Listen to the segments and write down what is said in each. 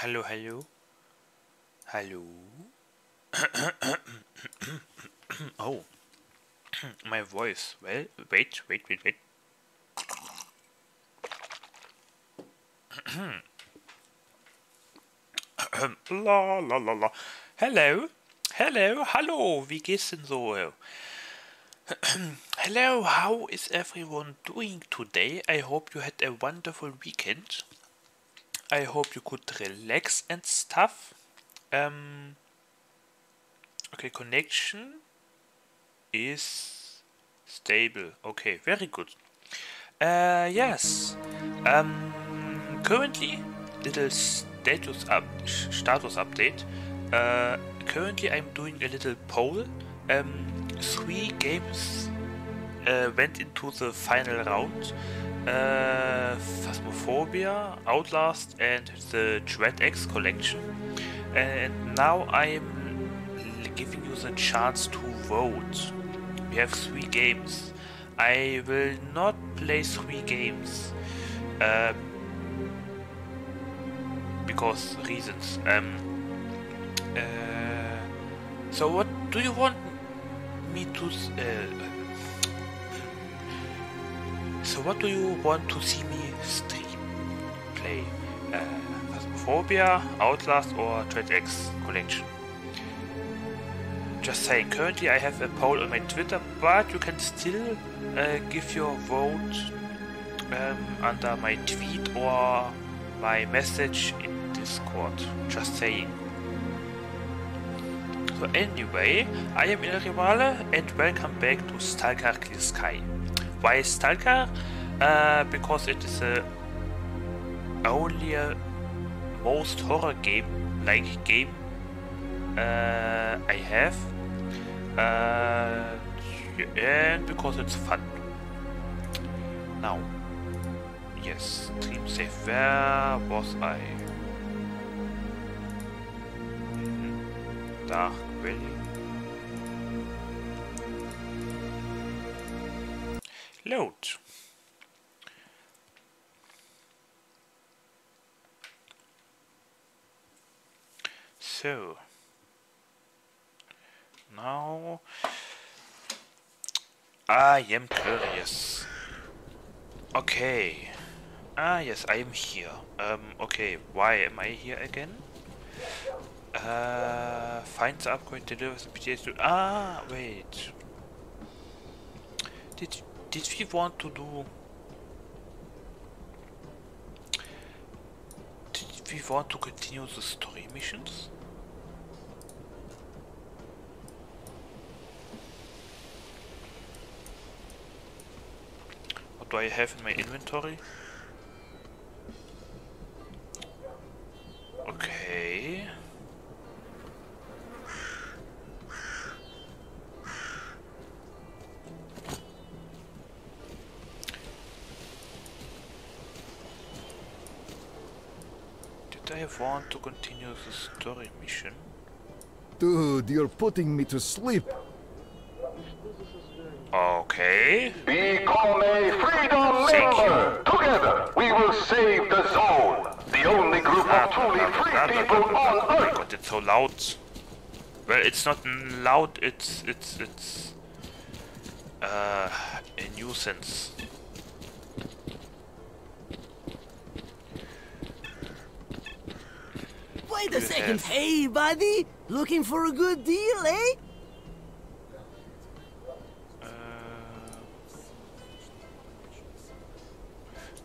Hello, hello. Hello. oh. My voice. Well, wait, wait, wait, wait. la la la la. Hello. Hello, hallo, wie geht's denn so? Hello, how is everyone doing today? I hope you had a wonderful weekend. I hope you could relax and stuff. Um, okay, connection is stable. Okay, very good. Uh, yes. Um, currently, little status up status update. Uh, currently, I'm doing a little poll. Um, three games uh, went into the final round. Uh, Phasmophobia, Outlast, and the Dread X collection. And now I'm giving you the chance to vote. We have three games. I will not play three games. Um, because reasons. Um, uh, so what do you want me to? So what do you want to see me stream? Play uh, Phasmophobia, Outlast, or Dread X collection? Just saying. Currently, I have a poll on my Twitter, but you can still uh, give your vote um, under my tweet or my message in Discord. Just saying. So anyway, I am Ilrivale and welcome back to Stalker Sky. Why Stalker? Uh, because it is the only a most horror game like game uh, I have uh, and because it's fun. Now, yes, Dream Safe. Where was I? Dark Valley. Load. So now I am curious. Okay. Ah yes, I am here. Um okay, why am I here again? Uh find the upgrade delivers the to Ah wait. Did did we want to do Did we want to continue the story missions? What do I have in my inventory? Okay. I want to continue the story mission? Dude, you're putting me to sleep. Okay. Become a freedom Thank member. Together, we will save the zone. The only group of ah, truly ah, free ah, people on Earth. God, it's so loud. Well, it's not loud. It's it's it's uh, a nuisance. Wait a second. Hey, buddy. Looking for a good deal, eh?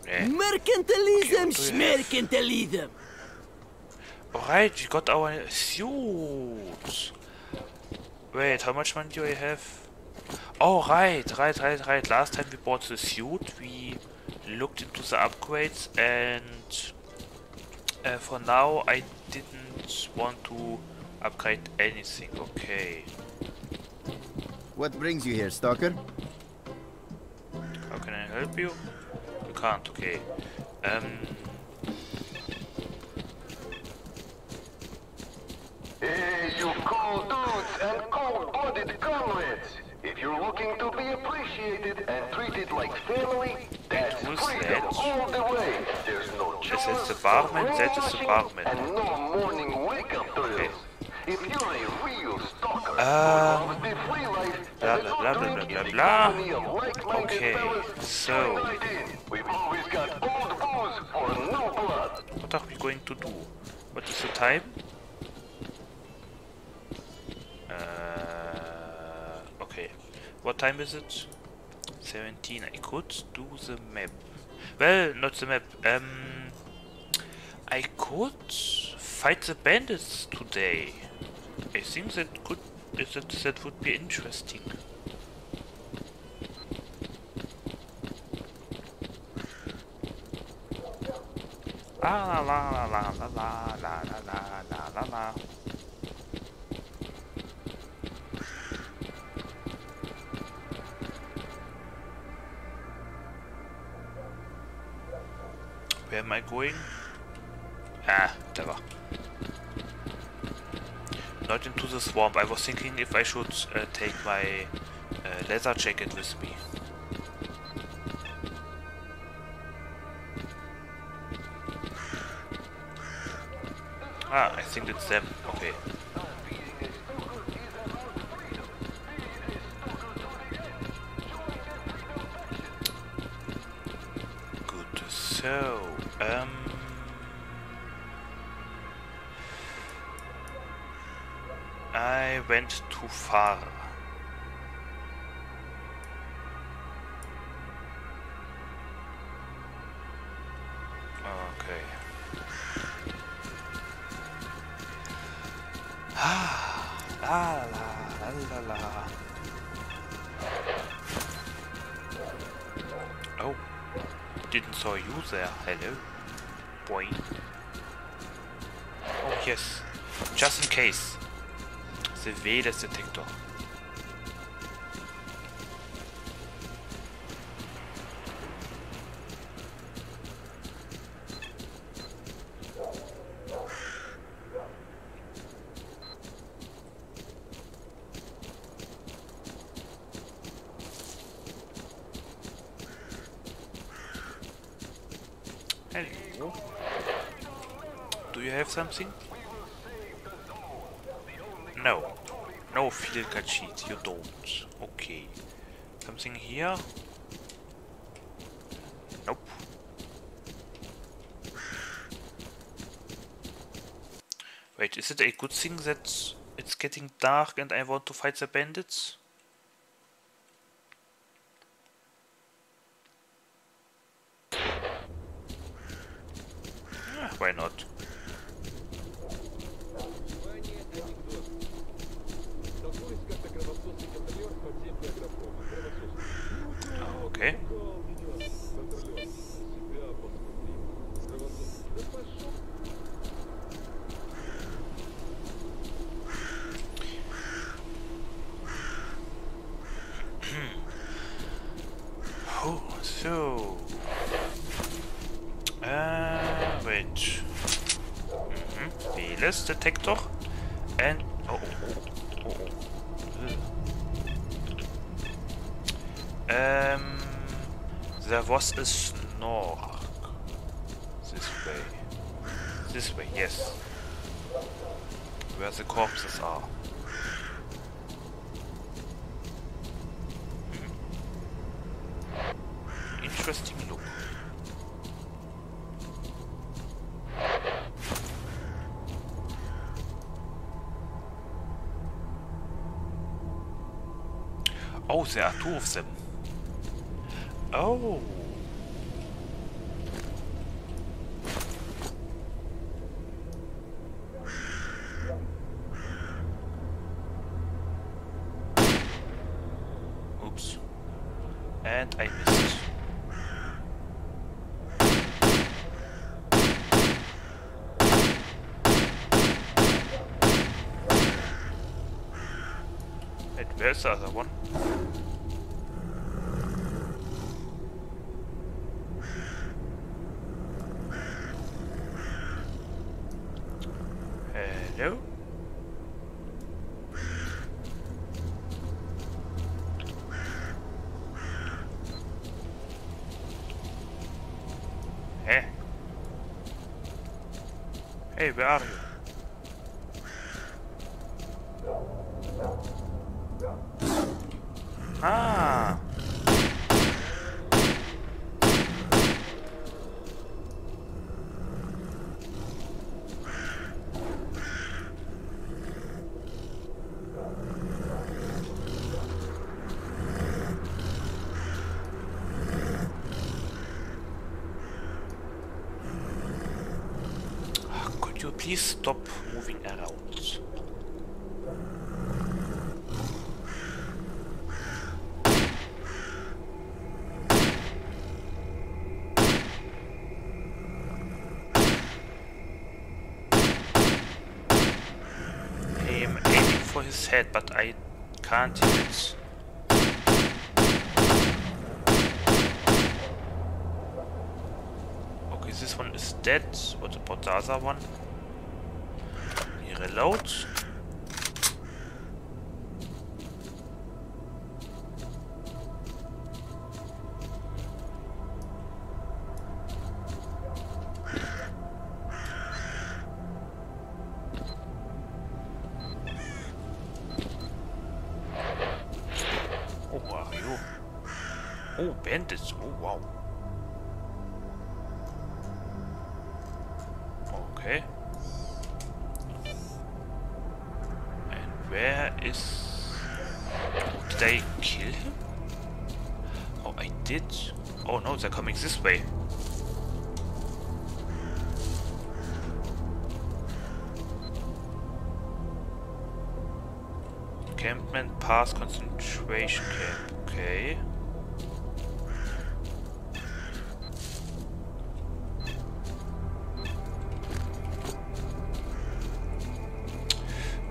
Eh. Mercantilism, you schmercantilism. Alright, we got our suit. Wait, how much money do I have? Oh, right, right, right, right. Last time we bought the suit, we looked into the upgrades and uh, for now I didn't want to upgrade anything. Okay. What brings you here, Stalker? How can I help you? You can't, okay. Um, Hey, you cool dudes and cold-blooded comrades. If you're looking to be appreciated and treated like family, that's freedom that? all the way. There's no Is it the barman? That is the barman. And no morning wake-up Okay. If you're a real stalker, Um, promise me free life, blah, blah, blah, blah, blah, blah. like-minded Okay, so- join right in. We've always got old booze for new blood. What are we going to do? What is the time? Uh. What time is it? 17. I could do the map. Well, not the map. Um, I could fight the bandits today. I think that could that that would be interesting. La la la la la la la la la la la la. Where am I going? Ah, clever. Not into the swamp. I was thinking if I should uh, take my uh, leather jacket with me. Ah, I think it's them. Okay. Good. So, um... I went too far. Okay. La la la la la. Oh, didn't saw you there. Hello, boy. Oh yes, just in case. The Veles detector. Hello. Do you have something? No. No cut sheet, you don't. Okay. Something here? Nope. Wait, is it a good thing that it's getting dark and I want to fight the bandits? Ah, why not? Ah, Okay. oh, so. Uh, wait. Mhm. Veles detector. And. Oh, oh, oh, oh. Um, there was a snork. This way. This way, yes. Where the corpses are. ja, two of them. Oh. Hey, where are you? Ah! Could you please stop moving around? I am aiming for his head, but I can't hit it. Okay, this one is dead. What about the other one? We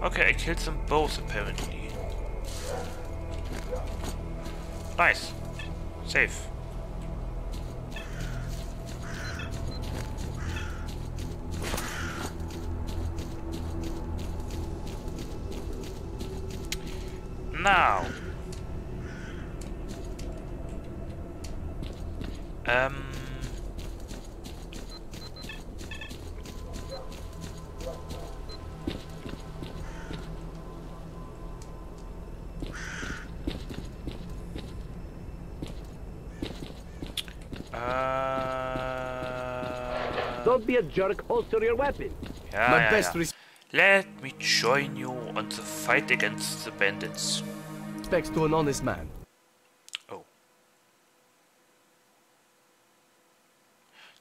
Okay, I killed them both apparently. Nice. Safe. Now. Um. Be a jerk, holster your weapon. yeah, My yeah, best yeah. Let me join you on the fight against the bandits. respects to an honest man. Oh.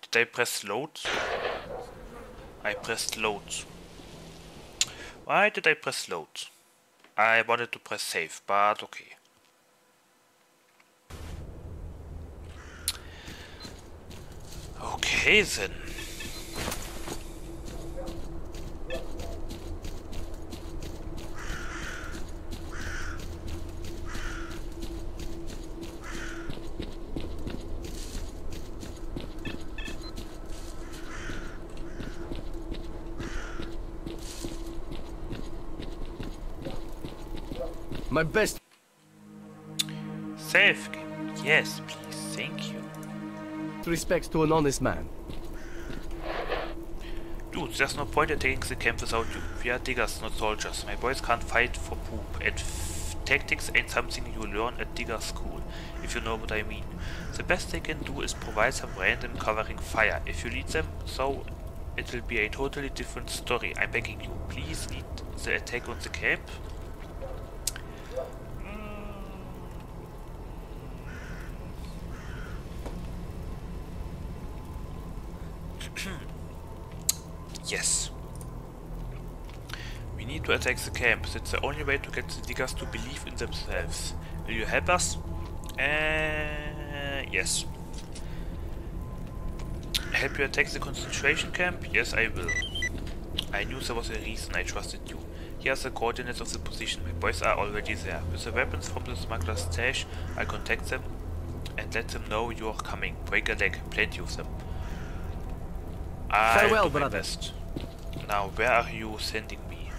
Did I press load? I pressed load. Why did I press load? I wanted to press save, but okay. Okay then. My best Safe. Yes, please. Thank you. respects to an honest man. Dude, there's no point in taking the camp without you. We are diggers, not soldiers. My boys can't fight for poop, and f- tactics ain't something you learn at digger school, if you know what I mean. The best they can do is provide some random covering fire. If you lead them, so it will be a totally different story. I'm begging you, please lead the attack on the camp. Yes. We need to attack the camp. That's the only way to get the diggers to believe in themselves. Will you help us? Uh, yes. Help you attack the concentration camp? Yes, I will. I knew there was a reason I trusted you. Here are the coordinates of the position. My boys are already there. With the weapons from the smuggler's stash, I'll contact them and let them know you're coming. Break a leg. Plenty of them. I Farewell, do my brother. best. Now, where are you sending me?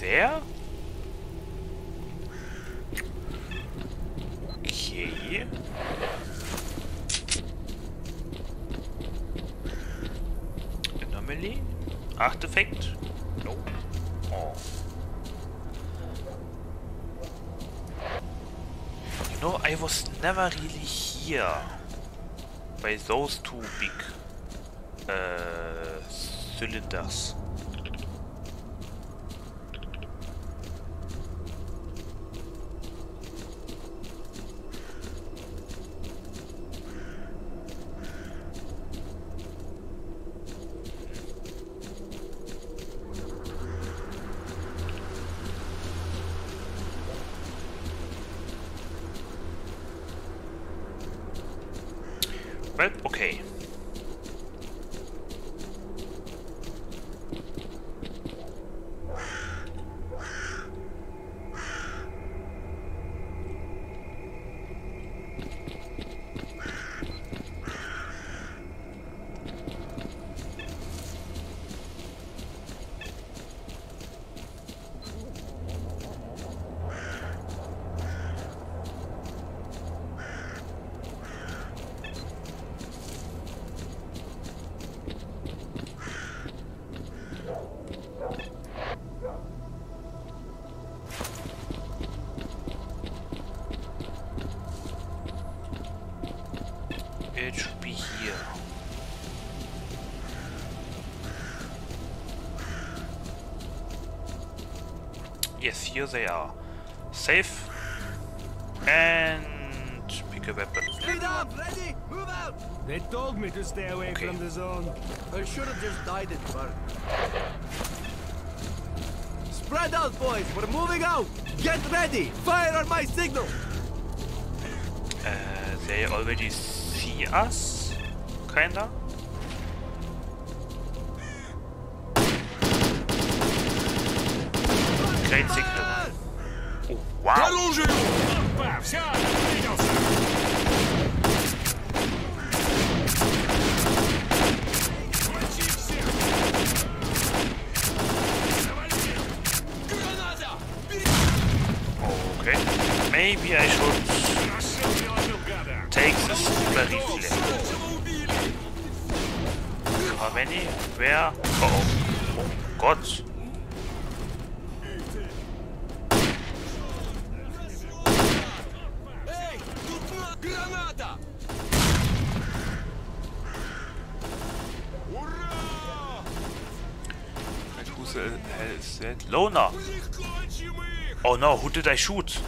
There? Okay. Anomaly? Artifact? No. Oh. Know, I was never really here by those two big uh, cylinders. Here they are. is that? Loner! Кончим их! Oh no, who did I shoot?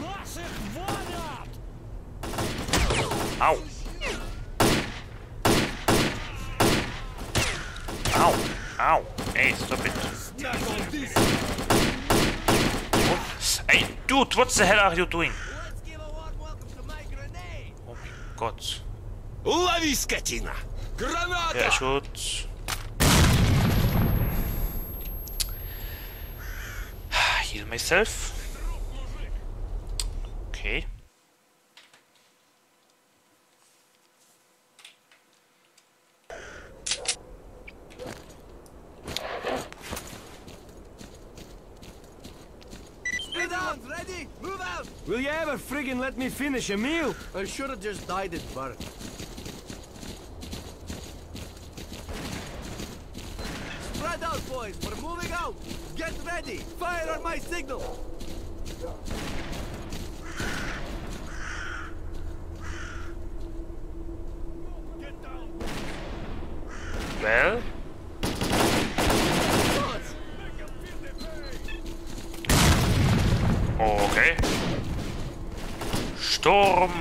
Наших валят! Ow! Ow! Ow! Hey, stop it! What? Hey, dude, what the hell are you doing? Let's give a warm welcome to my grenade! Oh my god. Лови, скотина! Граната! Yeah, I should... myself. Okay. Speed out! Ready? Move out! Will you ever friggin' let me finish a meal? I should have just died at birth. Out, boys! We're moving out! Get ready! Fire on my signal! Well... Okay. Sturm!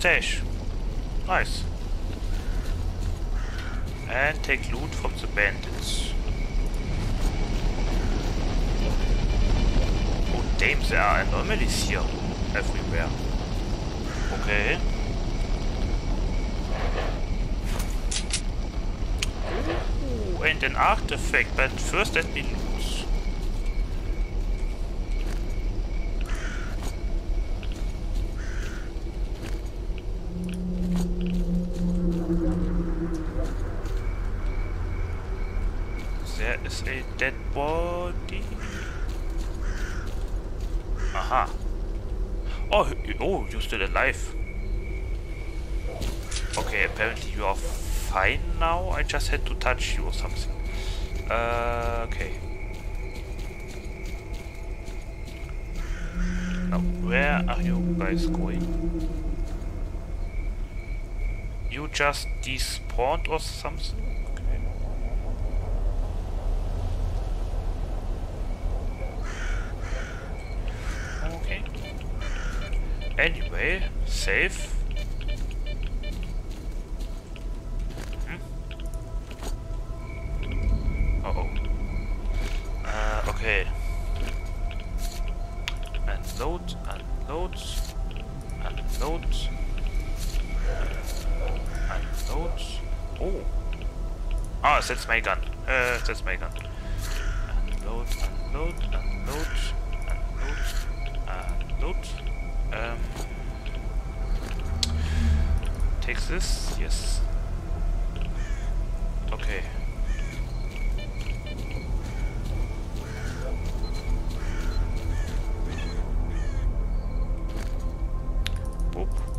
Stash. Nice. And take loot from the bandits. Oh damn, there are anomalies here. Everywhere. Okay. Ooh, and an artifact, but first let me alive. Okay, apparently you are fine now. I just had to touch you or something. Uh, okay. Now, where are you guys going? You just despawned or something? Okay. Okay. Anyway, save. Hmm? Uh oh. Uh, okay. Unload, unload, unload, unload. Oh. Ah, that's my gun. Uh, that's my gun. Unload, unload, unload, unload, unload. Um. Take this. Yes. Okay. Boop,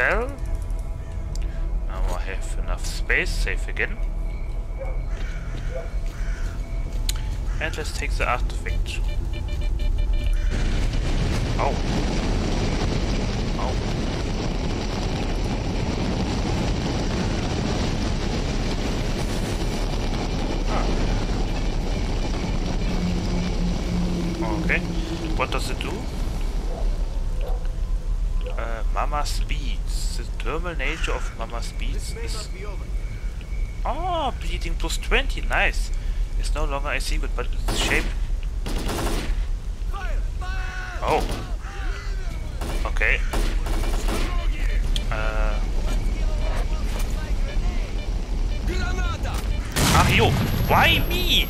can sell. Now I have enough space, save again. And let's take the artifact. Oh. Oh. Ah. Okay. What does it do? Uh, Mama's Beads. The thermal nature of Mama's Beads is... Oh, bleeding plus 20. Nice. It's no longer a secret, but its shape... Oh. Okay. Uh, ach jo, why me?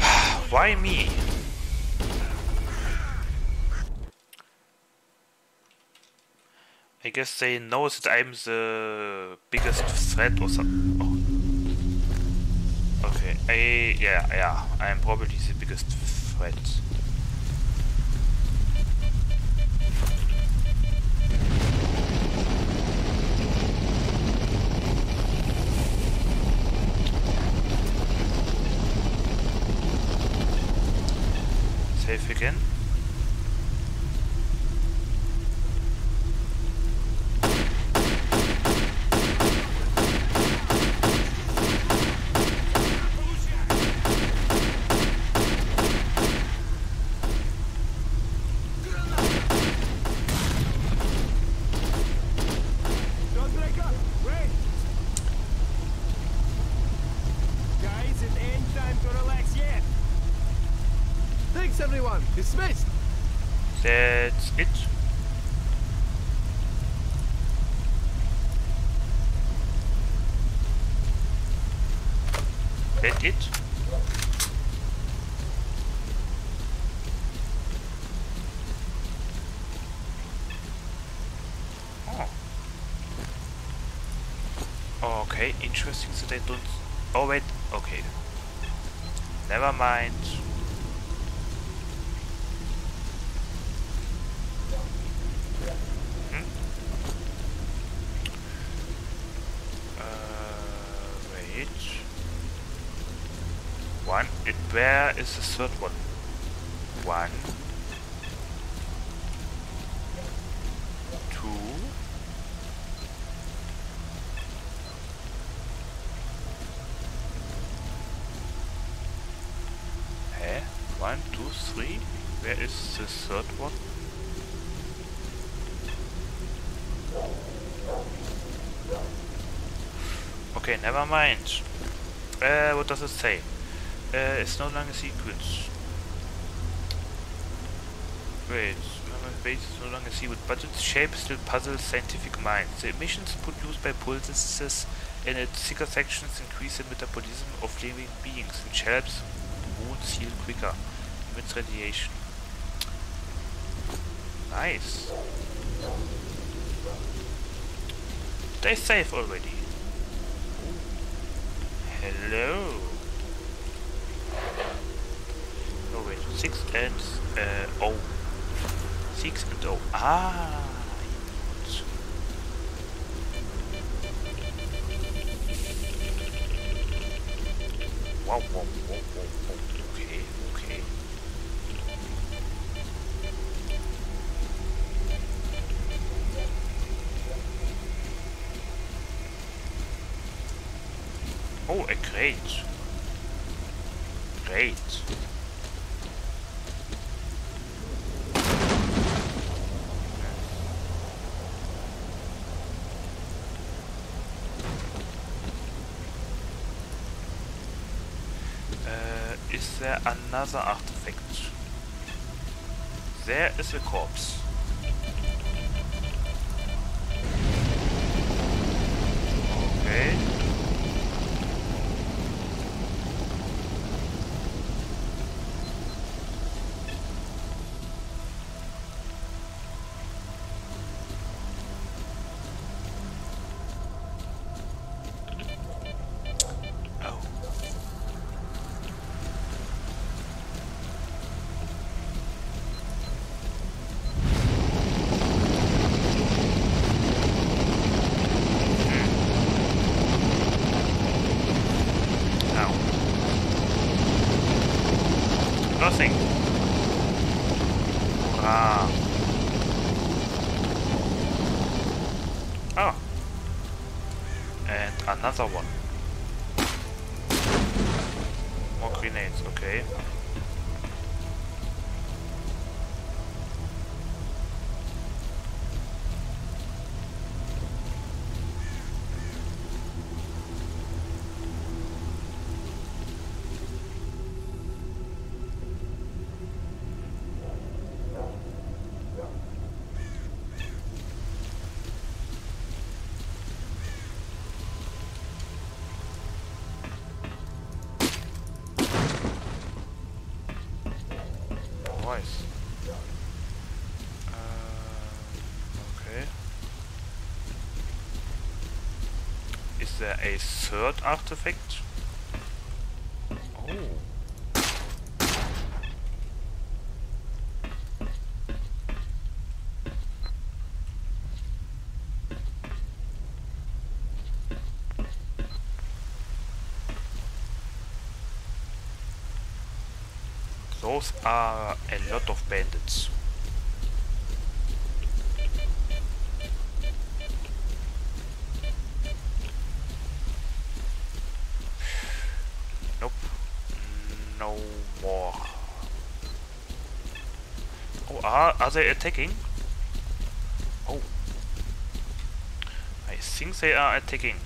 Why me? I guess they know that I'm the biggest threat or something. Oh. Okay, I yeah yeah I'm probably the biggest threat. Save again. Don't break up! Wait! Guys, it ain't time to relax yet! Thanks, everyone. Dismissed. That's it. that it? Oh. Okay, interesting that they don't... Oh wait, okay. Never mind. Hmm? Uh, wait. One. It, where is the third one? One. Two. Hä? One, two, three? Where is the third one? Okay, never mind. Uh, what does it say? Uh, it's no longer secret. Wait, normal base is no longer secret, but its shape still puzzles scientific minds. The emissions produced by pulses in its thicker sections increase the metabolism of living beings, which helps wounds heal quicker. Emits radiation. Nice. Stay safe already. Hello. Oh wait, six and uh, oh, six and oh. Ah. Wow, wow, wow, Oh, a crate. Great. Uh, is there another artifact? There is a corpse. Okay. Third artifact? Oh. Those are a lot of bandits. Nope. No more. Oh, are, are they attacking? Oh. I think they are attacking.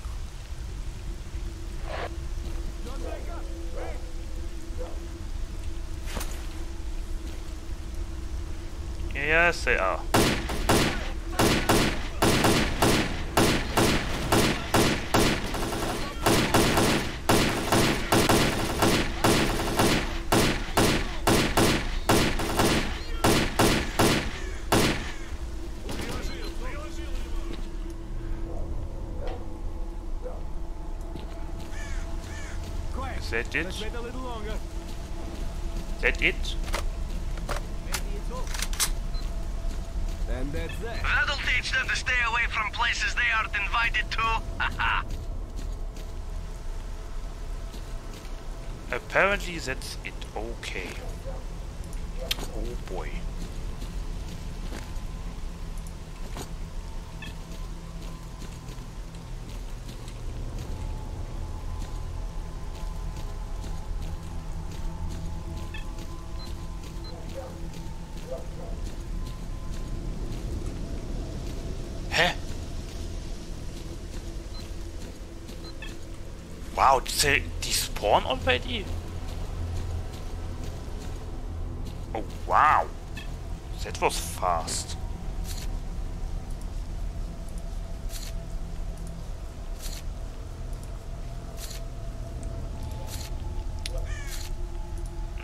Yes, they are. engines. Is that it? Wow, die, die spawn already? Oh wow, that was fast.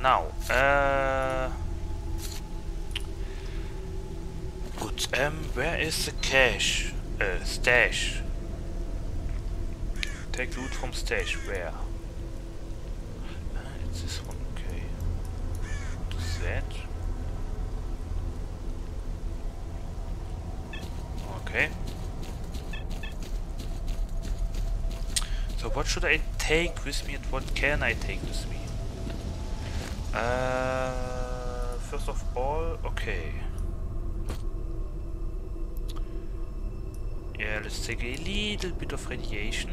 Now, uh... Good, um, where is the cache? Uh, stash. From stash, where? Uh, it's this one, okay. What is that? Okay. So what should I take with me and what can I take with me? Uh, first of all, okay. Yeah, let's take a little bit of radiation.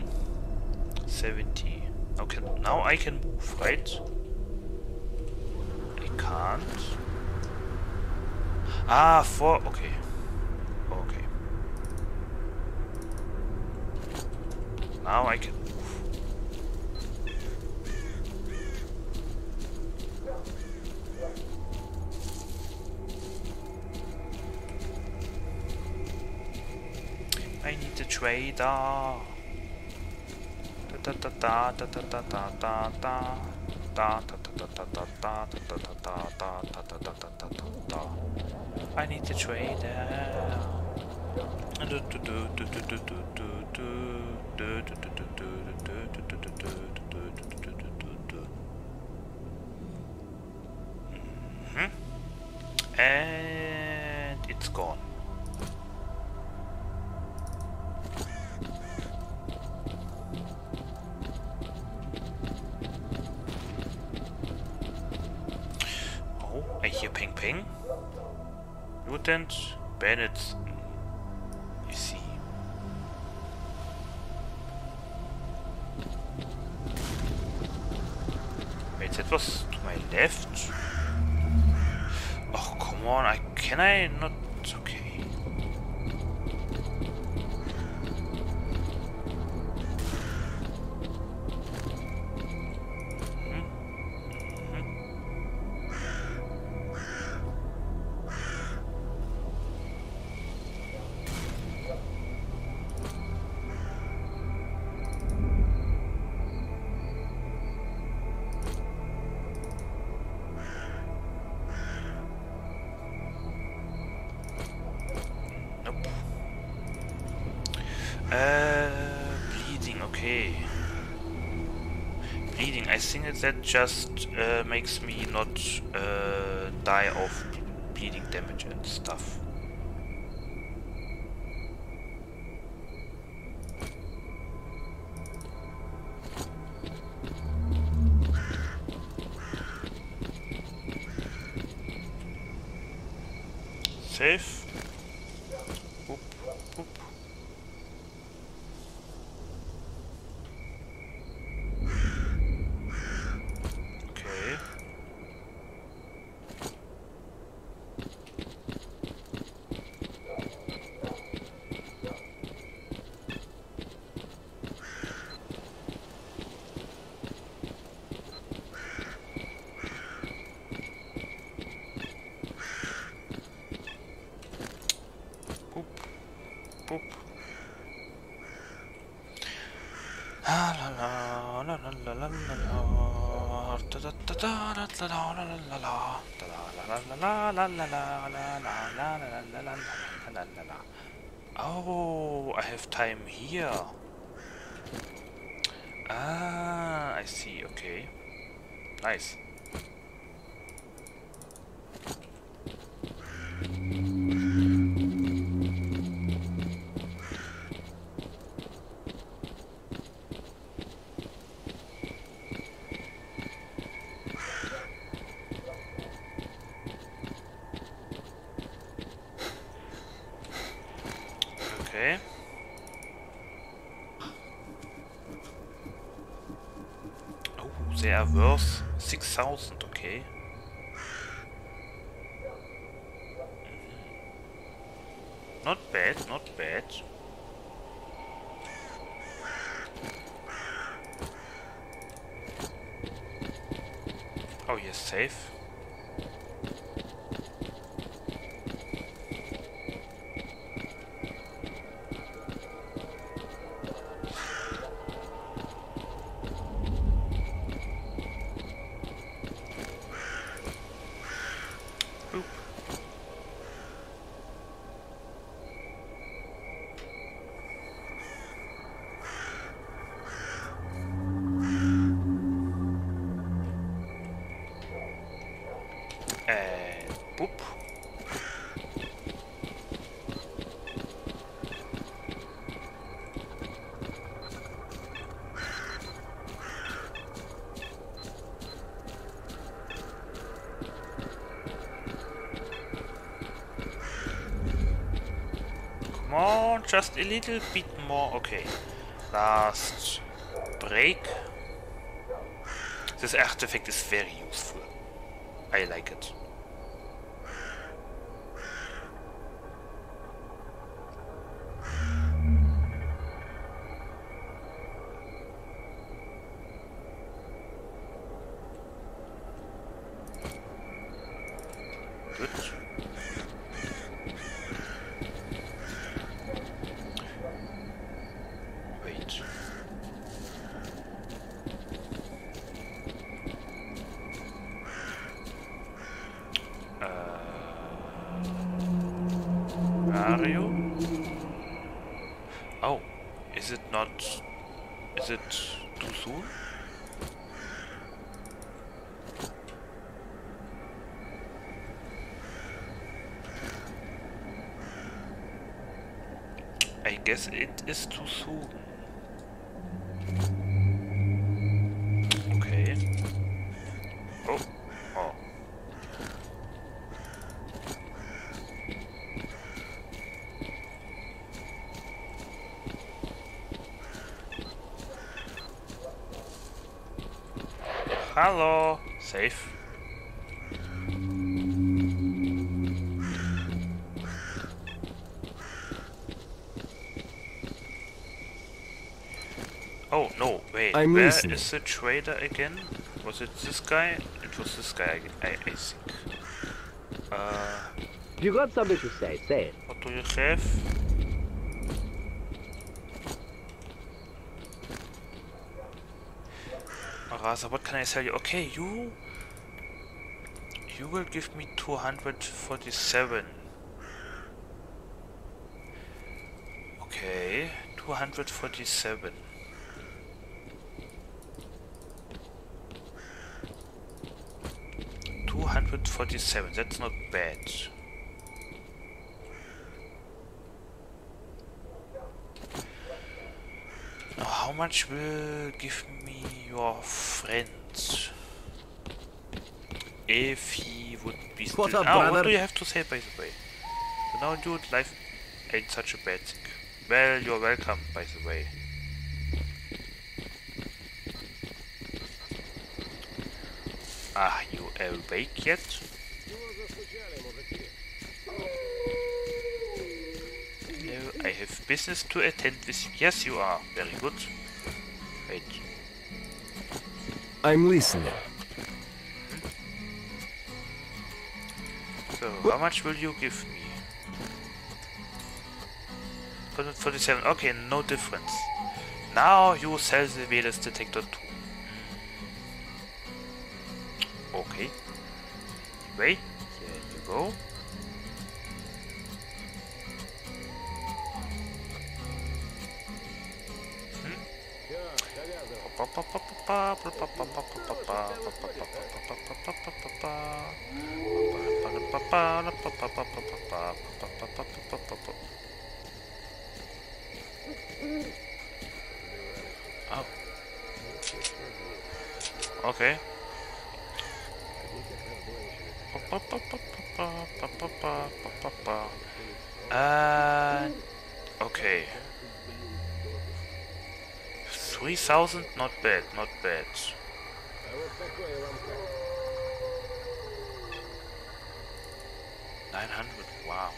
70. Okay, now I can move, right? I can't. Ah, four. Okay. Okay. Now I can move. I need a trader. Da da da da da da da da da da. Da da da Bennett. You see. That was to my left? Oh, come on, I can I not... that just uh, makes me not uh, die of bleeding damage and stuff. La la la are worth 6000, okay. Just a little bit more. Okay. Last break. This artifact is very useful. I like it. Guess it is too soon. Okay. Oh. Oh. Hello. Safe. No. I'm Where listening. is the trader again? Was it this guy? It was this guy, I, I think. Uh, You got something to say, say it. what do you have? Rasa, what can I sell you? Okay, you... You will give me 247. Okay, 247. Forty-seven. That's not bad. Now, how much will give me your friend? If he would be still... What up, what do you have to say, by the way? So now, dude, life ain't such a bad thing. Well, you're welcome, by the way. Are you awake yet? No, I have business to attend with you. Yes, you are. Very good. Wait. I'm listening. So, how much will you give me? 147. Okay, no difference. Now you sell the Veles detector too. 3000 not bad, not bad. Nine hundred, wow.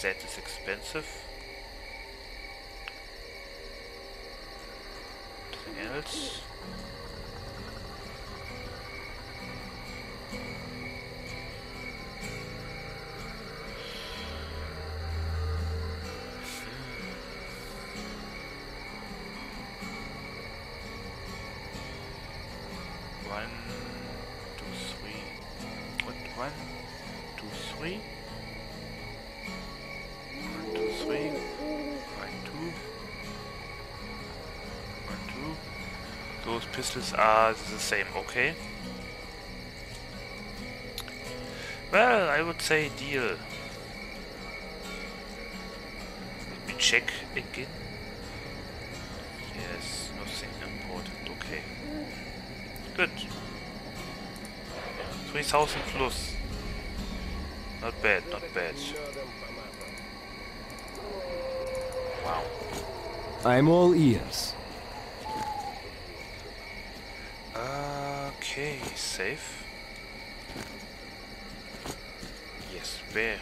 That is expensive. Are the same, okay. Well, I would say deal. Let me check again. Yes, nothing important, okay. Good. 3000 plus. Not bad, not bad. Wow. I'm all ears. Okay, safe. Yes, very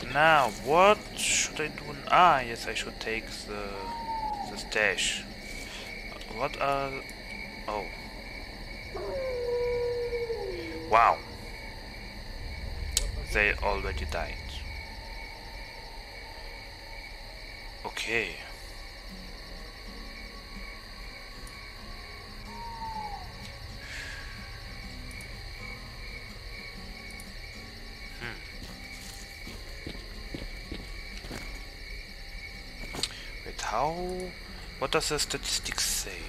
good. Now, what should I do? Ah, yes, I should take the the stash. What are? Oh, wow! They already died. Okay. Does the er statistics say?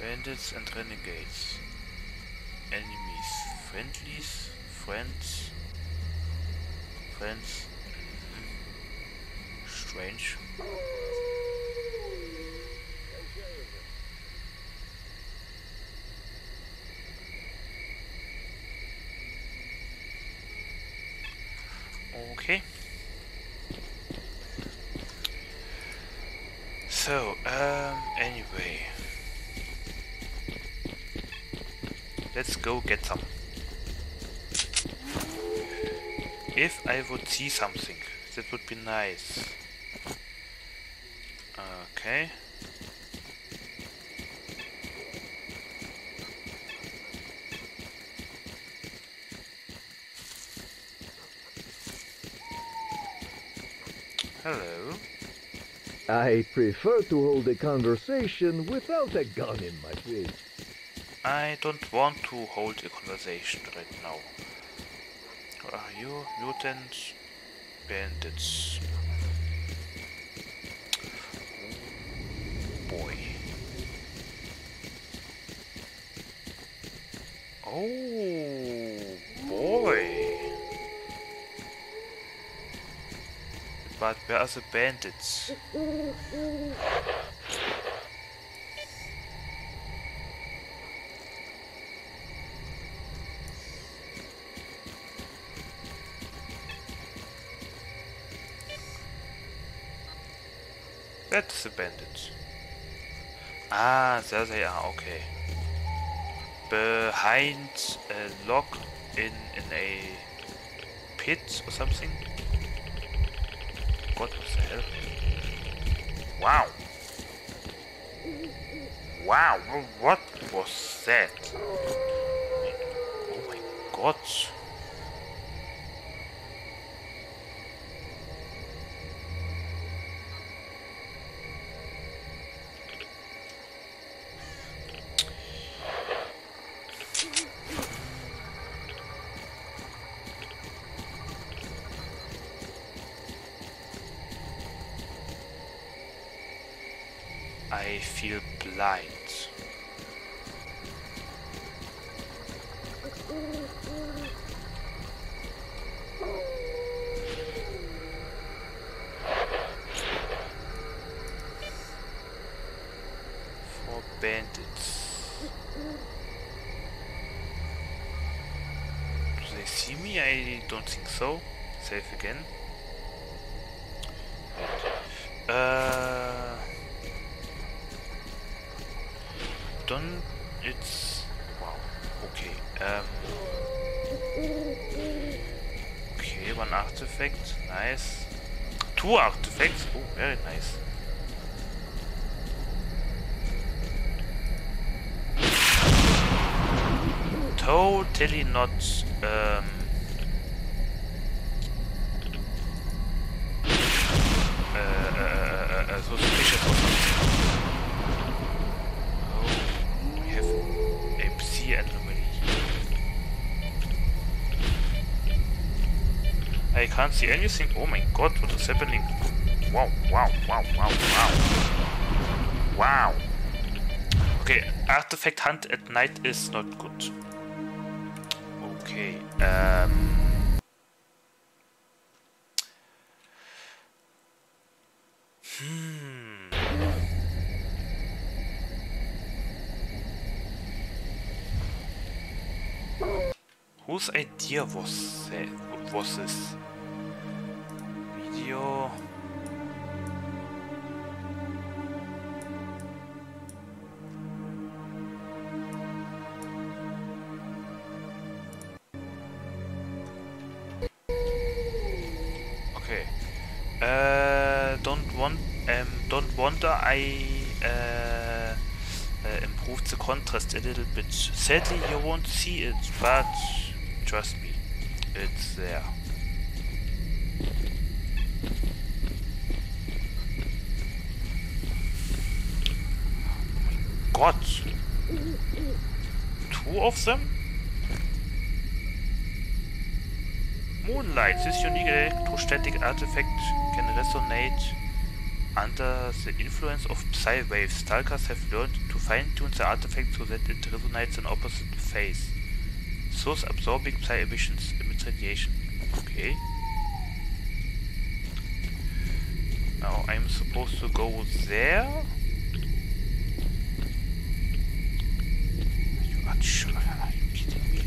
Bandits and renegades. Enemies. Friendlies. Friends. Friends. Strange. Okay. So, um, anyway. Let's go get some. If I would see something, that would be nice. Okay. Hello. I prefer to hold a conversation without a gun in my face. I don't want to hold a conversation right now. Are you? Mutants? Bandits. Oh, boy. Oh boy. But where are the bandits? There they are, okay. Behind a log in, in a pit or something? What the hell? Wow! Wow, what was that? Oh my god! So. Save again. Uh, don't it's wow. Okay. Um. Okay, one artifact. Nice. Two artifacts. Oh, very nice. Totally not. Can't see anything. Oh my god, what is happening? Wow, wow, wow, wow, wow. Wow. Okay, artifact hunt at night is not good. Okay, um... Hmm. Whose idea was that? Was this? I uh, uh, improved the contrast a little bit. Sadly, you won't see it, but trust me, it's there. God, two of them. Moonlight, this unique electrostatic artifact can resonate under the influence of psi waves. Stalkers have learned to fine-tune the artifact so that it resonates in opposite phase. Thus absorbing psi emissions, emits radiation. Okay. Now I'm supposed to go there. You are, sure, are you kidding me?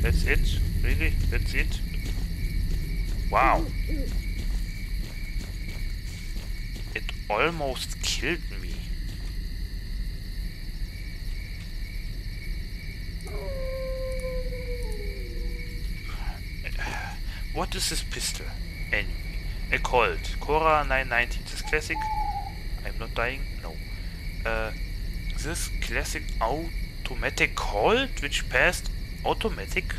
That's it? Really? That's it? Wow. It almost killed me. What is this pistol? Anyway. A Colt. Kora 919. This classic... I'm not dying? No. Uh, this classic automatic Colt which passed automatic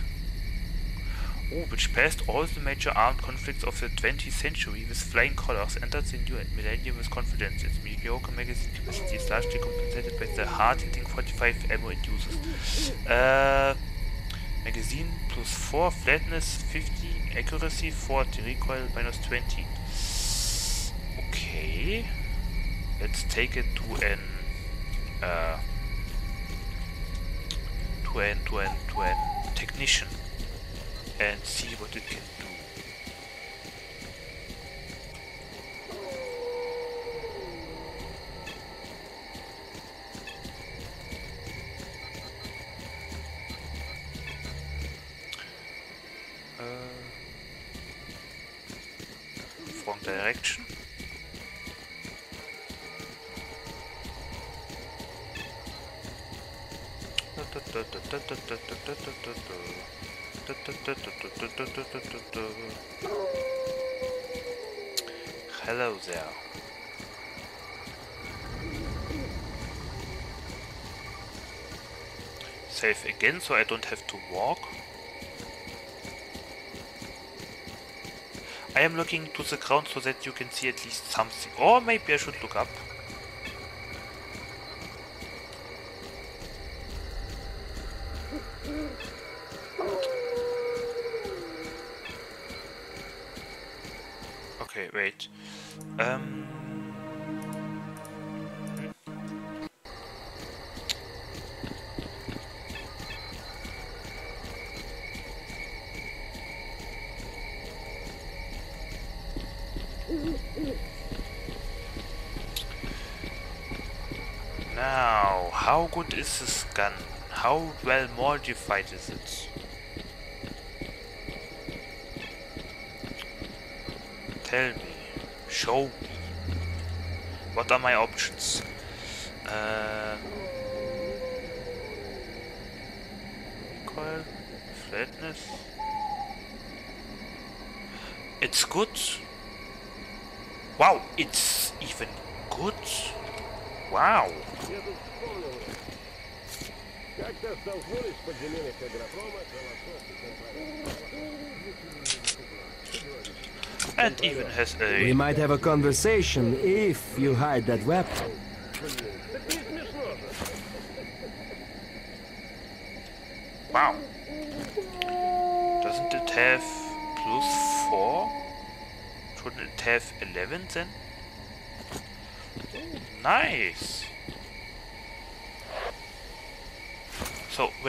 which passed all the major armed conflicts of the 20th century with flying colors, entered the new and millennium with confidence. Its mediocre magazine capacity is largely compensated by the hard-hitting 45 ammo it uses. Uh, magazine plus 4, flatness 50, accuracy 40, recoil minus 20. Okay. Let's take it to an... Uh, to an, to an, to an technician and see what it can do. Uh, wrong direction. Hello there. Save again so I don't have to walk. I am looking to the ground so that you can see at least something. Or maybe I should look up. Modified is it? Tell me. Show me. What are my options? Uh, recoil, flatness. It's good. Wow, it's even good. Wow. столкнулись в подземельях агропрома, And even has We a might have a conversation if you hide that weapon. wow. Doesn't it have plus four? Shouldn't it have eleven then? Nice.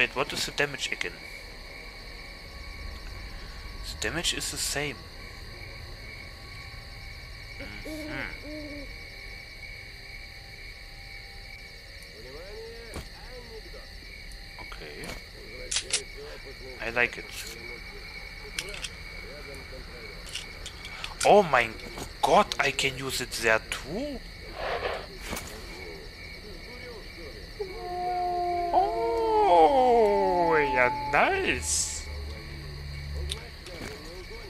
Wait, what is the damage again? The damage is the same. Mhm. Okay. I like it. Oh my god, I can use it there too? Oh, yeah, nice.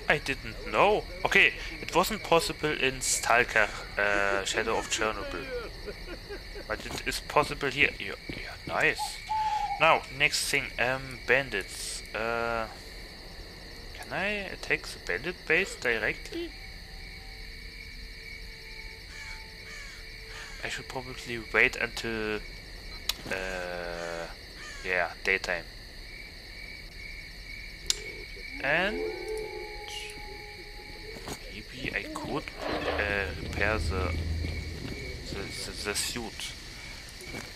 I didn't know. Okay, it wasn't possible in Stalker uh, Shadow of Chernobyl. But it is possible here. Yeah, yeah, nice. Now, next thing, um, bandits. Uh, can I attack the bandit base directly? I should probably wait until, uh, yeah, daytime. And maybe I could uh, repair the the, the, the suit.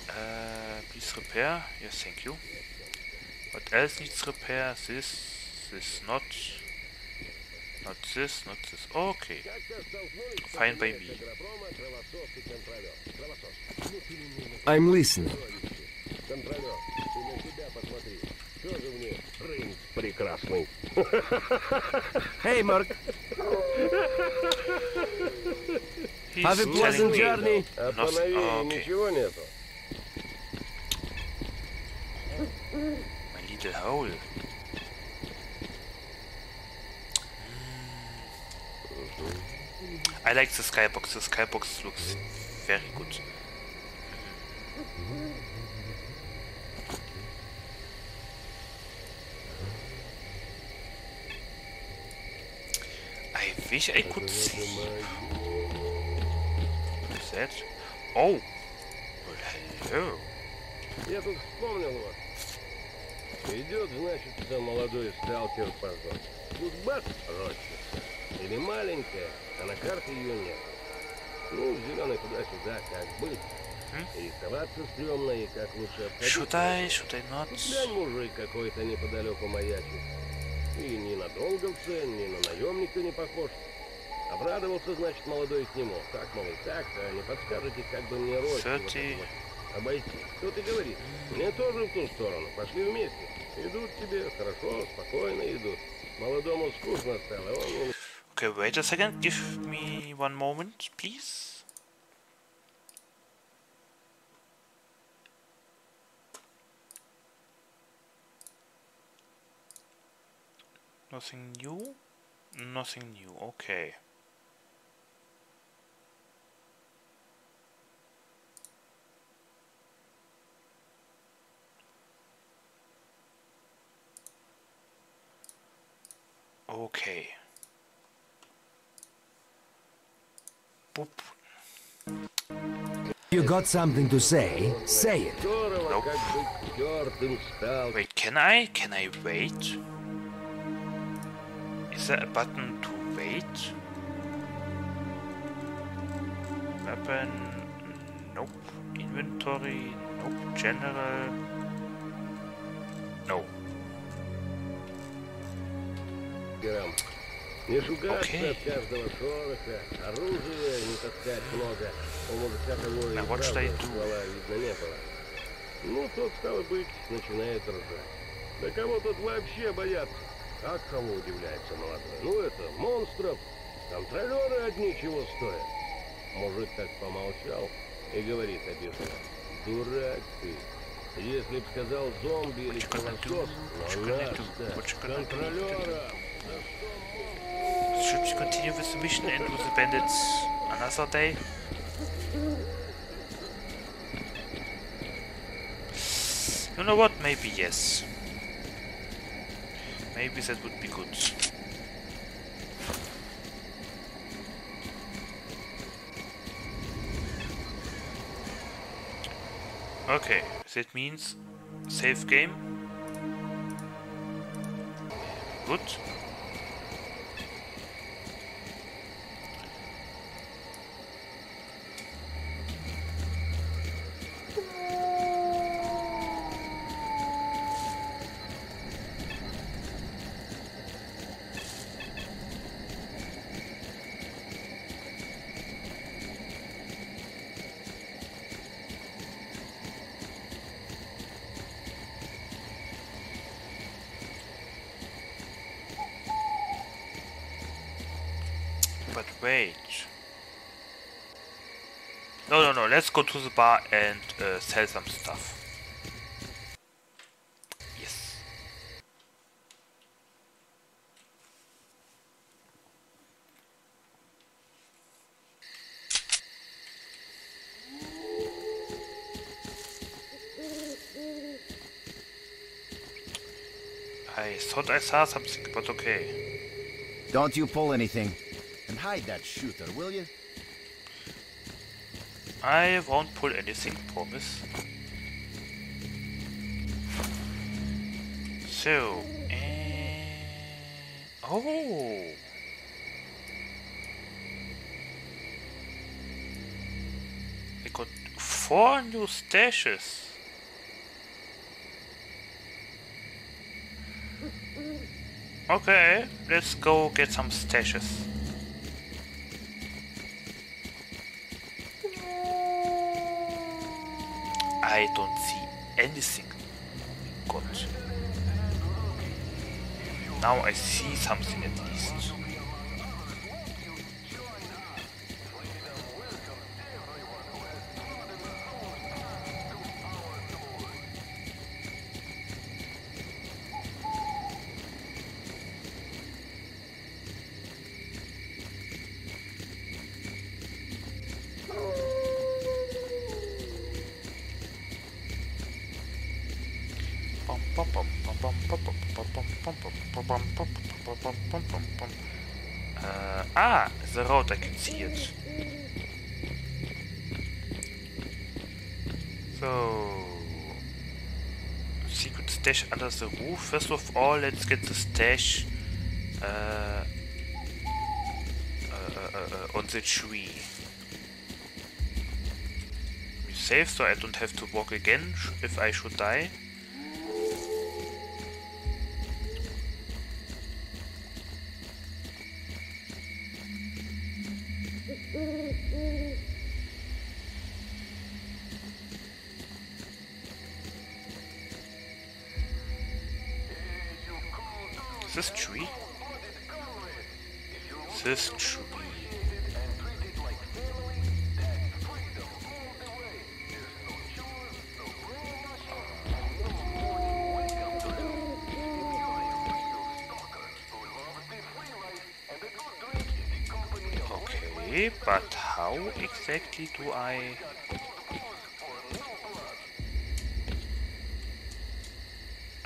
Uh, please repair. Yes, thank you. What else needs repair? This, this not, not this, not this. Okay, fine by me. I'm listening. Контролер, ты на себя посмотри. Тоже мне принц прекрасный. Hey, Mark. He's Have a telling pleasant me journey. А Нас- поновее а, окей. ничего нету. my little hole. I like the skybox. The skybox looks very good. I wish I could see. What is that? Oh! Well, hello. Я тут вспомнил вот. Идет, значит, за молодой сталкер позор. Тут бац, рощица. Или маленькая, а на карте ее нет. Ну, зеленый туда-сюда, как быть. И рисоваться стрёмно, и как лучше I? Should I not? Глянь, мужик какой-то неподалеку маячит. И ни на долговца, ни на наемника не похож. Обрадовался, значит, молодой к нему. Так, мол, и так, а не подскажете, как бы мне рощу вот обойти. Кто-то говорит, мне тоже в ту сторону, пошли вместе. Идут тебе, хорошо, спокойно идут. Молодому скучно стало, он ему Okay, wait a second. Give me one moment, please. Nothing new? Nothing new, okay. Okay. Boop. You got something to say? Say it. Nope. Wait, can I? Can I wait? Is there a button to wait? weapon. Nope. Inventory. Nope. General. No. Не шугаться от каждого шороха, оружия не таскать много. Он может всякого и вот что ствола видно не было. Ну, тот, стало быть, начинает ржать. Да кого тут вообще боятся? А кого удивляется молодой? Ну, это монстров. Контролеры одни чего стоят. Мужик так помолчал и говорит обиженно. Дурак ты. Если б сказал зомби или колосос, но gonna нас do? What you gonna do? контролера. Should we continue with the mission and with the bandits another day? You know what? Maybe yes. Maybe that would be good. Okay, that means save game. Good. But wait. No, no, no. Let's go to the bar and uh, sell some stuff. Yes. I thought I saw something, but okay. Don't you pull anything. And hide that shooter, will you? I won't pull anything, promise. So, uh, oh, I got four new stashes. Okay, let's go get some stashes. I don't see anything good. Now I see something at least. Stash under the roof. First of all, let's get the stash uh, uh, uh, uh, on the tree. We save so I don't have to walk again if I should die. Do I...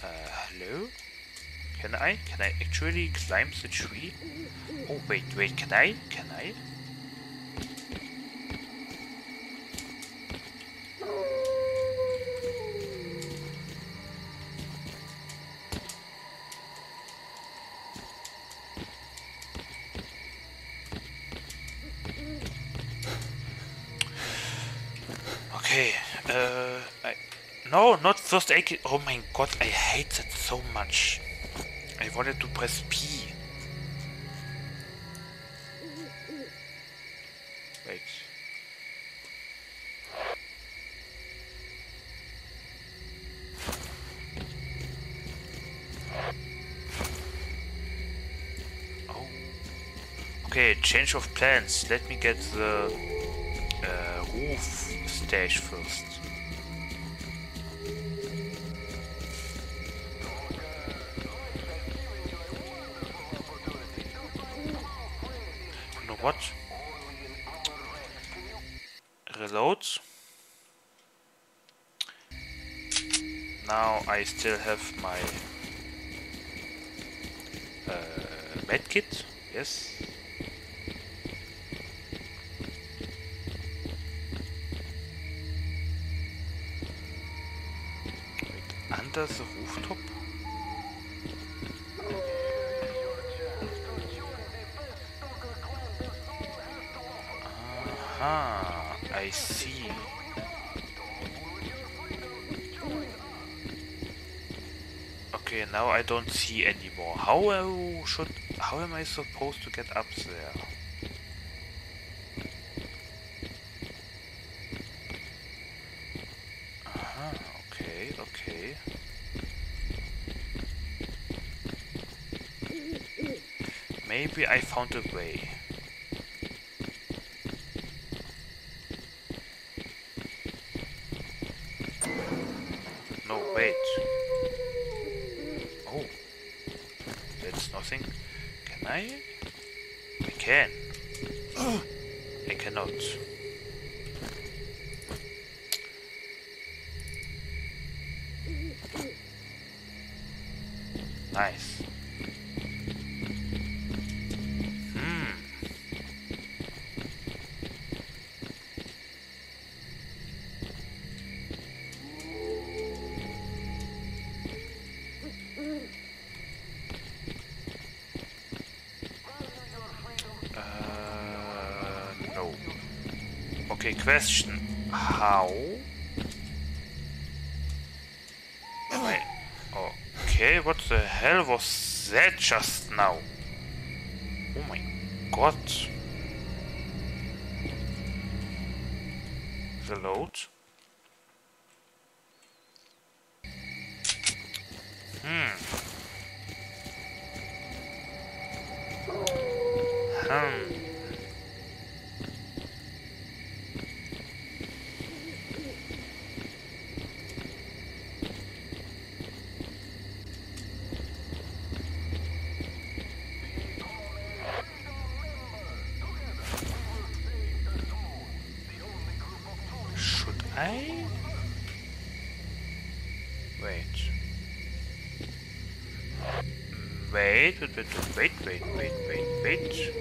Uh, hello? Can I? Can I actually climb the tree? Oh, wait, wait, can I? Can kit. Oh my god, I hate that so much. I wanted to press P. Wait. Oh. Okay, change of plans. Let me get the uh, roof stash first. What? Reload. Now I still have my don't see anymore. How should how am I supposed to get up there? Okay, okay. Maybe I found a way. Question. How? Wait. Okay, what the hell was that just now? Oh my god. Wait, wait, wait, wait, wait, wait, wait.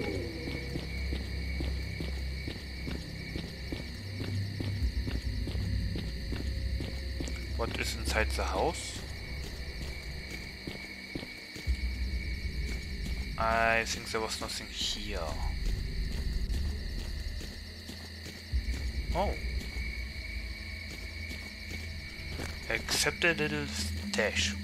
What is inside the house? I think there was nothing here. Oh. Except a little stash.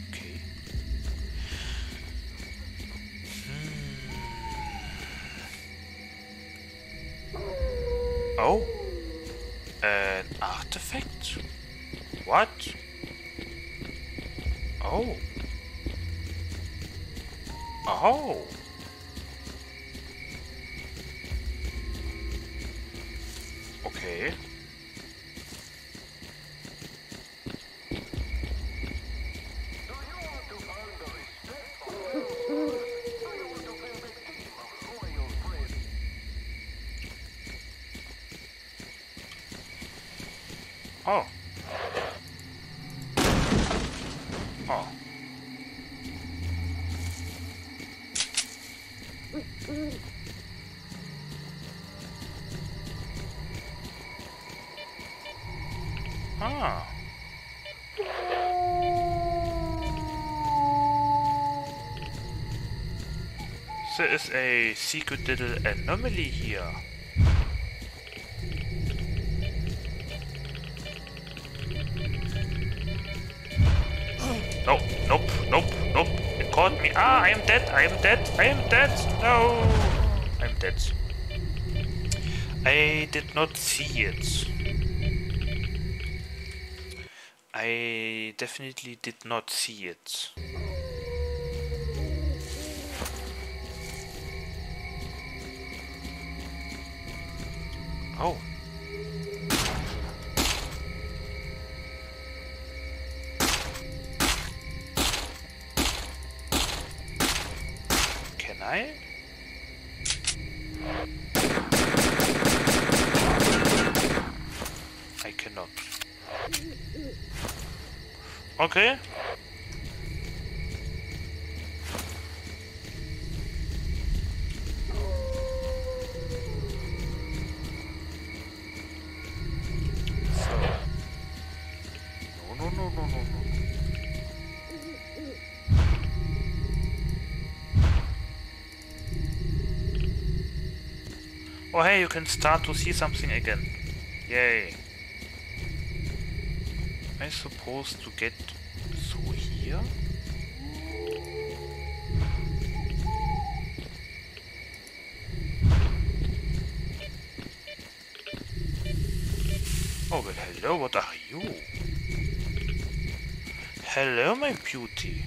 is a secret little anomaly here. No, nope, nope, nope. It caught me. Ah, I am dead, I am dead, I am dead. No, I'm dead. I did not see it. I definitely did not see it. Oh you can start to see something again. Yay. Am I supposed to get through here? Oh, well, hello, what are you? Hello, my beauty.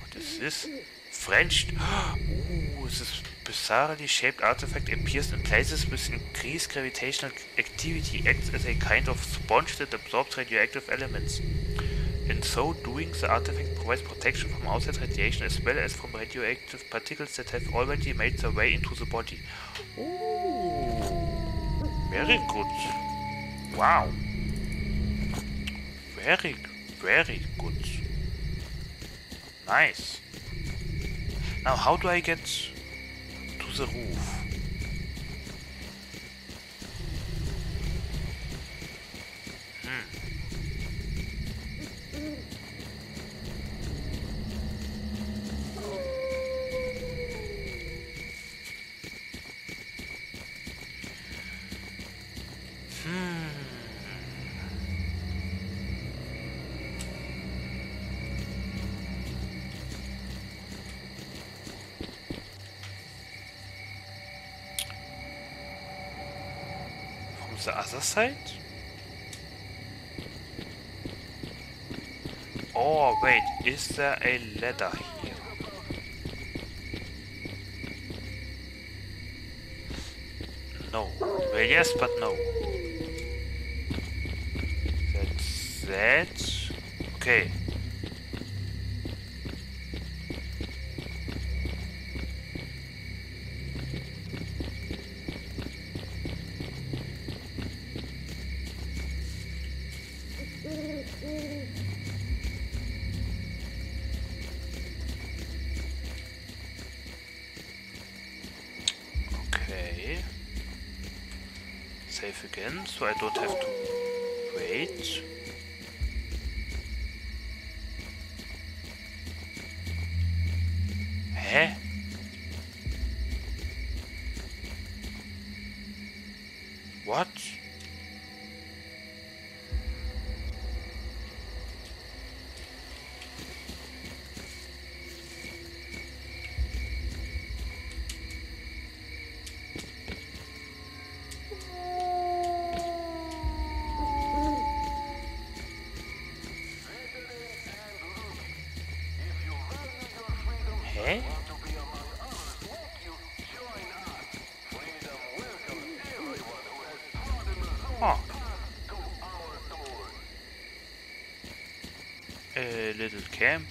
What is this? French. Ooh, this bizarrely shaped artifact appears in places with increased gravitational activity, acts as a kind of sponge that absorbs radioactive elements. In so doing, the artifact provides protection from outside radiation as well as from radioactive particles that have already made their way into the body. Ooh, very good. Wow. Very, very good. Nice. Now, how do I get to the other side? Oh, wait, is there a ladder here? No. Well, yes, but no. That's that. Okay. Camp.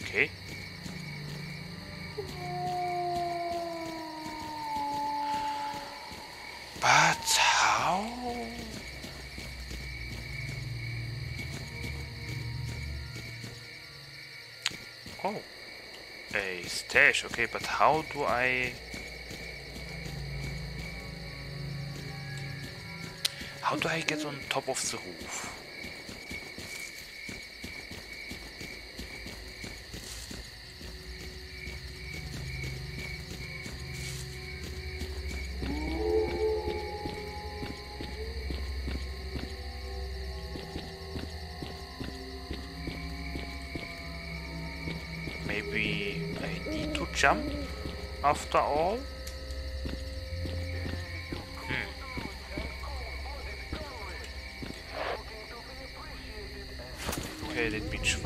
Okay. But how? Oh, a stash. Okay, but how do I? how do I get on top of the roof? Maybe äh, I need to jump after all?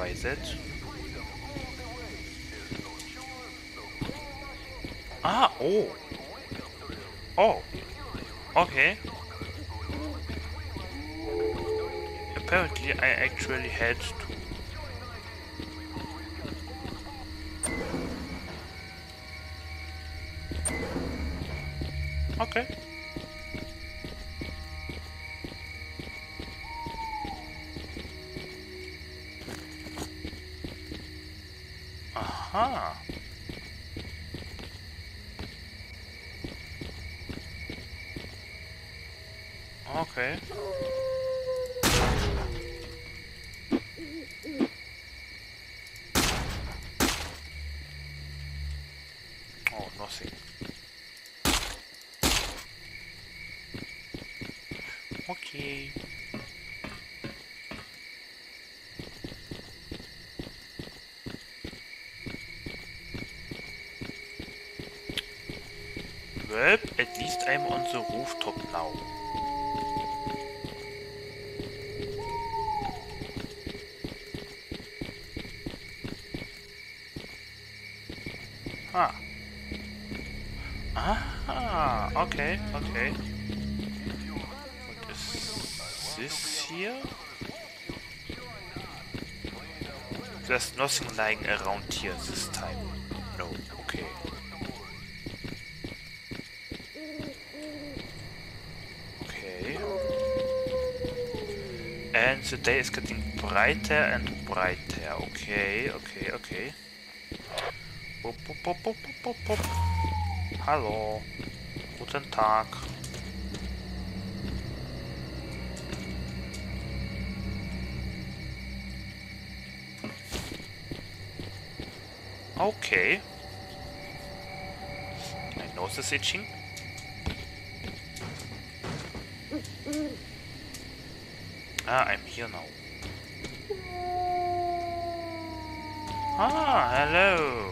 Me try. Ah, oh. Oh. Okay. Apparently I actually had nothing lying around here this time. No, okay. Okay. And the day is getting brighter and brighter. Okay, okay, okay. Wupp, wupp, wupp. Hallo. Guten Tag. Okay. My nose is itching. Ah, I'm here now. Ah, hello.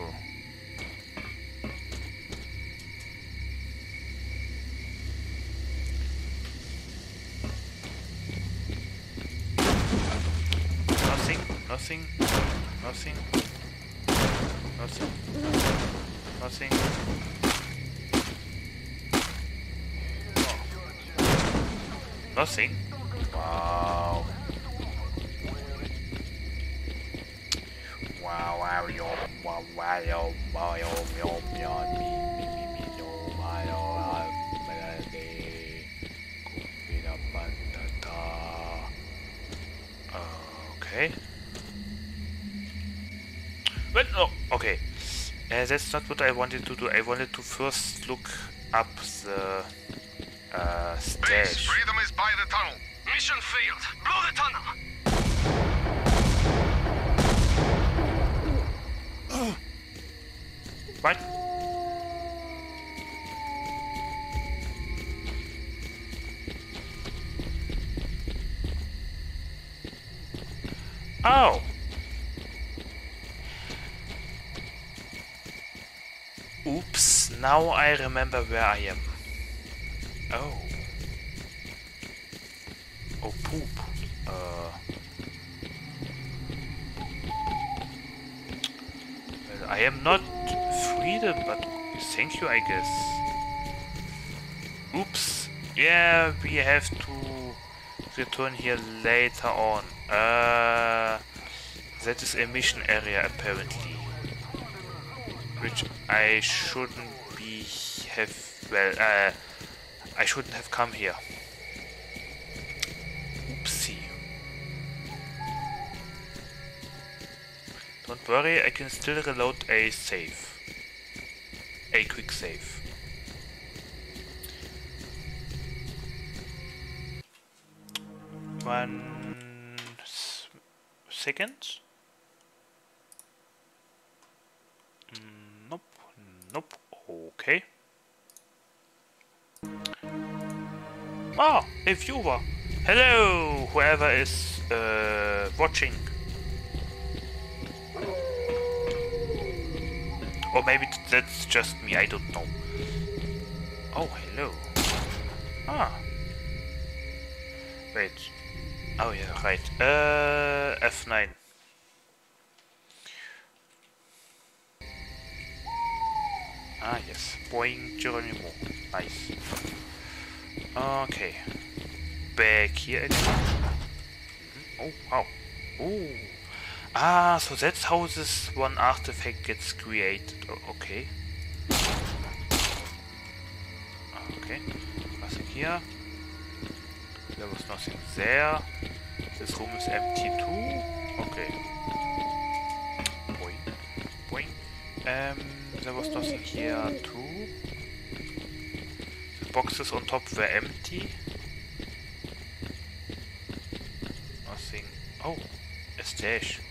Oh. Nothing? Wow. Wow, wow, yo, wow, wow, yo, wow, yo, yo, yo, me, me, me, me, yo, wow, yo, wow, melody, kupina pantata. Okay. Well, no, okay. Uh, that's not what I wanted to do. I wanted to first look Failed. Blow the tunnel. What? Oh! Oops, now I remember where I am. Oh. Oh, poop. Uh. Well, I am not freedom, but you, I guess. Oops. Yeah, we have to return here later on. Uh, that is a mission area, apparently. Which I shouldn't be have... Well, uh, I shouldn't have come here. Oopsie. Don't worry, I can still reload a save. Quick. One s- second. Mm, Nope, nope, okay. Ah, a viewer. Hello, whoever is uh, watching. Or maybe that's just me, I don't know. Oh, hello. Ah. Wait. Oh yeah, right. Uh, F9. So that's how this one artifact gets created. Okay. Okay. Nothing here. There was nothing there. This room is empty too. Okay. Boing. Boing. Um, there was nothing here too. The boxes on top were empty. Nothing. Oh, a stash.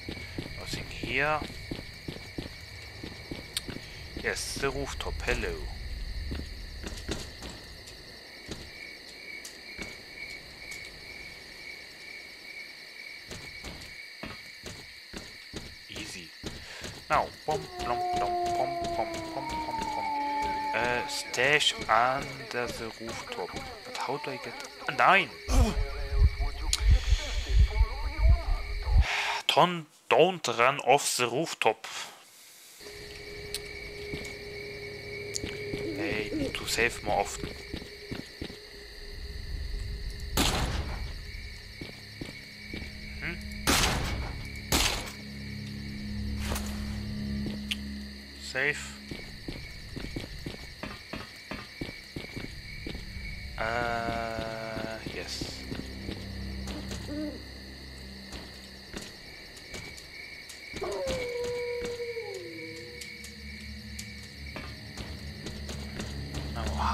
Here. Yes, the rooftop. Hello. Easy. Now, pom plom plom pom pom pom pom pom. Uh, stash under the rooftop. But how do I get? Nine. Don't don't run off the rooftop. They need to save more often.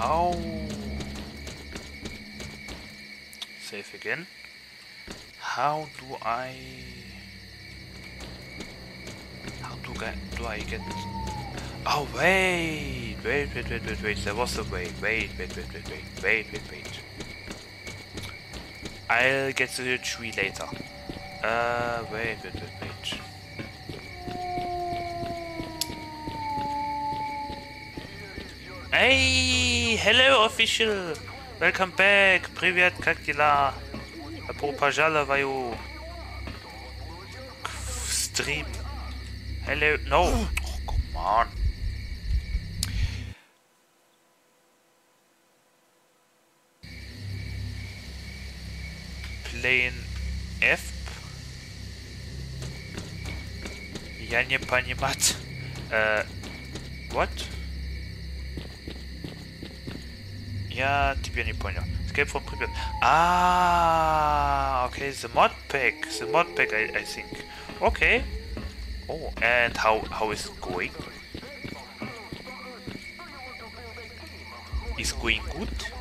Now? Save again. How do I? How do get? Do I get? Oh wait, wait, wait, wait, wait, wait. There was a way. Wait, wait, wait, wait, wait, wait, wait, wait. I'll get to the tree later. Uh, wait, wait, wait. Hey, hello official. Welcome back. Привет, как дела? Добро пожаловать в стрим. Hello, no. Oh, come on. Playing F. Я не понимать. Uh, ja, Debian Japan, Escape from Pripyat. Ah, okay, the mod pack, the mod pack, I, I think. Okay. Oh, and how how is it going? Is going good?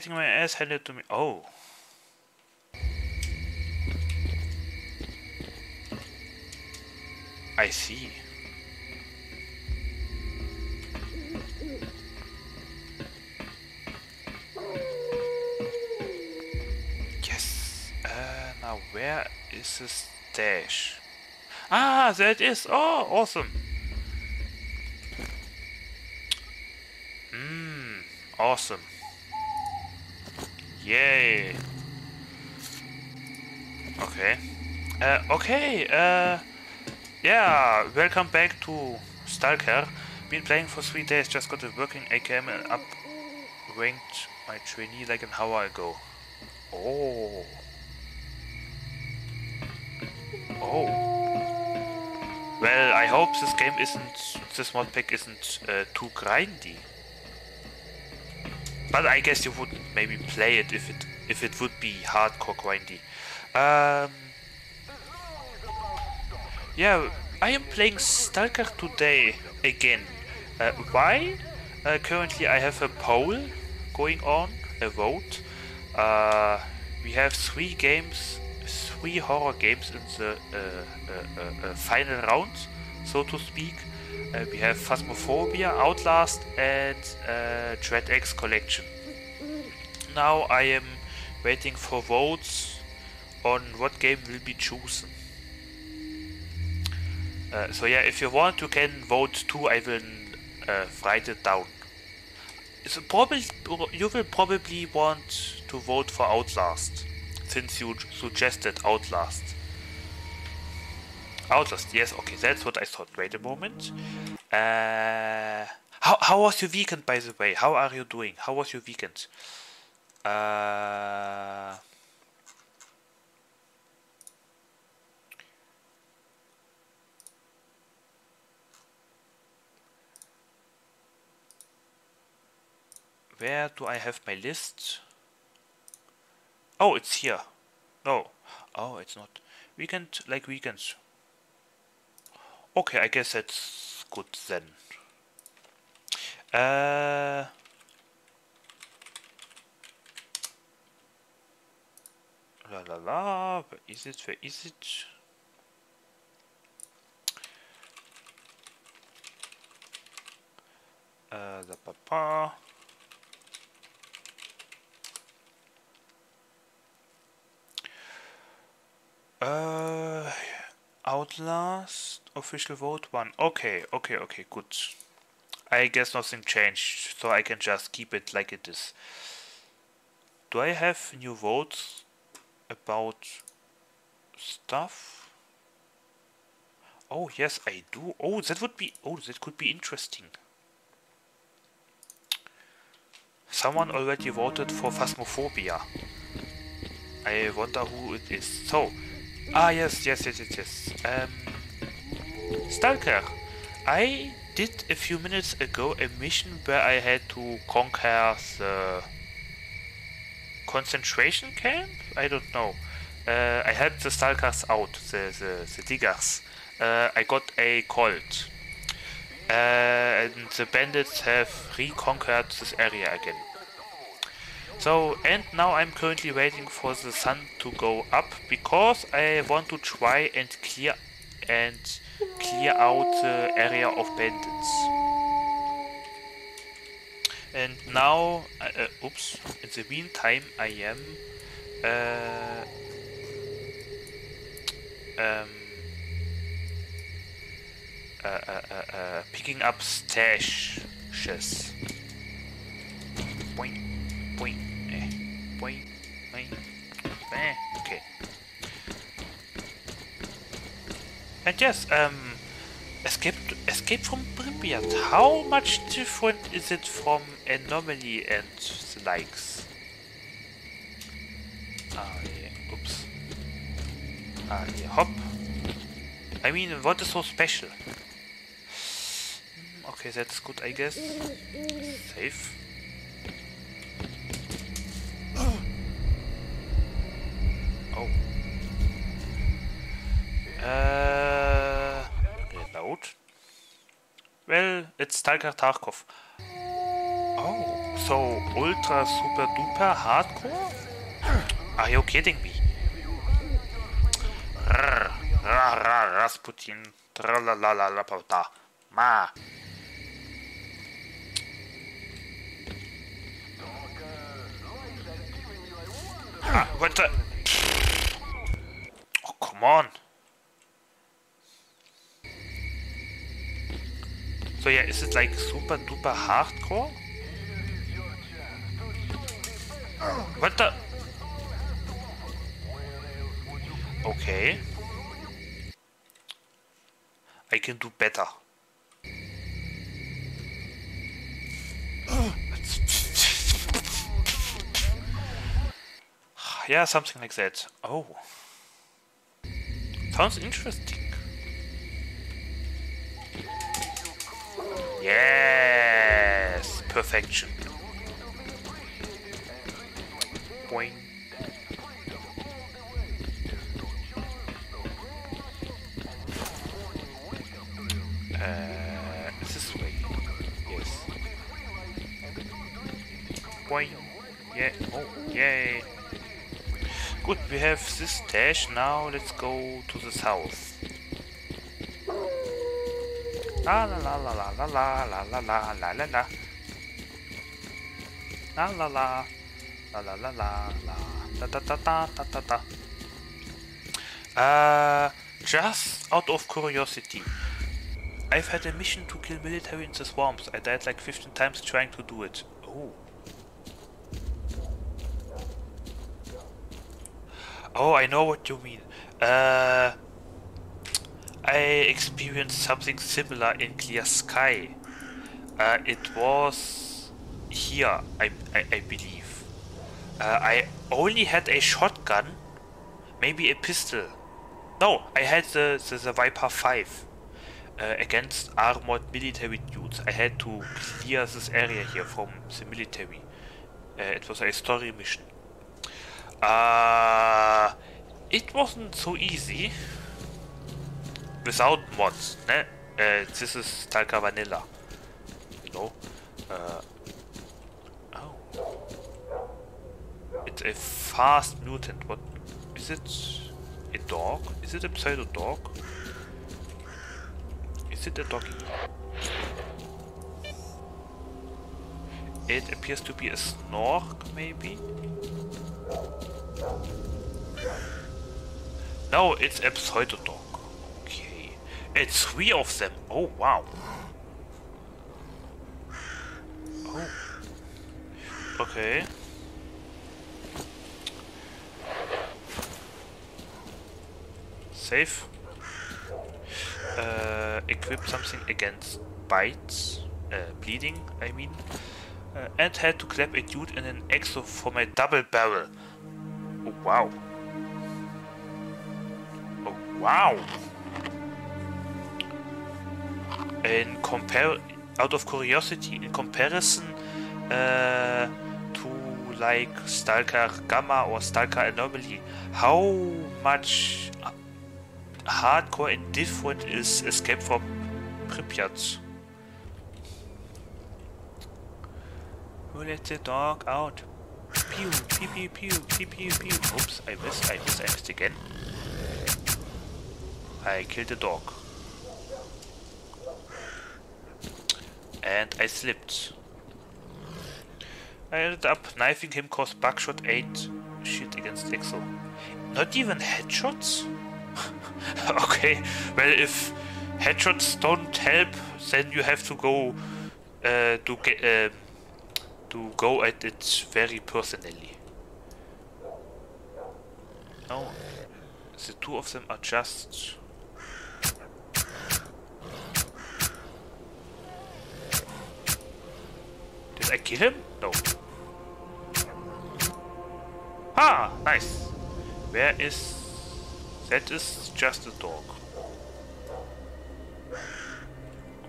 Getting my ass handed to me. Oh. I see. Yes. Uh, now where is the stash? Ah, it is. Oh, awesome. Mmm, awesome. Yay. Okay. Uh, okay, uh, yeah, welcome back to Stalker. Been playing for three days, just got a working AKM and up ranked my trainee like an hour ago. Oh. Oh. Well, I hope this game isn't, this mod pack isn't uh, too grindy. But I guess you wouldn't maybe play it if it if it would be hardcore grindy. Um, yeah, I am playing Stalker today again. Uh, why? Uh, currently I have a poll going on, a vote. Uh, we have three games, three horror games in the uh, uh, uh, final round, so to speak. We have Phasmophobia, Outlast, and uh, Dread X Collection. Now I am waiting for votes on what game will be chosen. Uh, so yeah, if you want, you can vote too. I will uh, write it down. So probably you will probably want to vote for Outlast, since you suggested Outlast. Outlast, yes, okay, that's what I thought. Wait a moment. Uh, how how was your weekend, by the way? How are you doing? How was your weekend? Uh, where do I have my list? Oh, it's here. No. Oh, it's not. Weekend, like weekends. Okay, I guess that's good then. Uh... La la la, where is it, where is it? Uh, the papa. Uh, Outlast official vote one. Okay, okay, okay, good. I guess nothing changed, so I can just keep it like it is. Do I have new votes about stuff? Oh yes, I do. Oh, that would be. Oh, that could be interesting. Someone already voted for Phasmophobia. I wonder who it is. So, Ah, yes, yes, yes, yes, yes. Um, Stalker. I did a few minutes ago a mission where I had to conquer the concentration camp? I don't know. Uh, I helped the Stalkers out, the, the, the diggers. Uh, I got a colt. Uh, and the bandits have reconquered this area again. So, and now I'm currently waiting for the sun to go up because I want to try and clear and clear out the area of bandits. And now, uh, uh, oops, in the meantime I am uh, um, uh, uh, uh, picking up stashes. Boing, boing wait, wait. Eh, okay. And yes, um, escape escape from Pripyat. How much different is it from Anomaly and the likes? Ah, yeah. Oops. Ah, yeah. Hop. I mean, what is so special? Hmm, okay, that's good, I guess. Safe. Uh, reload. Well, it's Stalker Tarkov. So ultra super duper hardcore? Are you kidding me? Rasputin. Tralalalapata. Ma. Ah, what? Oh, come on. So yeah, is it like super duper hardcore? What the? Okay. I can do better. yeah, something like that. Oh. Sounds interesting. Yes! Perfection. Boing. Uh, this way. Yes. Boing. Yeah. Oh, yay. Good, we have this stash. Now let's go to the south. La la la la la la la la la la la la la. La la la. La la la la. Da da da da da da da. Uh, just out of curiosity. I've had a mission to kill military in the swamps. I died like 15 times trying to do it. Oh. Oh, I know what you mean. Uh, I experienced something similar in Clear Sky. Uh, it was here, I, I, I believe. Uh, I only had a shotgun, maybe a pistol. No, I had the, the, the Viper 5 uh, against armored military dudes. I had to clear this area here from the military. Uh, it was a story mission. Uh, it wasn't so easy without mods. Ne? Uh, this is Stalker Vanilla. You know? Uh, oh. It's a fast mutant. What is it? A dog? Is it a pseudo dog? Is it a doggy? It appears to be a snork, maybe? No, it's a pseudo dog. Okay. It's three of them. Oh, wow. Oh. Okay. Save. Uh, equip something against bites. Uh, bleeding, I mean. Uh, and had to clap a dude in an exo for my double barrel. Oh, wow. Oh, wow. In compare, out of curiosity, in comparison uh, like Stalker Gamma or Stalker Anomaly, how much hardcore and different is Escape from Pripyat? Who let the dog out? Pew, pew, pew, pew, pew, pew. Oops, I missed, I missed, I missed again. I killed the dog. And I slipped. I ended up knifing him cause Buckshot 8 shit against Exo. Not even headshots? okay, well if headshots don't help, then you have to go uh, to get uh, to go at it very personally. No, the two of them are just. Did I kill him? No. Ah, nice. Where is... That is just a dog.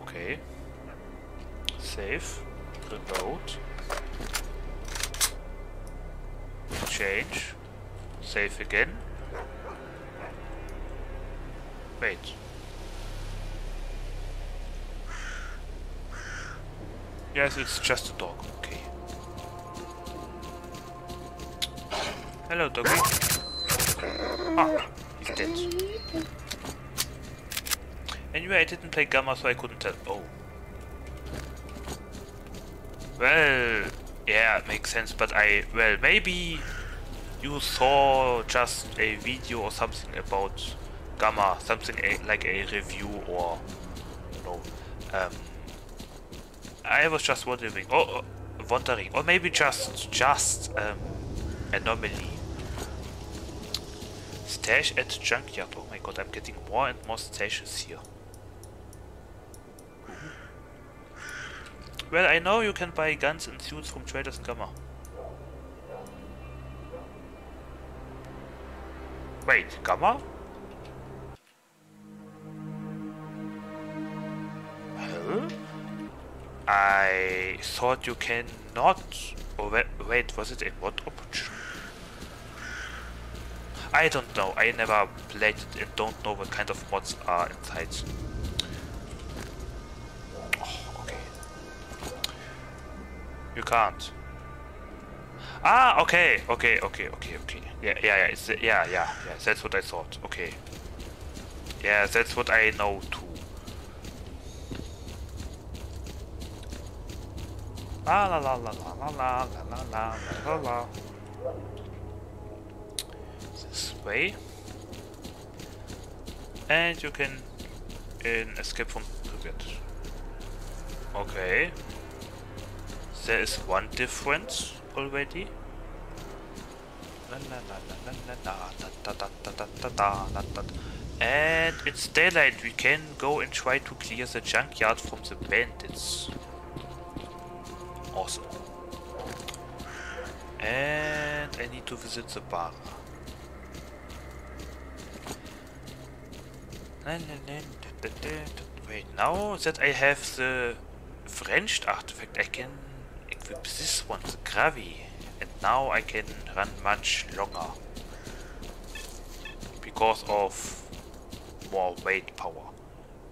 Okay. Save. Reload. Change. Save again. Wait. Yes, it's just a dog. Okay. Hello, doggy. Ah, he's dead. Anyway, I didn't play Gamma, so I couldn't tell. Oh. Well, yeah, makes sense, but I... Well, maybe you saw just a video or something about Gamma, something a, like a review or... You know, um... I was just wondering, or oh, wondering, or maybe just, just, um, anomaly. Stash at junkyard. Oh my god, I'm getting more and more stashes here. Well, I know you can buy guns and suits from traders in Gamma. Wait, Gamma? Huh? I thought you cannot... Oh, wait, was it a mod option? I don't know, I never played it and don't know what kind of mods are inside. Oh, okay. You can't. Ah, okay, okay, okay, okay, okay. Yeah, yeah, yeah, yeah, yeah, yeah. That's what I thought. Okay. Yeah, that's what I know too. La la la la la la la la la la. This way. And you can in escape from Pripyat. Okay. There is one difference already. And it's daylight. We can go and try to clear the junkyard from the bandits. Awesome. And I need to visit the bar. Wait, now that I have the French artifact, I can equip this one, the Gravi. And now I can run much longer. Because of more weight power.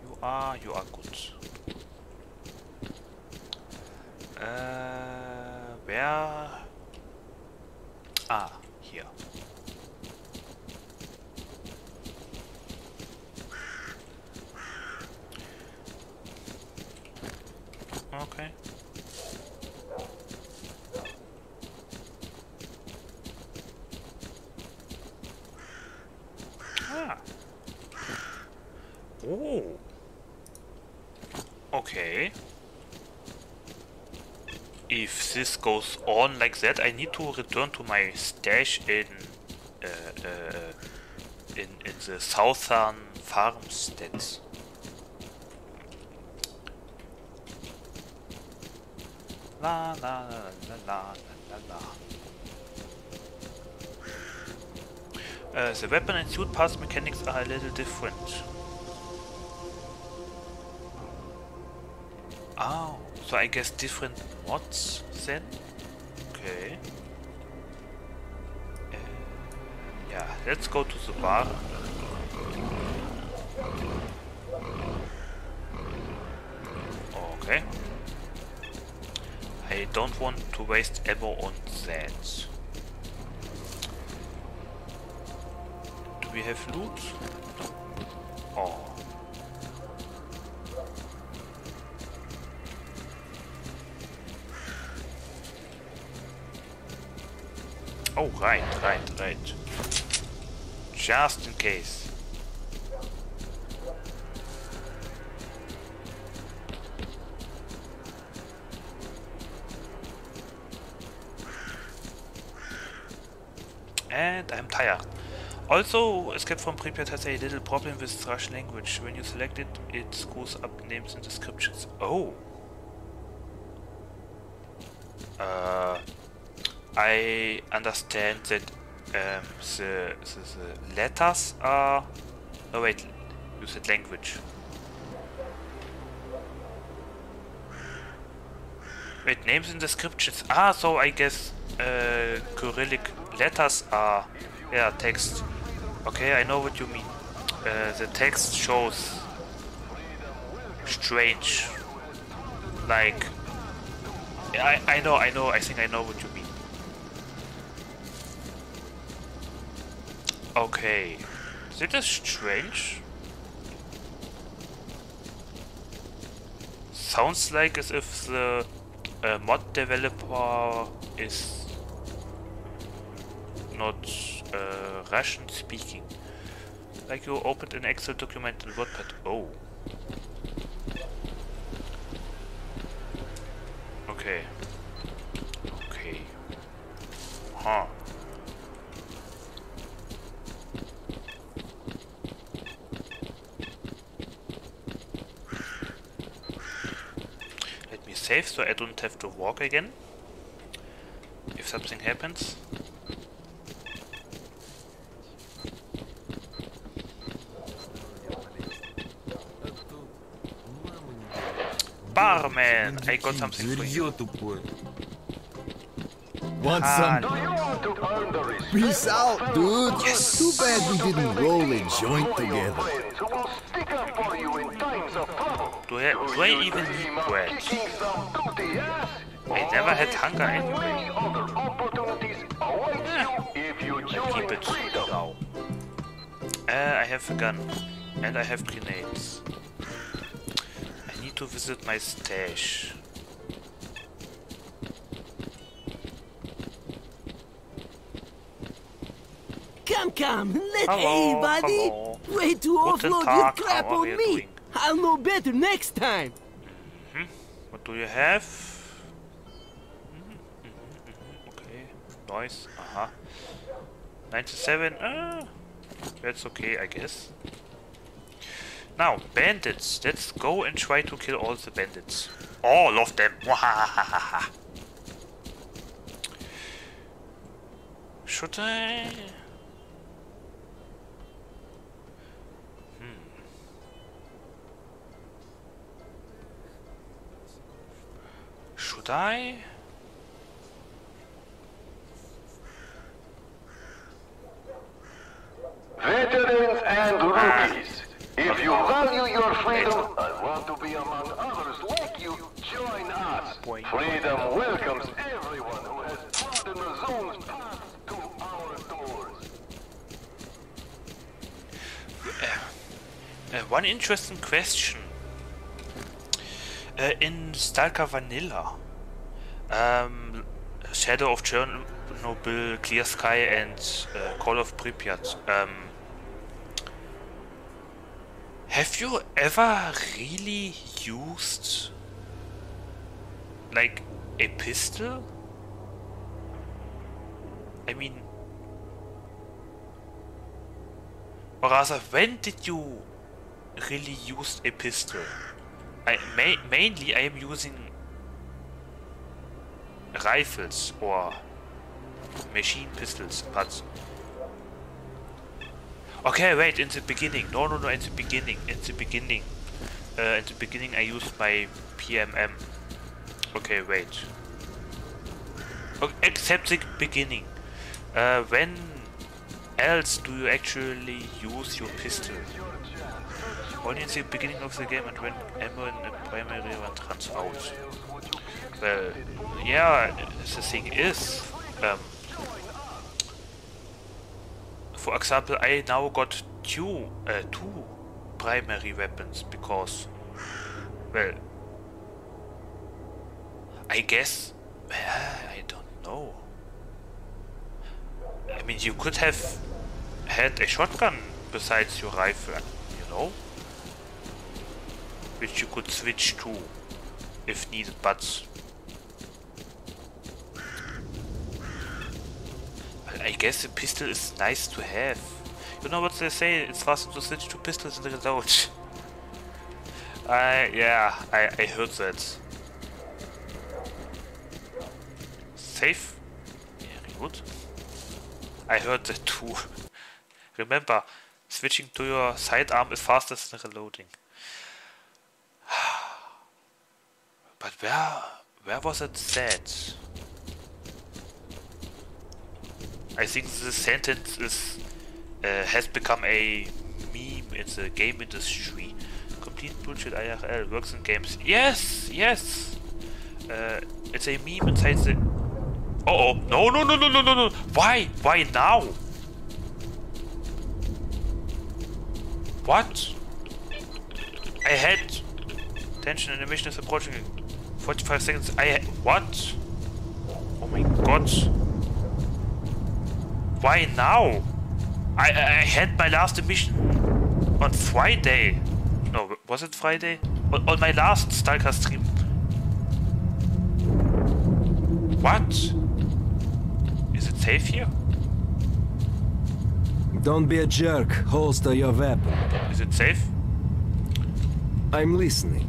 You are, you are good. Uh, where? Ah, here. Okay. Ah. Oh. Okay. If this goes on like that, I need to return to my stash in uh, uh, in in the southern farmsteads. La la la la la la la. Uh, the weapon and suit pass mechanics are a little different. Oh, so I guess different mods then? Okay. Uh, yeah, let's go to the bar. Okay. I don't want to waste ammo on that. Do we have loot? Oh. Oh, right, right, right. Just in case. And I'm tired. Also, Escape from Pripyat has a little problem with Russian language. When you select it, it screws up names and descriptions. Oh. Uh, I understand that um, the, the, the letters are... Oh wait, you said language. Wait, names and descriptions. Ah, so I guess uh, Cyrillic letters are... Yeah, text. Okay, I know what you mean. Uh, the text shows strange. Like, I, I know, I know, I think I know what you mean. Okay, is strange. Sounds like as if the uh, mod developer is not uh, Russian speaking. Like you opened an Excel document in WordPad. Oh. Okay. Okay. Huh. Save so I don't have to walk again. If something happens. Barman, I got something for you. Want some? Do you want to earn the respect Peace out, dude. citizens? Too bad we didn't roll a joint together. friends who will stick up for you in times of trouble. Do I, do I even need bread? I never had hunger anyway. Keep it now. Uh, I have a gun. And I have grenades. I need to visit my stash. Come, come, let Hello, hey, buddy. hello. Way to Guten offload your crap how on me. doing? I'll know better next time. What do you have? Mhm, mhm, Okay, nice. Uh-huh. 97. Ah, that's okay, I guess. Now, bandits. Let's go and try to kill all the bandits. All of them. Should I? Should I? Veterans and rookies, if you value your freedom and want to be among others like you, join us. Freedom welcomes everyone who has trodden the zone's path to our doors. Uh, one interesting question. Uh, in Stalker Vanilla, um, Shadow of Chernobyl, Clear Sky, and uh, Call of Pripyat, um, have you ever really used like a pistol? I mean, or rather, when did you really use a pistol? I ma mainly I am using rifles or machine pistols, but okay, wait. In the beginning, no, no, no. In the beginning, in the beginning, uh, in the beginning, I used my PMM. Okay, wait. Okay, except the beginning. Uh, when else do you actually use your pistol? Only in the beginning of the game and when ammo in the primary one runs out. Well, yeah, the thing is, um, for example, I now got two, uh, two primary weapons because, well, I guess, I don't know. I mean, you could have had a shotgun besides your rifle, you know? Which you could switch to if needed, but I guess a pistol is nice to have. You know what they say? It's faster to switch to pistols than reload. I yeah, I I heard that. Safe? Very good. I heard that too. Remember, switching to your sidearm is faster than reloading. But where where was it said? I think this sentence is uh, has become a meme in the game industry. Complete bullshit IRL works in games. Yes, yes. Uh, it's a meme inside the. Uh oh! No! No! No! No! No! No! No! Why? Why now? What? I had tension and the mission is approaching. 45 seconds. I what? Oh my god. Why now? I, I had my last emission on Friday. No, was it Friday? On, on my last Stalker stream. What? Is it safe here? Don't be a jerk. Holster your weapon. Is it safe? I'm listening.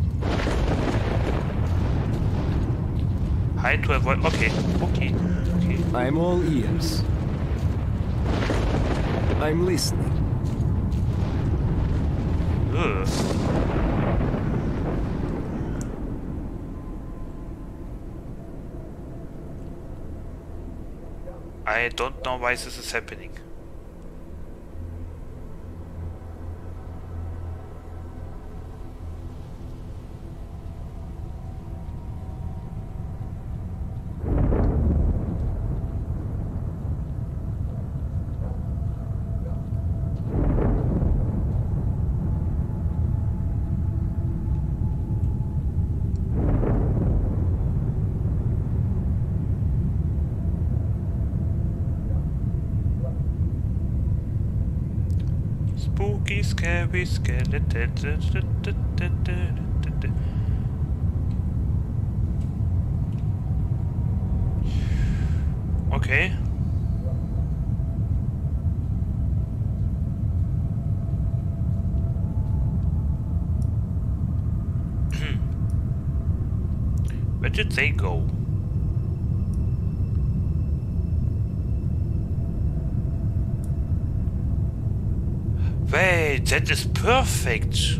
Hide to avoid. Okay, okay, okay. I'm all ears. I'm listening. Ugh. I don't know why this is happening. Scary skeleton. Okay. Where did they go? Wait, that is perfect.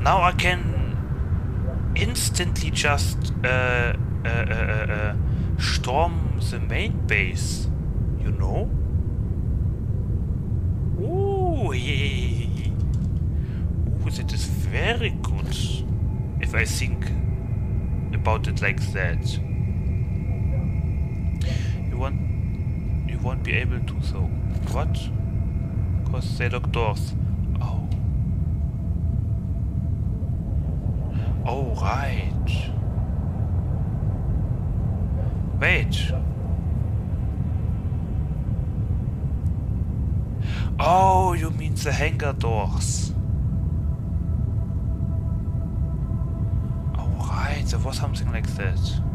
Now I can instantly just uh, uh, uh, uh, uh, storm the main base, you know? Ooh, yeah. Ooh, that is very good. If I think about it like that. You won't, you won't be able to so. What? Cause they lock doors. Oh. Oh, right. Wait. Oh, you mean the hangar doors. Oh, right. There was something like that.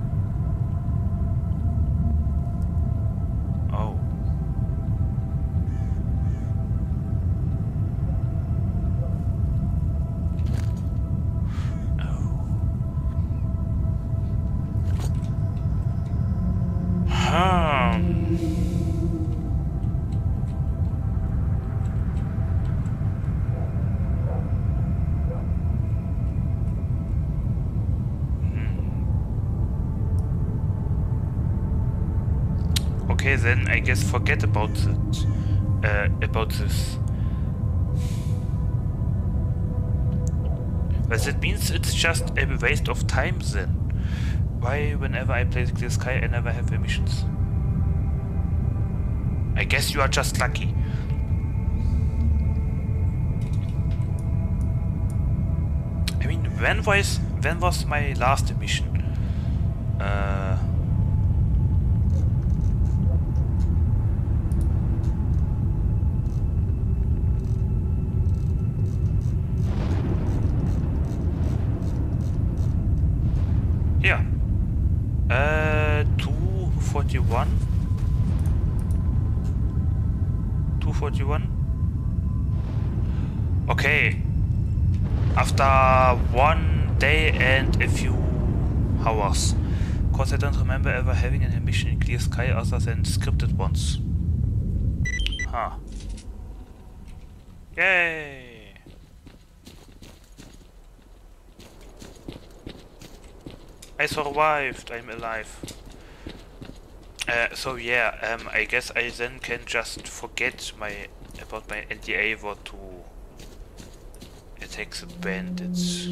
Guess forget about. Uh, about this. But that means it's just a waste of time then. Why, whenever I play Clear Sky, I never have emissions? I guess you are just lucky. I mean, when was when was my last emission? Other than scripted ones. Huh. Yay! I survived, I'm alive. Uh, so yeah, um, I guess I then can just forget my about my NDA what to attack the bandits.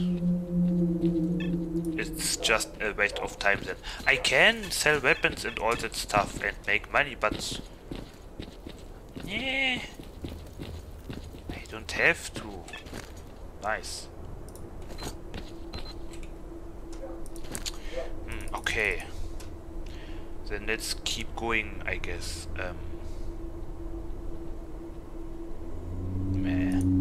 It's just a waste of time then. I can sell weapons and all that stuff and make money, but yeah, I don't have to. Nice. Hmm, okay. Then let's keep going, I guess. Um, meh.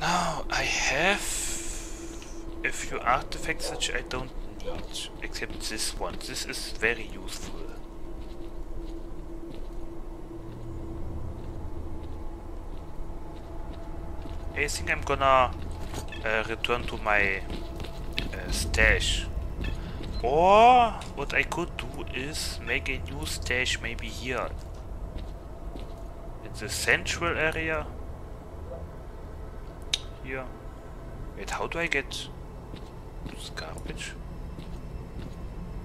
Now, I have a few artifacts which I don't need, except this one. This is very useful. I think I'm gonna uh, return to my uh, stash. Or what I could do is make a new stash maybe here. In the central area. Here. Wait, how do I get this garbage?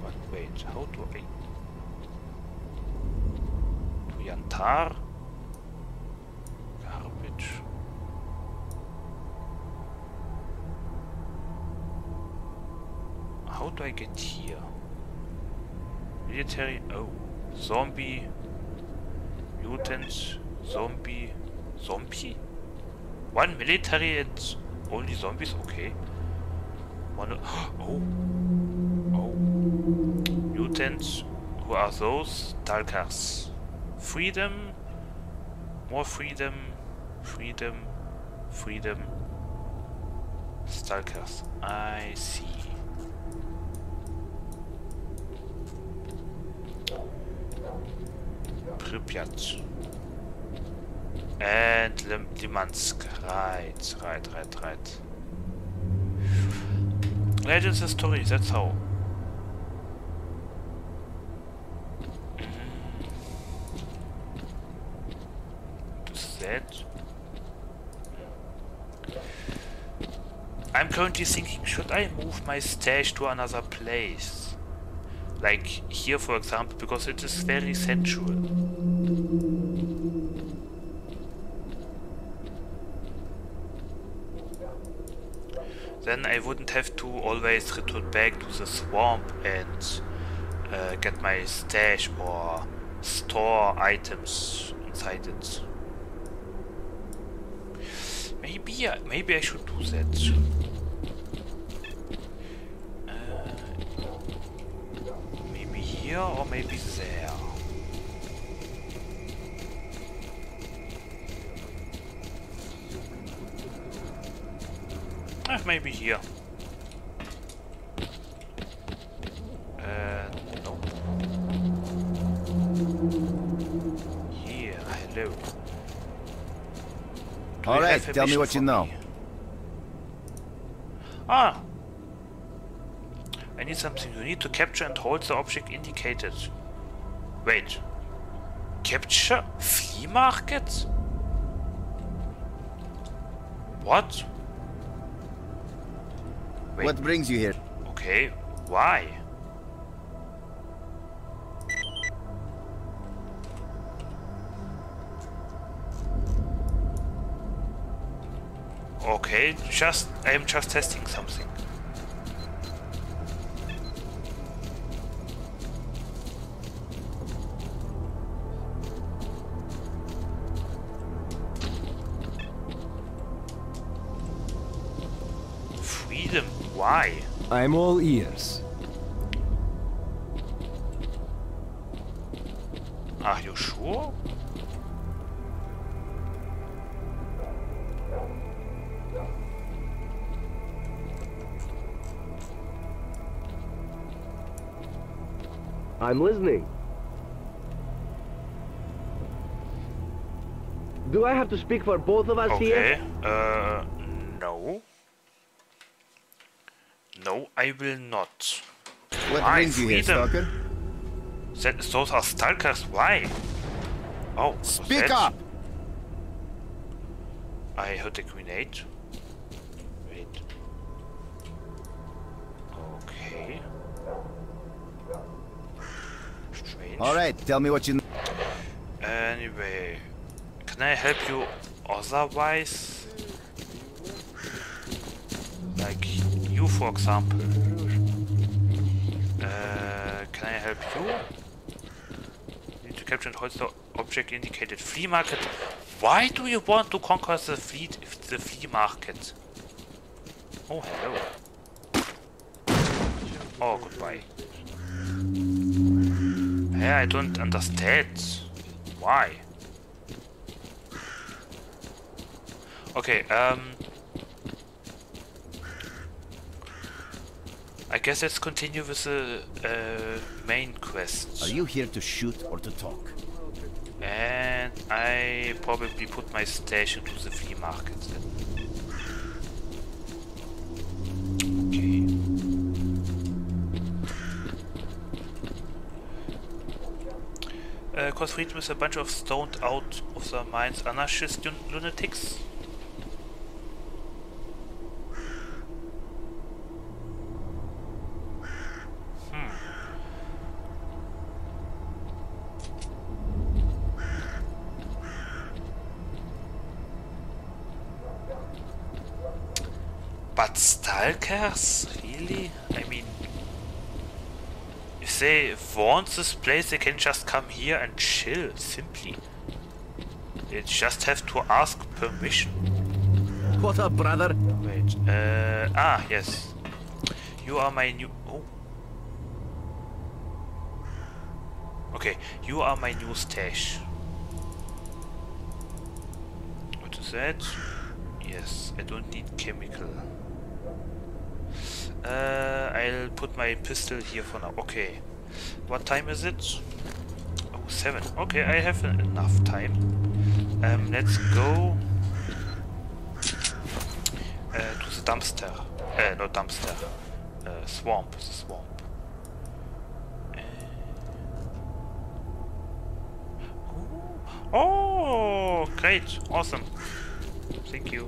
But wait, how do I... To Yantar? Garbage. How do I get here? Military... Oh. Zombie. Mutants. Zombie. Zombie? One military and only zombies? Okay. One... Oh. Oh. Mutants. Who are those? Dalkars. Freedom. More freedom. Freedom. Freedom. Stalkers. I see. Pripyat. And Lim Limansk. Right, right, right, right. Legends history, that's mhm. how. that. I'm currently thinking, should I move my stash to another place? Like here, for example, because it is very central. Then I wouldn't have to always return back to the swamp and uh, get my stash or store items inside it. Maybe, I, maybe I should do that. Uh, maybe here or maybe maybe here. Uh, no. Here, hello. Do All right, tell me what you know. me? Ah! I need something. You need to capture and hold the object indicated. Wait. Capture flea market? What? Wait. What brings you here? Okay, why? Okay, just I am just testing something. I'm all ears. Are you sure? I'm listening. Do I have to speak for both of us Okay, here? uh, no. No, I will not. What Why brings you here? Stalker? That, those are stalkers, why? Oh, Speak that- up! I heard a grenade. Wait. Okay. Strange. All right, tell me what you. Anyway, can I help you otherwise? Like you, for example. You? Need to capture and hold the object indicated. Flea market. Why do you want to conquer the flea, the flea market? Oh, hello. Oh, goodbye. Hey, I don't understand. Why? Okay, um... I guess let's continue with the uh, main quest. Are you here to shoot or to talk? And I probably put my station into the flea market then. Okay. Uh, cause freedom is a bunch of stoned out of their minds anarchist lunatics. Hmm. Stalkers? Really? I mean, if they want this place, they can just come here and chill, simply. They just have to ask permission. What up, brother? Wait, uh, ah, yes. You are my new... Oh. Okay, you are my new stash. What is that? Yes, I don't need chemical. Uh, I'll put my pistol here for now. Okay. What time is it? Oh, seven. Okay, I have enough time. Um, let's go uh, to the dumpster. Uh, not dumpster. Uh, swamp. The swamp. Uh, Oh, great. Awesome. Thank you.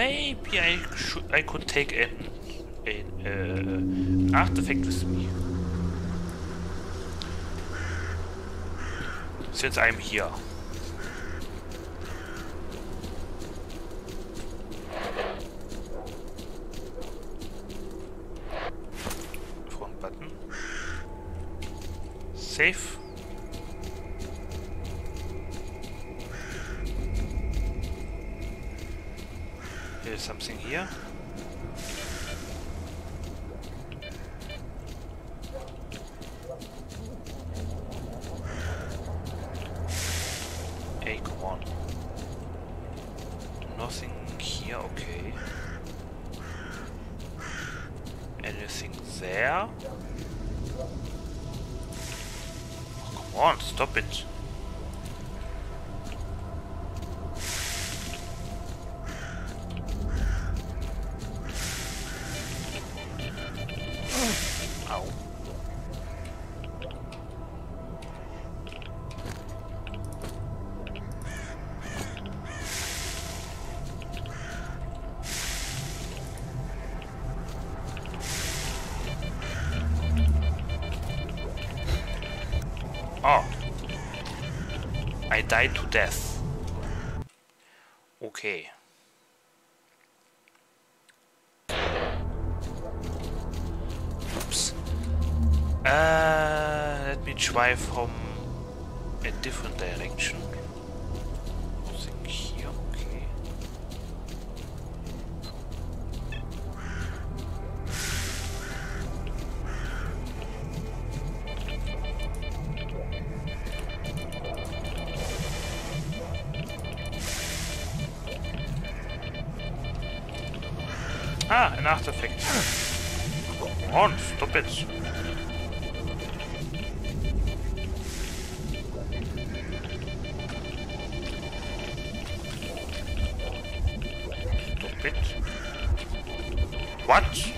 Maybe I should I could take an an uh, artifact with me. Since I'm here. Front button. Save. hier. Death. Ah, an artifact. Come on, stop it. What?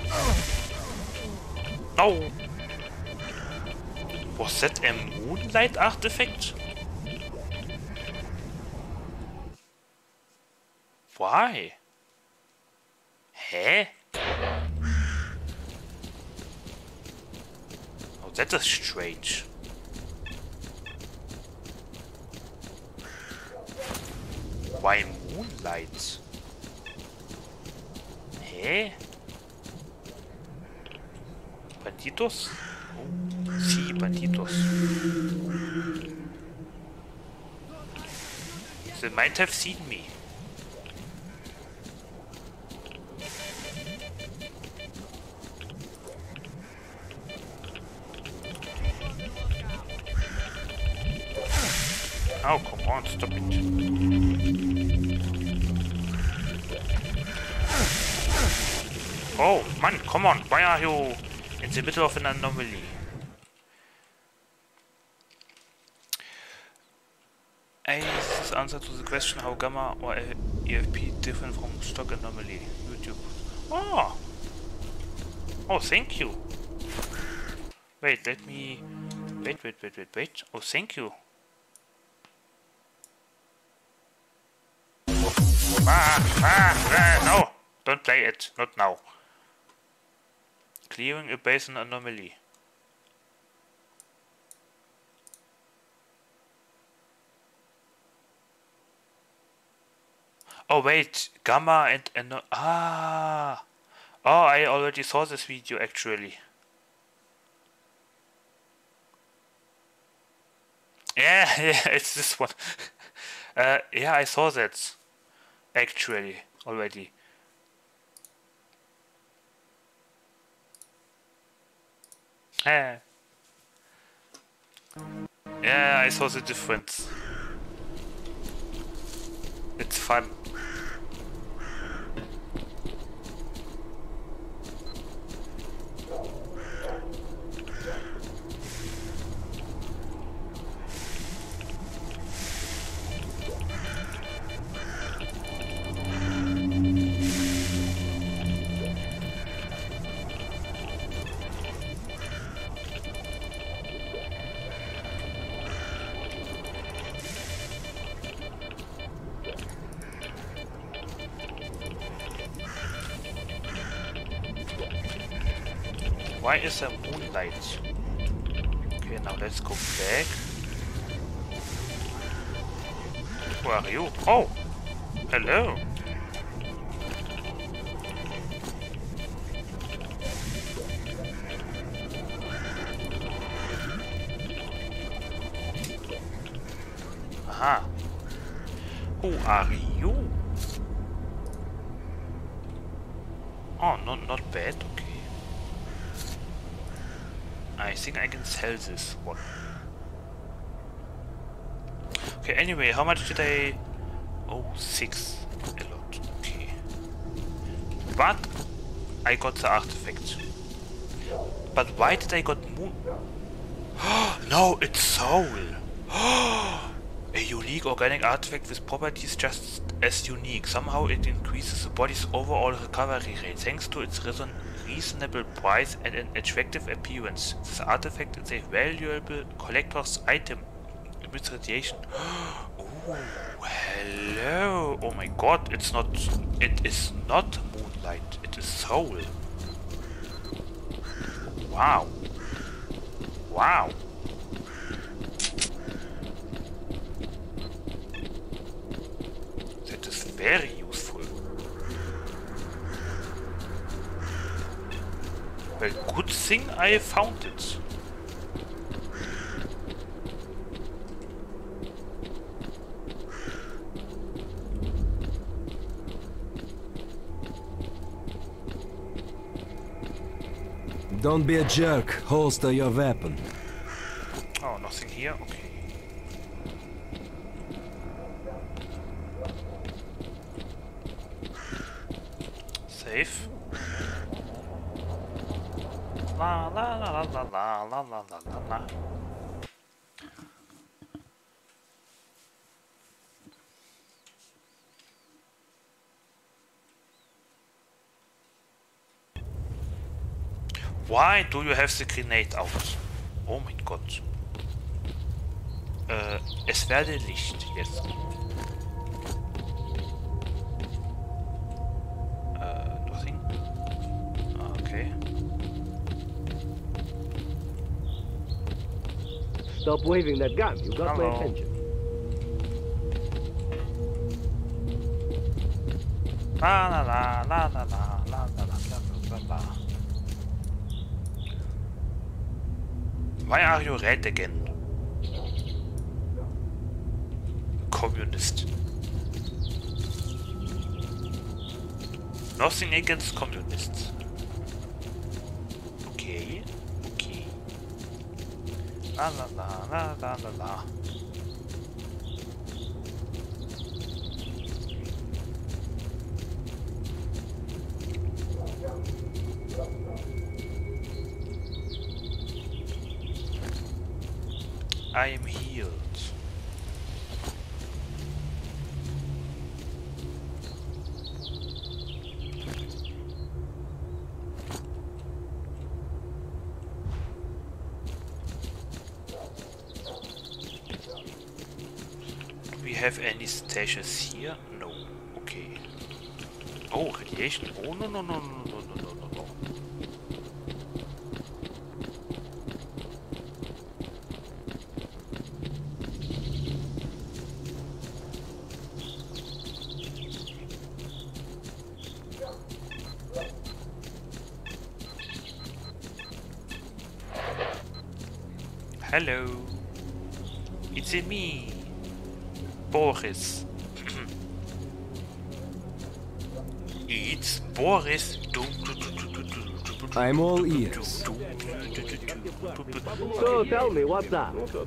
No. Was that a moonlight artifact? Why? Oh, that is strange. Why moonlight? Eh? Hä? Banditos? Oh, sí, banditos. They might have seen me. Oh, come on, stop it. Oh, man, come on. Why are you in the middle of an anomaly? A this is answer to the question how gamma or EFP different from stock anomaly. YouTube. Oh! Oh, thank you. Wait, let me... Wait, wait, wait, wait, wait. Oh, thank you. Ah, ah, ah, no! Don't play it. Not now. Clearing a basin anomaly. Oh wait, Gamma and, and ah, oh I already saw this video actually. Yeah, yeah, it's this one. uh, yeah, I saw that actually already. Yeah. I saw the difference. It's fun. Why is there moonlight? Okay, now let's go back. Who are you? Oh! Hello! Sell this one. Okay, anyway, how much did I... Oh, six. A lot, okay. But I got the artifact. But why did I got moon? no, it's soul! A unique organic artifact with properties just as unique. Somehow it increases the body's overall recovery rate thanks to its reason reasonable price and an attractive appearance. This artifact is a valuable collector's item with. Oh, hello! Oh my god, it's not... It is not moonlight, it is soul. Wow. Wow. That is very useful. Well, good thing I found it. Don't be a jerk. Holster your weapon. Oh, nothing here? Okay. Safe. La la la la la la la la la. Why do you have the grenade out? Oh mein Gott. Äh, es werde Licht jetzt. Stop waving that gun. You got my Hello. attention. La la la la la la la la la la la. Why are you red again? Communist. Nothing against communists. Okay. 啦啦啦啦啦啦啦。I'm all ears. So tell me, what's up? Oh,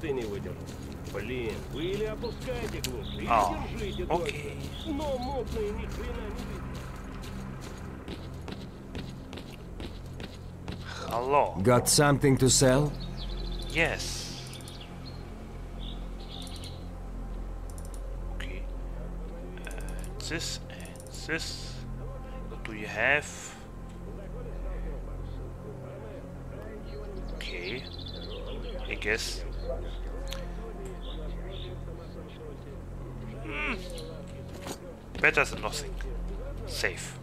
ah, okay. Hello. Got something to sell? Yes. Okay. Uh, this and this. What do you have? Okay. I guess. Hmm. Better than nothing. Safe.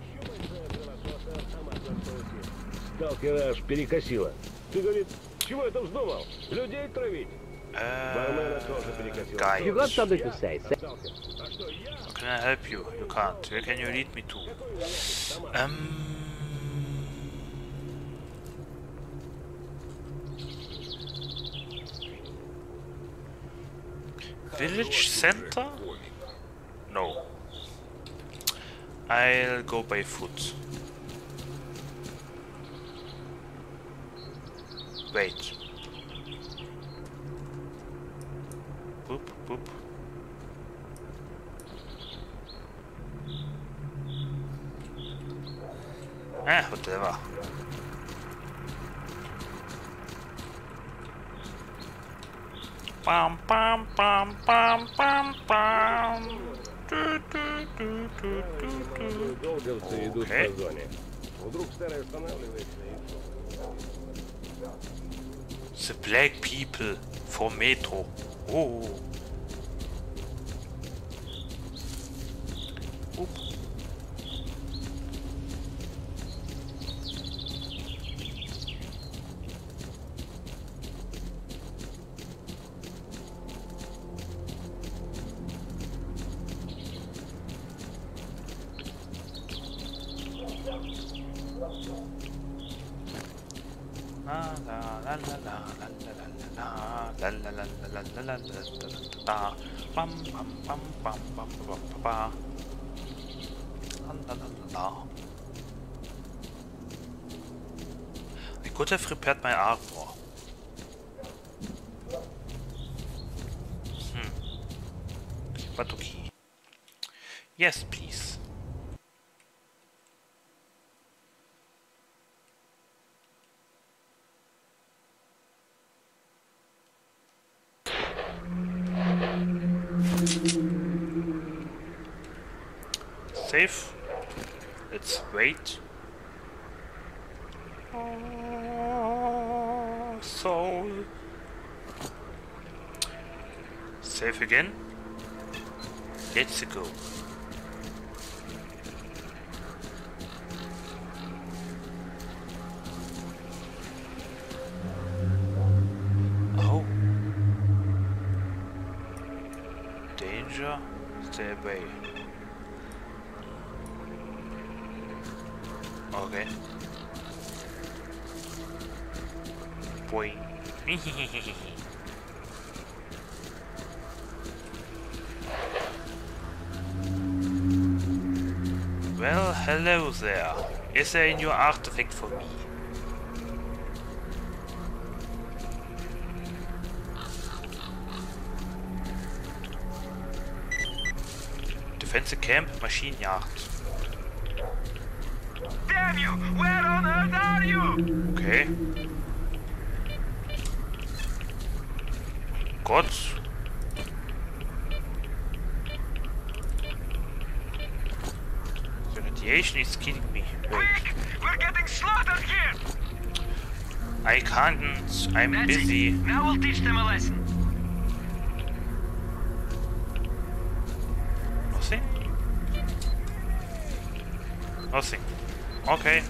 Сталкера аж перекосило. Ты, говорит, чего это вздумал? Людей травить? Бармена тоже Uh, перекосило. You got guys, something to say? say how can I help you? You can't. Where can you lead me to? Um. Village center? No. I'll go by foot. Wait. Boop, boop. Eh, whatever. The black people for metro. Bam bam bam bam bam la la la la I could have repaired my armor. Hmm. But okay. Yes, please. Safe. Let's wait. Uh, oh, soul. Save again. Let's go. Oh. Danger. Stay away. Okay. Boy. well, hello there. Is there a new artifact for me? Defense camp, Maschinenjagd. Damn you! Where on earth are you? Okay. Gott. The radiation is killing me. Wait. Quick! We're getting slaughtered here! I can't. I'm That's busy. it. Now we'll teach them a lesson. Nothing? Nothing. Okay.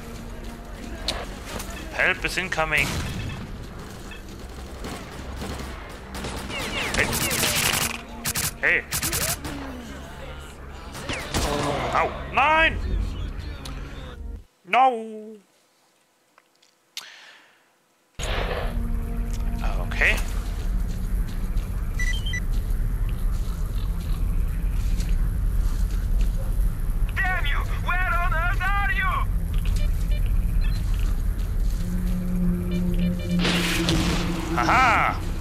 Help is incoming. Hey. Hey. Au. Nein! No! Okay. Aha!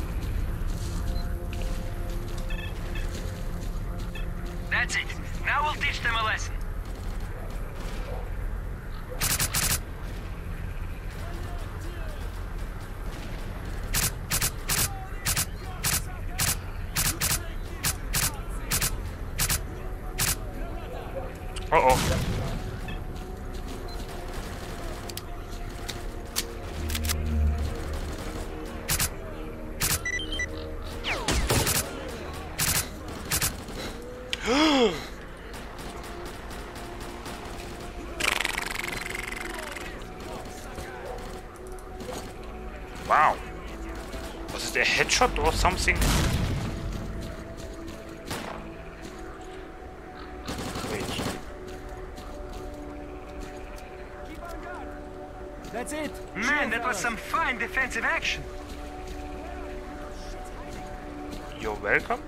Was it a headshot or something? Wait. That's it. Man, that was some fine defensive action. You're welcome.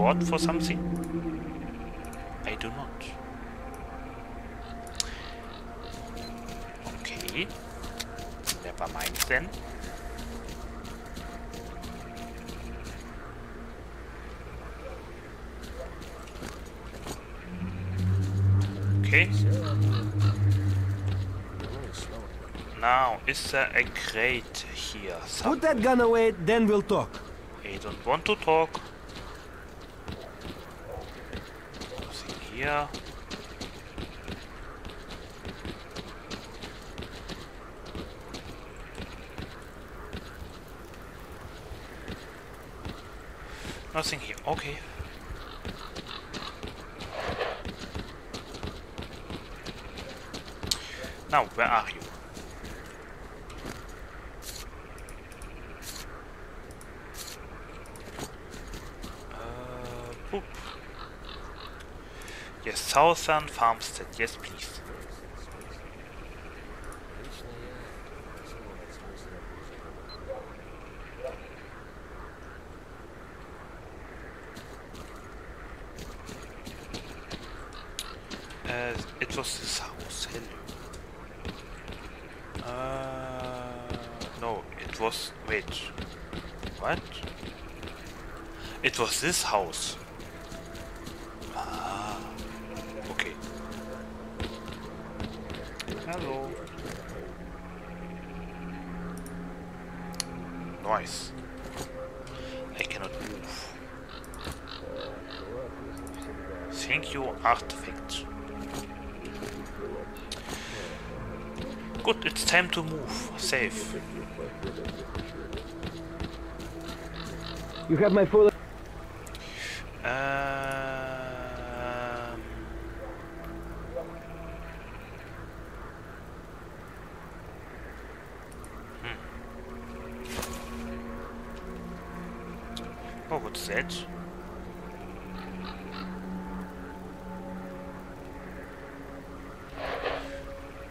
Reward for something? I do not. Okay. Never mind then. Okay. Now, is there a crate here? Some Put that gun away, then we'll talk. I don't want to talk. Nothing here. Nothing here. Okay. Now, where are you? Uh, boop. Southern Farmstead. Yes, please. Uh, it was this house. Hello. Uh, no, it was. Wait. What? It was this house. Safe. You have my full. Um, hmm. Oh, what's that?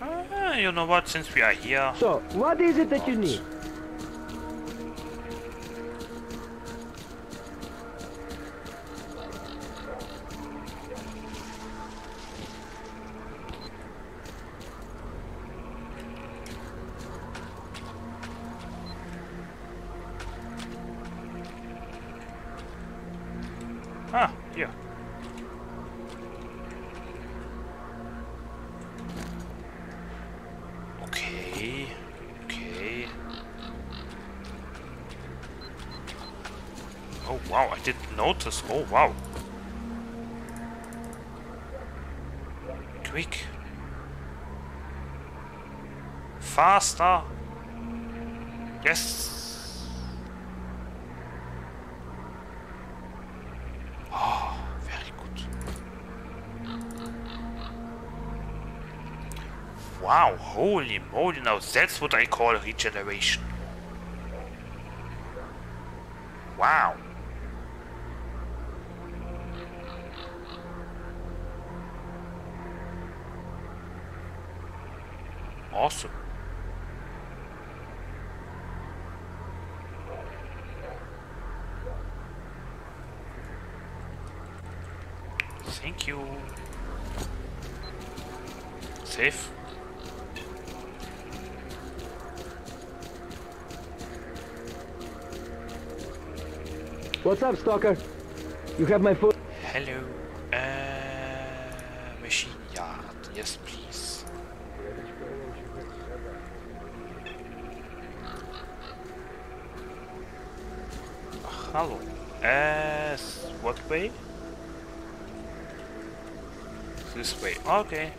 Ah, you know what? Since we are here, So, what is it that you need? Wow. Quick. Faster. Yes. Oh, very good. Wow, holy moly, now that's what I call regeneration. Up, Stalker? You have my phone. Hello. Uh, machine yard. Yes, please. Hello. Uh, what way? This way. Okay.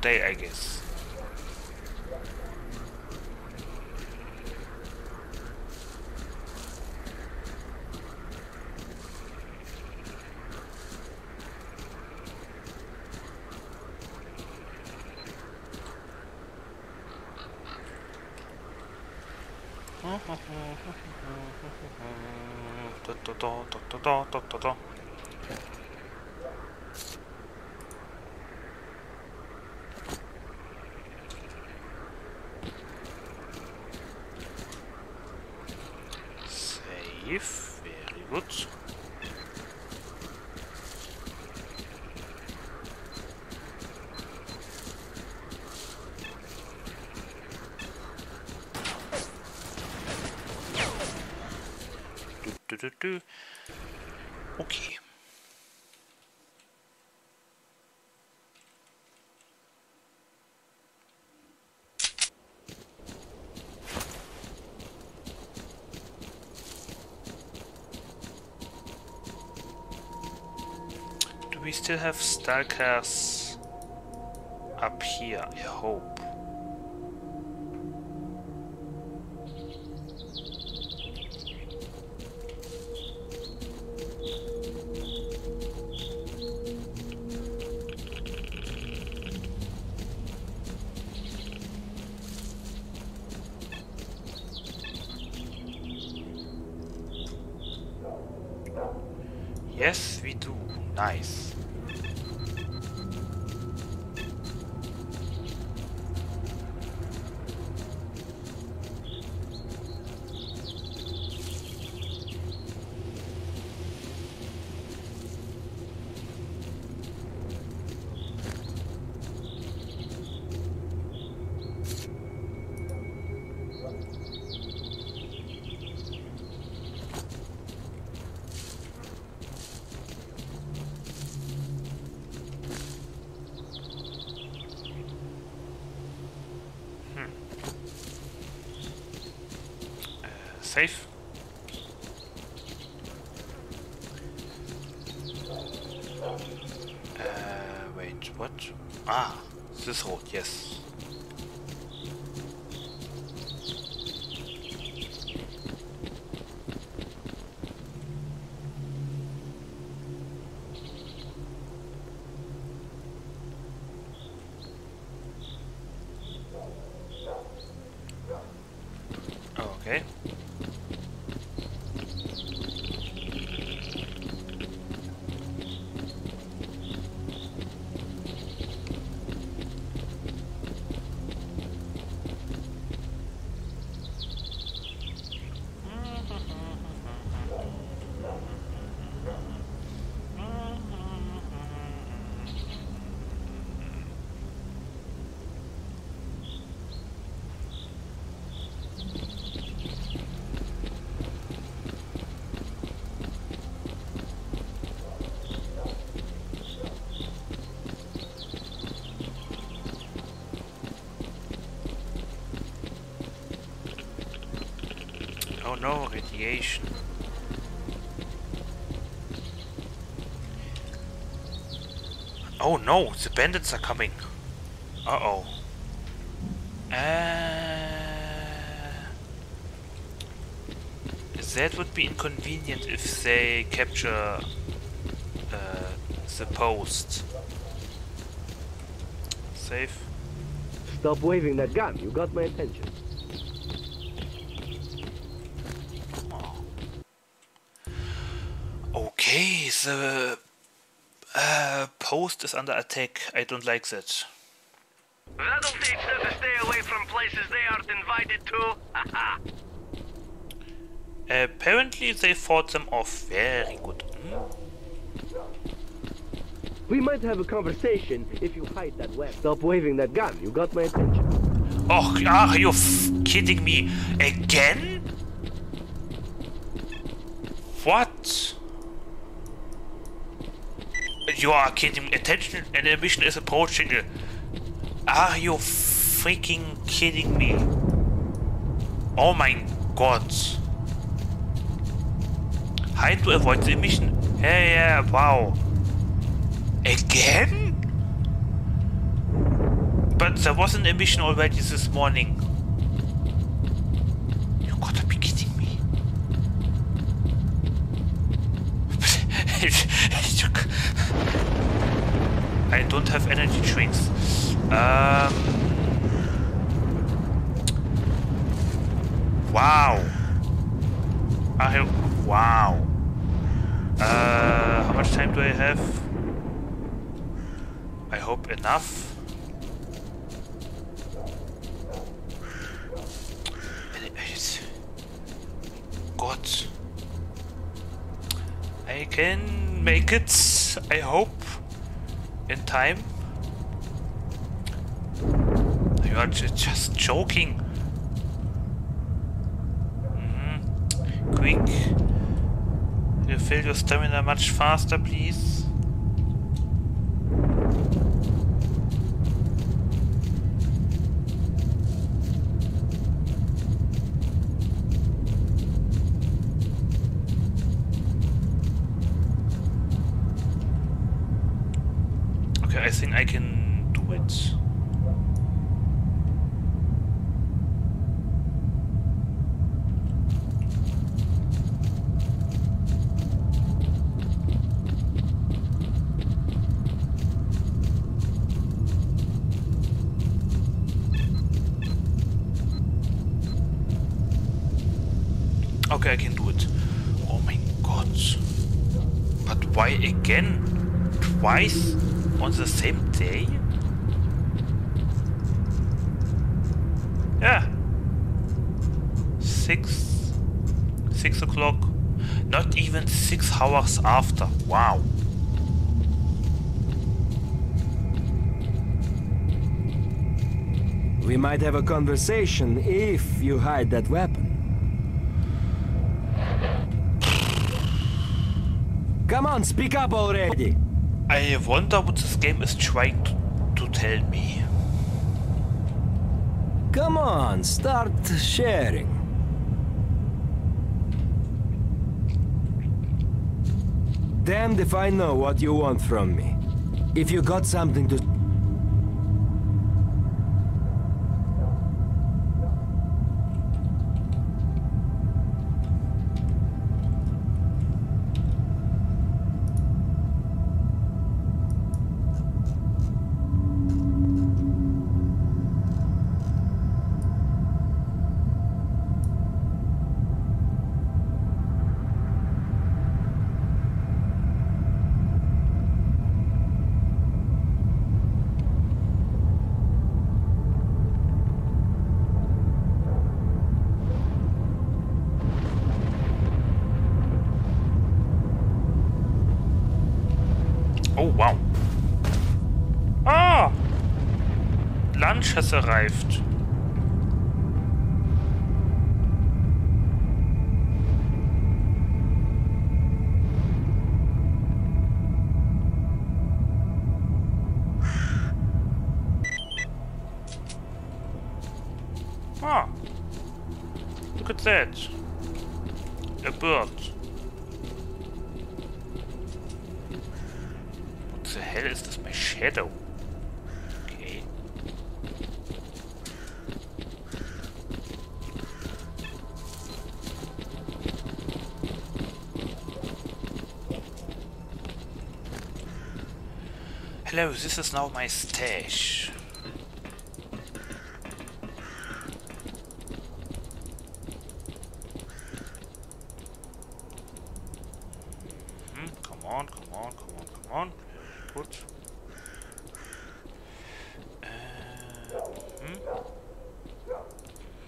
Today, I guess. Da, da, da, da, da, da, da, da. Safe, very good. Du, du, du, du. Okay. Do we still have stalkers up here? I hope. No, radiation. Oh no, the bandits are coming. Uh-oh. Uh, that would be inconvenient if they capture uh, the post. Safe. Stop waving that gun. You got my attention. The uh, post is under attack. I don't like that. That'll teach them to stay away from places they aren't invited to. Apparently they fought them off. Very good. We might have a conversation if you hide that weapon. Stop waving that gun. You got my attention. Oh, are you kidding me? Again? You are kidding. Attention, an emission is approaching. Are you freaking kidding me? Oh my god. Hide to avoid the emission. Yeah, yeah, wow. Again? But there was an emission already this morning. Don't have energy drinks. Um, wow. I wow. Uh, how much time do I have? I hope enough. God. I can make it, I hope, in time. You are just joking. Mm -hmm. Quick. Refill your stamina much faster, please. I think I can do it. Okay, I can do it. Oh my god. But why again? Twice? on the same day? Yeah. Six... Six o'clock. Not even six hours after. Wow. We might have a conversation if you hide that weapon. Come on, speak up already! I wonder what this game is trying to, to tell me. Come on, start sharing. Damned if I know what you want from me. If you got something to has arrived. This is now my stash. Hmm, come on, come on, come on, come on. Good. Uh, hmm.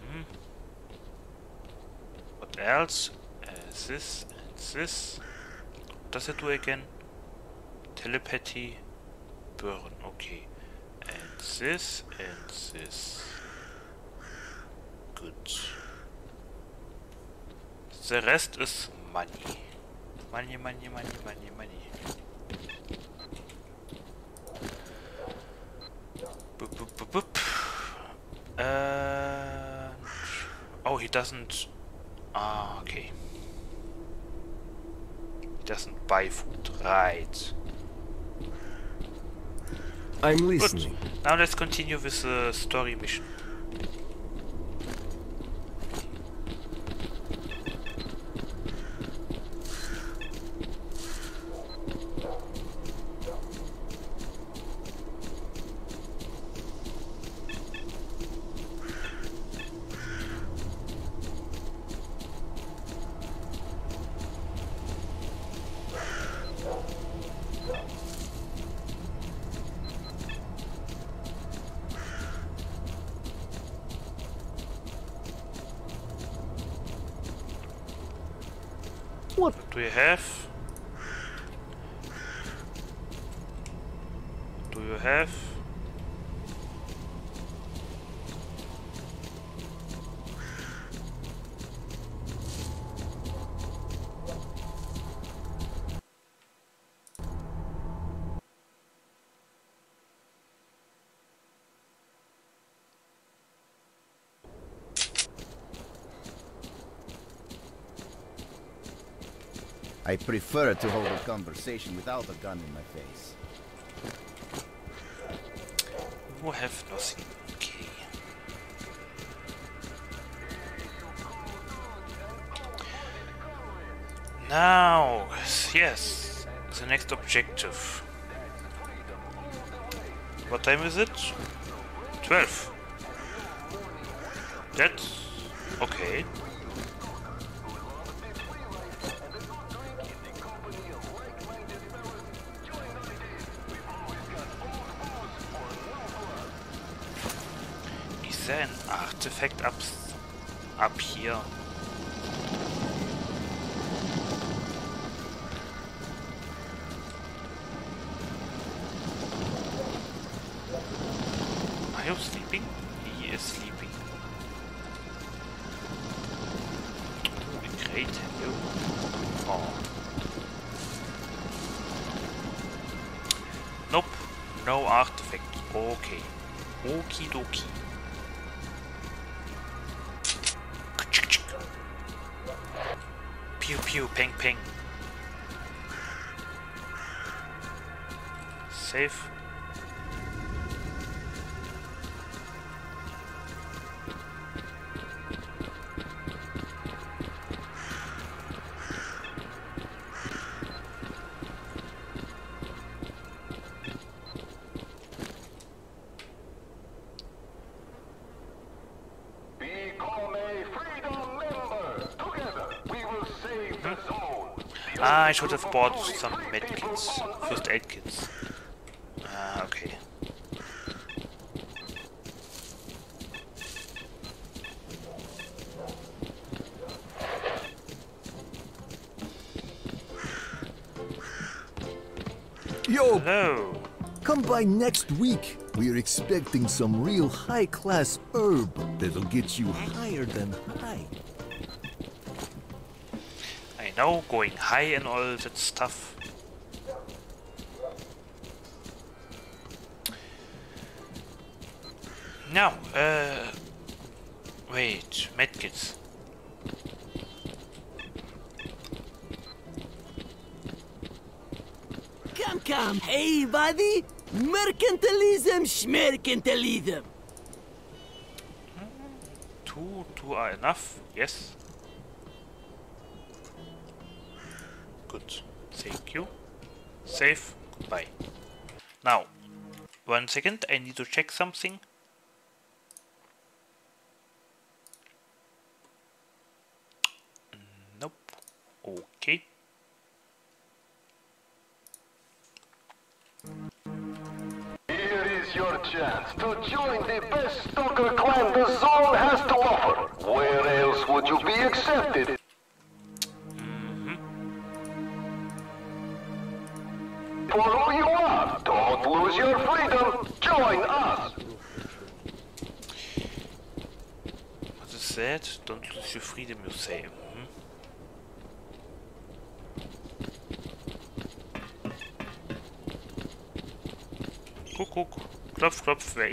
Hmm. What else? Uh, this and this. Does it do again? Telepathy. Burn, okay. And this and this. Good. The rest is money. Money, money, money, money, money. Boop, boop, boop, boop. And... Oh, he doesn't... Ah, okay. He doesn't buy food, right. I'm Good. listening. Now let's continue with the story mission. What? Do you have? Do you have? I prefer to hold a conversation without a gun in my face. You have nothing. Okay. Now, yes, the next objective. What time is it? 12. That's okay. Artifact up up here? Ah, I should have bought some medkits. First aid kits. Ah, okay. Yo, Hello. come by next week. We're expecting some real high-class herb that'll get you higher than Now going high and all, that stuff. Now, uh... Wait, medkits. Come, come, hey, buddy! Mercantilism, schmercantilism! Hmm, two, two are enough, yes. Second. I need to check something.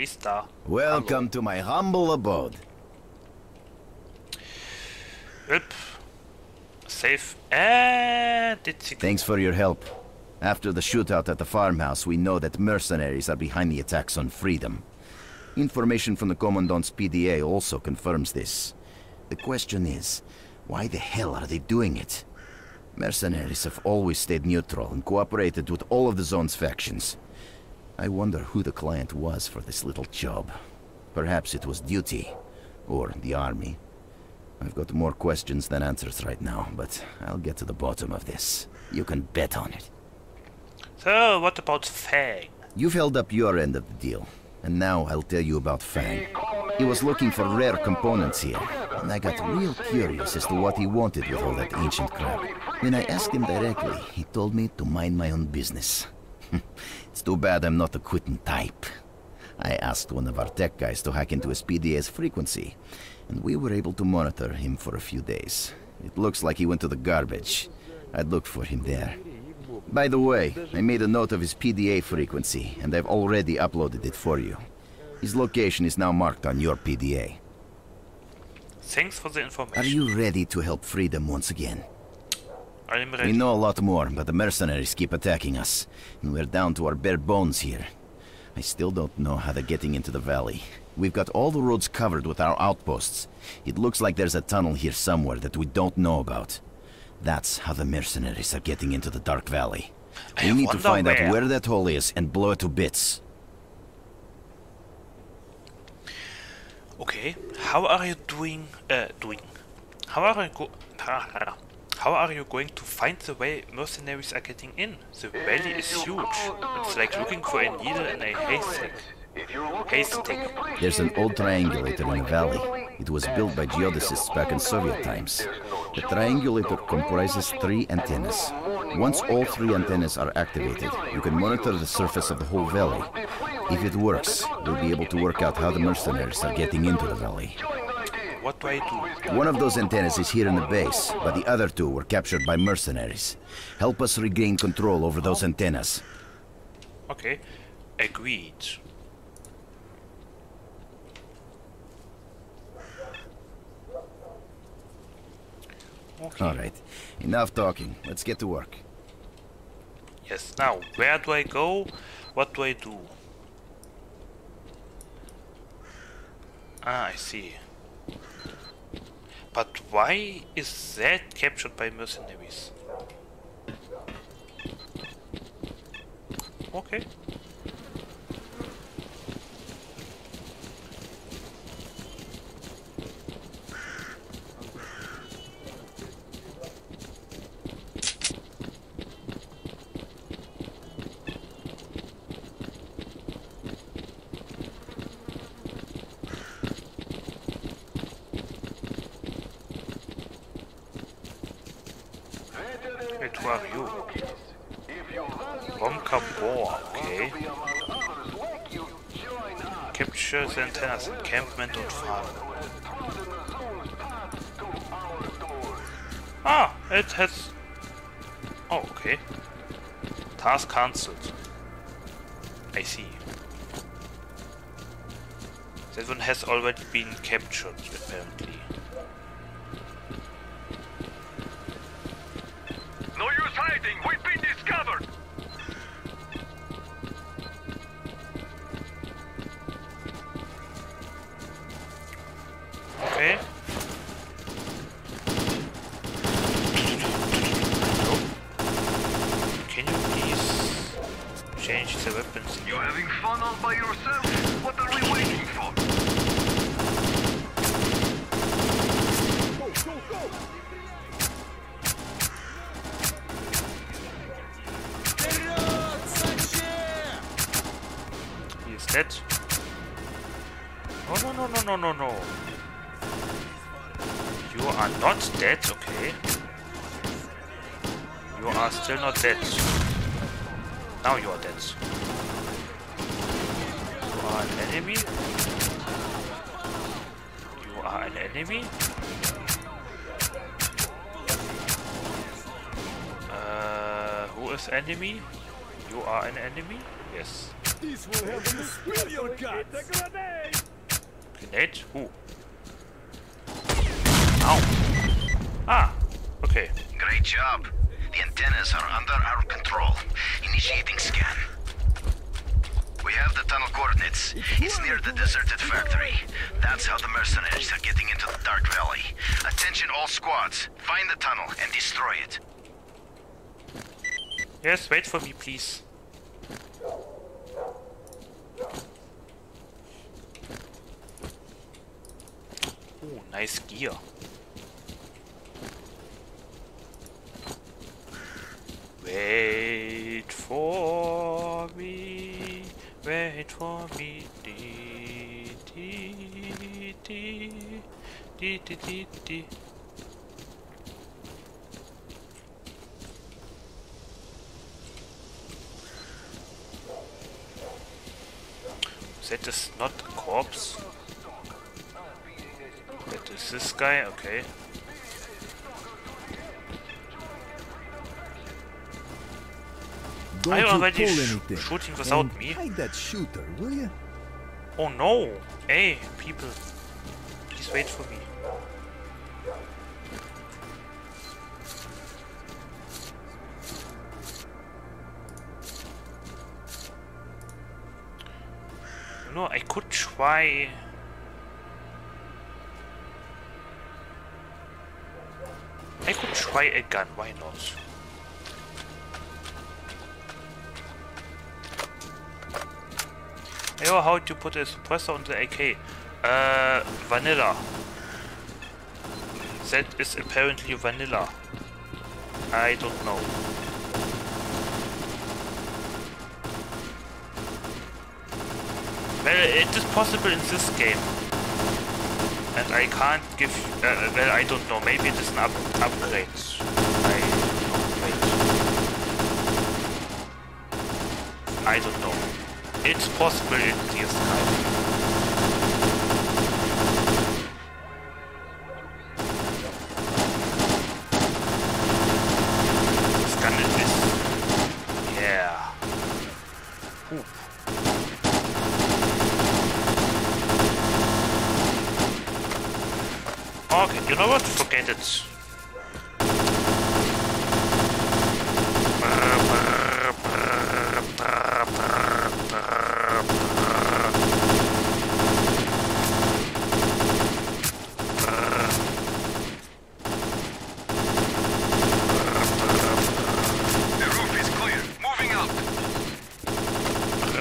Klopf, klopf, wer ist da? Welcome to my humble abode. Yep. Safe. And it's Thanks for your help. After the shootout at the farmhouse, we know that mercenaries are behind the attacks on Freedom. Information from the Commandant's PDA also confirms this. The question is, why the hell are they doing it? Mercenaries have always stayed neutral and cooperated with all of the zone's factions. I wonder who the client was for this little job. Perhaps it was duty, or the army. I've got more questions than answers right now, but I'll get to the bottom of this. You can bet on it. So, what about Fang? You've held up your end of the deal, and now I'll tell you about Fang. He was looking for rare components here, and I got real curious as to what he wanted with all that ancient crap. When I asked him directly, he told me to mind my own business. it's too bad I'm not a quitting type. I asked one of our tech guys to hack into his PDA's frequency, and we were able to monitor him for a few days. It looks like he went to the garbage. I'd look for him there. By the way, I made a note of his PDA frequency, and I've already uploaded it for you. His location is now marked on your PDA. Thanks for the information. Are you ready to help Freedom once again? We know a lot more, but the mercenaries keep attacking us, and we're down to our bare bones here. I still don't know how they're getting into the valley. We've got all the roads covered with our outposts. It looks like there's a tunnel here somewhere that we don't know about. That's how the mercenaries are getting into the Dark Valley. We I need to find where. out where that hole is and blow it to bits. Okay, how are you doing? Uh, doing? How are you go? How are you going to find the way mercenaries are getting in? The valley is huge. It's like looking for a needle in a haystack. Haystack. There's an old triangulator in the valley. It was built by geodesists back in Soviet times. The triangulator comprises three antennas. Once all three antennas are activated, you can monitor the surface of the whole valley. If it works, we'll be able to work out how the mercenaries are getting into the valley. What do I do? One of those antennas is here in the base, but the other two were captured by mercenaries. Help us regain control over those antennas. Okay, agreed. Okay. All right, enough talking. Let's get to work. Yes, now, where do I go? What do I do? Ah, I see. But why is that captured by mercenaries? Okay. Wait, who are you? Wonka Boar, okay. Capture the antennas, encampment und farm. Ah, it has... Oh, okay. Task cancelled. I see. That one has already been captured, apparently. No use hiding. We've been discovered. Okay. Can you please change the weapons? You're having fun all by yourself? What are we waiting for? Go, go, go! He is no, no, no, no, no, no. You are not dead, okay. You are still not dead. Now you are dead. You are an enemy? You are an enemy? Uh, who is enemy? You are an enemy? Yes. This will help you spill your guts. Grenade? Who? Ow. Ah, okay. Great job. The antennas are under our control. Initiating scan. We have the tunnel coordinates. It's near the deserted factory. That's how the mercenaries are getting into the Dark Valley. Attention all squads. Find the tunnel and destroy it. Yes, wait for me, please. Ooh, nice gear. Wait for me, wait for me. Dee, dee, dee, dee, dee, dee, dee. That is not a corpse. That is this guy, okay. Don't Are you already sh anything. shooting without and me? Hide that shooter, will you? Oh no! Hey, people. Please wait for me. No, I could try. I could try a gun, why not? Know how to put a suppressor on the AK. Uh, vanilla. That is apparently vanilla. I don't know. Well, it is possible in this game. And I can't give... Uh, well, I don't know. Maybe it is an up upgrade. I wait. I don't know. It's possible in DS5. Scan it. Yeah. Oop. Okay, you know what? Forget it. The roof is clear. Moving out.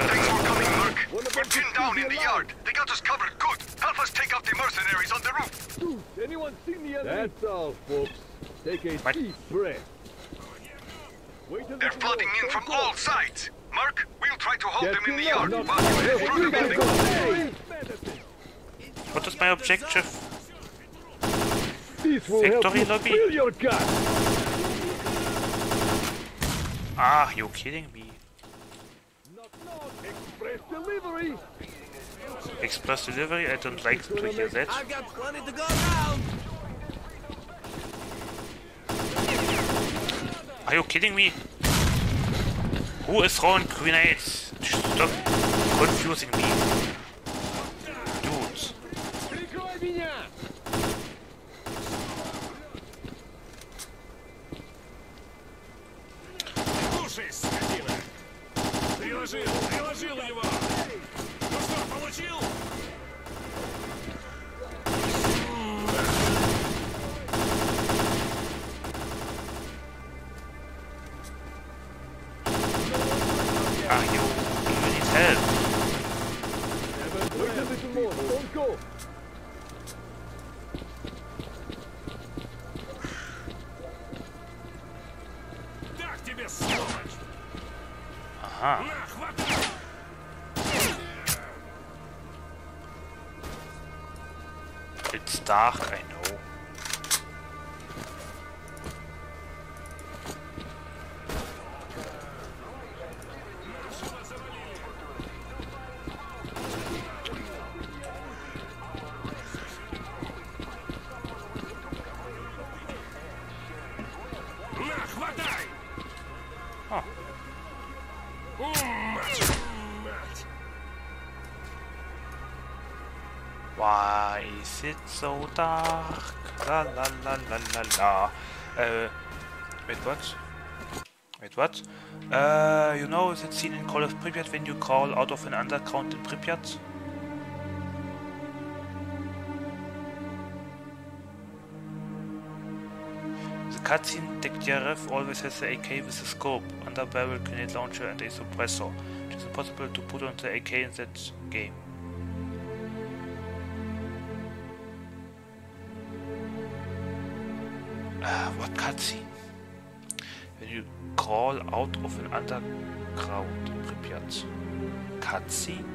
Thanks for coming, Merc. We're pinned down in the yard. They got us covered good. Help us take out the mercenaries on the roof. Anyone seen the enemy? That's all, folks. Take a What? deep breath. Wait till They're flooding in from all sides. Mark, we'll try to hold them in the yard while you head through the building. What is my objective? This Victory lobby? fill your gut. Ah, you kidding me? Knock, knock. Express delivery. Express delivery? I don't like to hear that. I've got plenty to go around. Are you kidding me? Who is throwing grenades? Stop confusing me. Dudes. Прикрой меня. Слушай, скотина. Приложил, приложил его. So dark? La la la la la la. Uh, wait, what? Wait, what? Uh, you know that scene in Call of Pripyat when you crawl out of an underground in Pripyat? The cutscene Degtyarev always has the AK with a scope, underbarrel grenade launcher and a suppressor. It is impossible to put on the AK in that game. What? When you crawl out of an underground in Pripyat. Cutscene?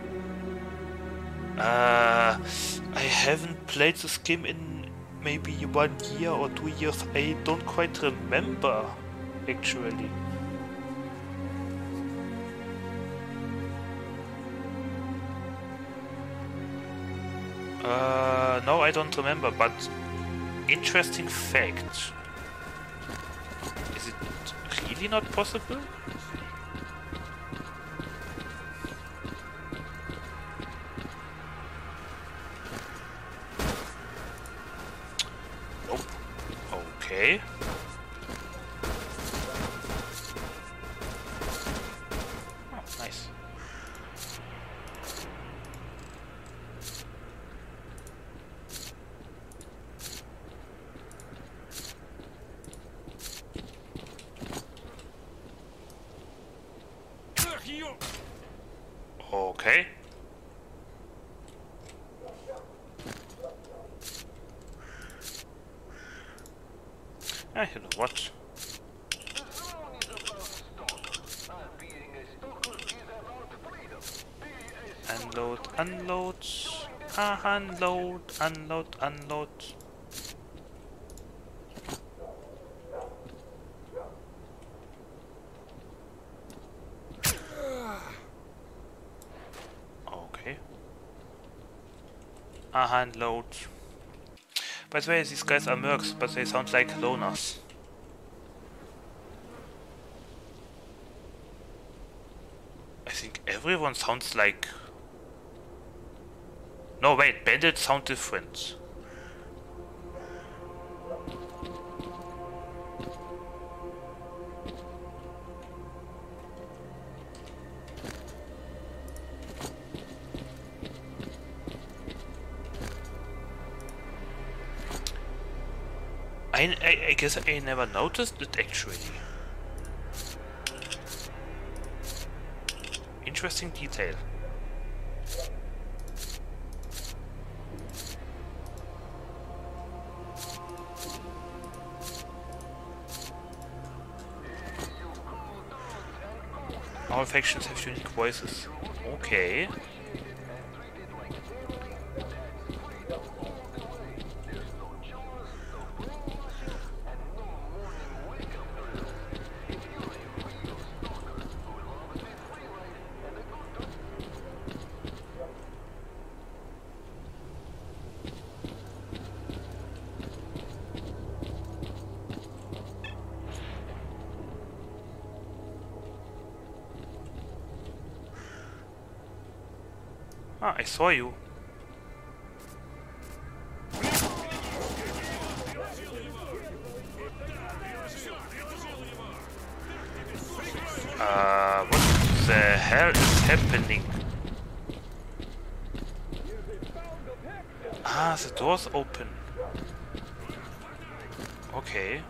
Uh, I haven't played this game in maybe one year or two years. I don't quite remember, actually. Uh, no, I don't remember, but interesting fact. Really not possible? Ah, unload. By the way, these guys are mercs, but they sound like loners. I think everyone sounds like... No, wait, bandits sound different. I, I, guess I never noticed it actually. Interesting detail. All factions have unique voices. Okay. Saw you. Uh, what the hell is happening? Ah, the door's open. Okay.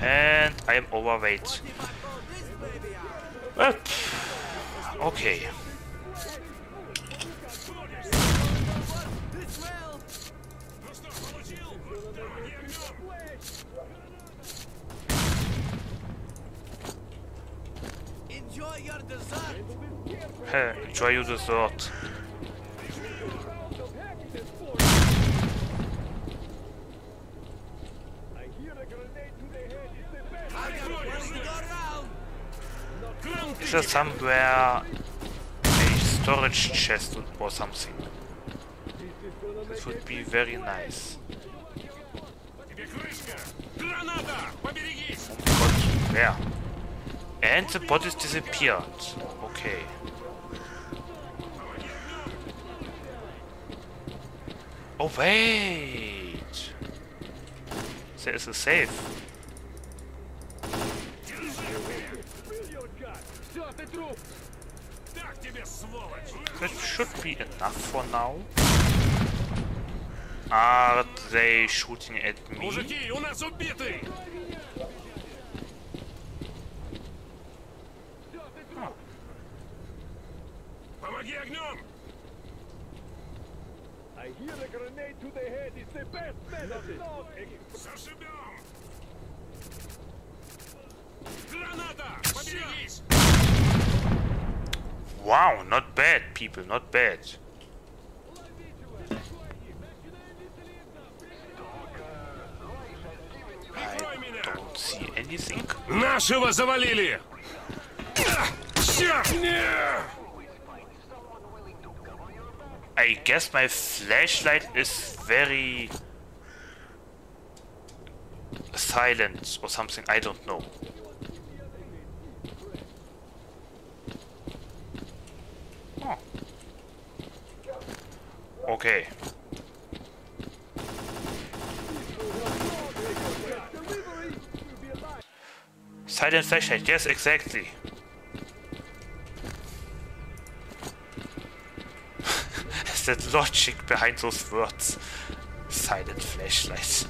And I am overweight. Well, Okay. Dessert. Is there somewhere a storage chest or something? This would be very nice. Oh God, where? And the bodies disappeared. Okay. Oh wait! There is a safe. That should be enough for now. Are they shooting at me? Зашибем! Wow, not bad, people, not bad. Anything. Нашего завалили! Черт! I guess my flashlight is very silent or something, I don't know. Oh. Okay. Silent flashlight, yes, exactly. That logic behind those words. Silent flashlight.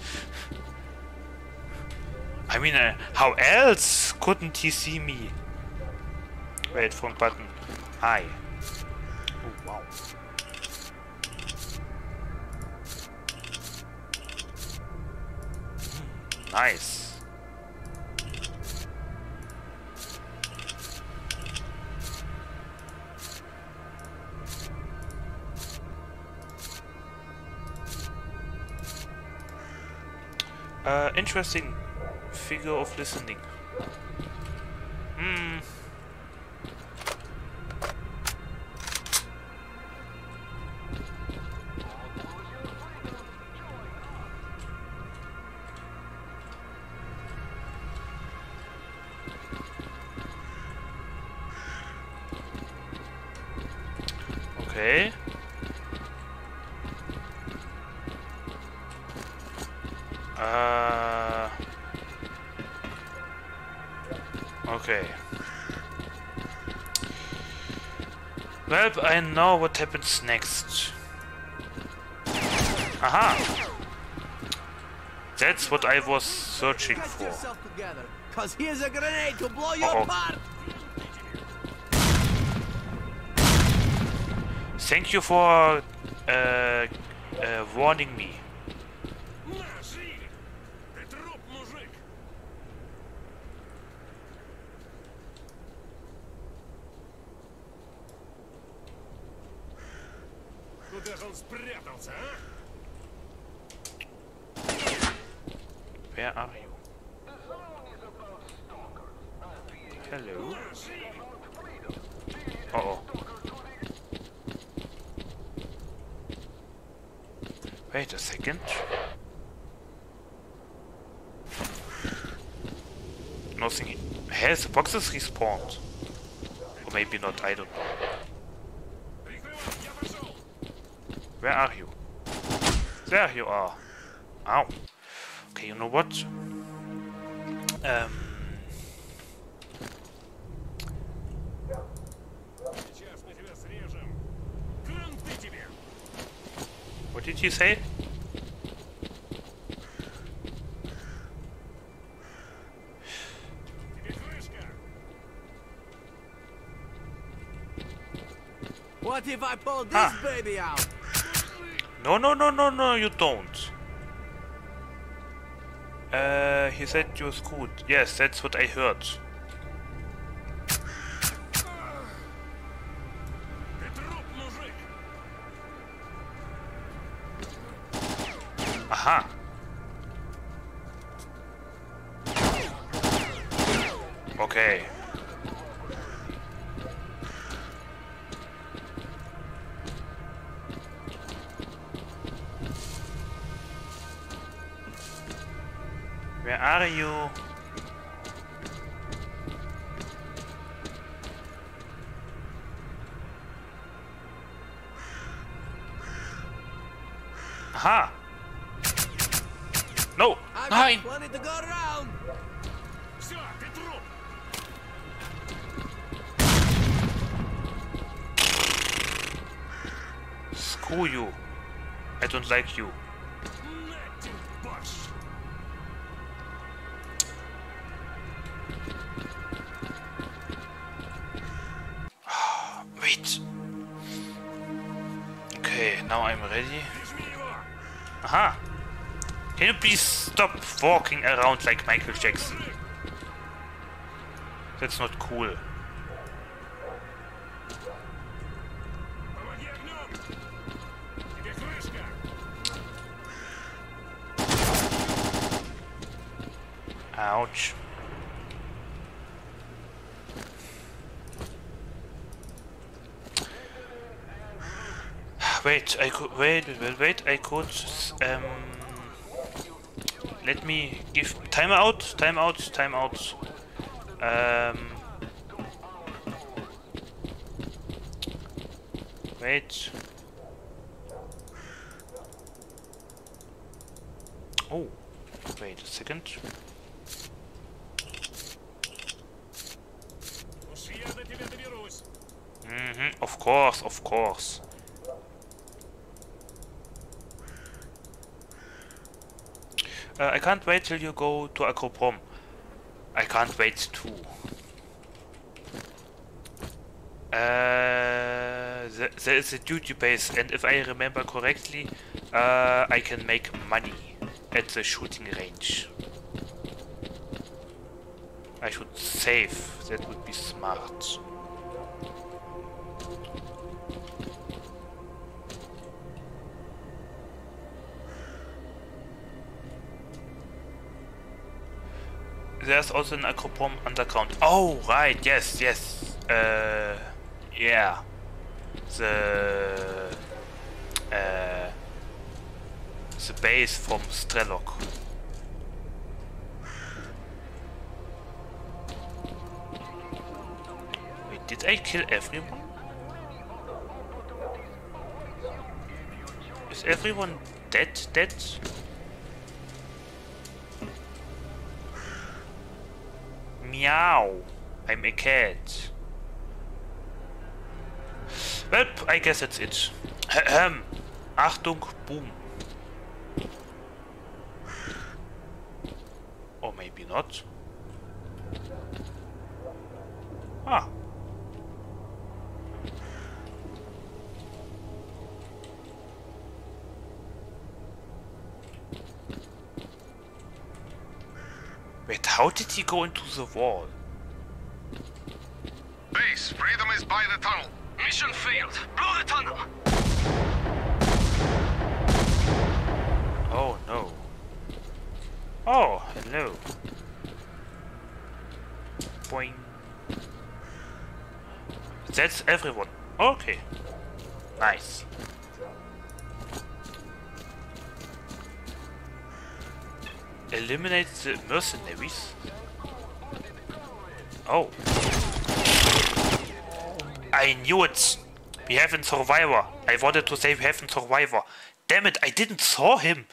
I mean, uh, how else couldn't he see me? Wait, phone button. Hi. Oh, wow. Hmm, Nice. Uh, interesting figure of listening. Hmm. Okay. Well, I know what happens next. Aha! That's what I was searching for. together, cause here's a grenade to blow you Uh-oh. apart. Thank you for uh, uh, warning me. is respawned. Or maybe not, I don't know. Where are you? There you are. Ow. Okay, you know what? Um... What did you say? What if I pull this Ah. baby out? No, no, no, no, no, you don't. Uh, he said you're good. Yes, that's what I heard. walking around like Michael Jackson. That's not cool. Ouch. Wait, I could wait, wait, wait, I could um let me give timeout, timeout, timeout. Um, wait. Oh, wait a second. Mm -hmm, of course, of course. Uh, I can't wait till you go to Agroprom. I can't wait too. Uh, th there is a duty base, and if I remember correctly, uh, I can make money at the shooting range. I should save. That would be smart. There's also an Agroprom underground. Oh, right, yes, yes. Uh, yeah. The, uh, the base from Strelok. Wait, did I kill everyone? Is everyone dead? Dead? Meow. I'm a cat. Well, I guess that's it. Achtung, boom. Or maybe not. Ah. Wait, how did he go into the wall? Base, freedom is by the tunnel. Mission failed. Blow the tunnel. Oh no. Oh, hello. Boing. That's everyone. Okay. Nice. Eliminate the mercenaries. Oh. I knew it. We have a survivor. I wanted to say we have a survivor. Damn it, I didn't saw him.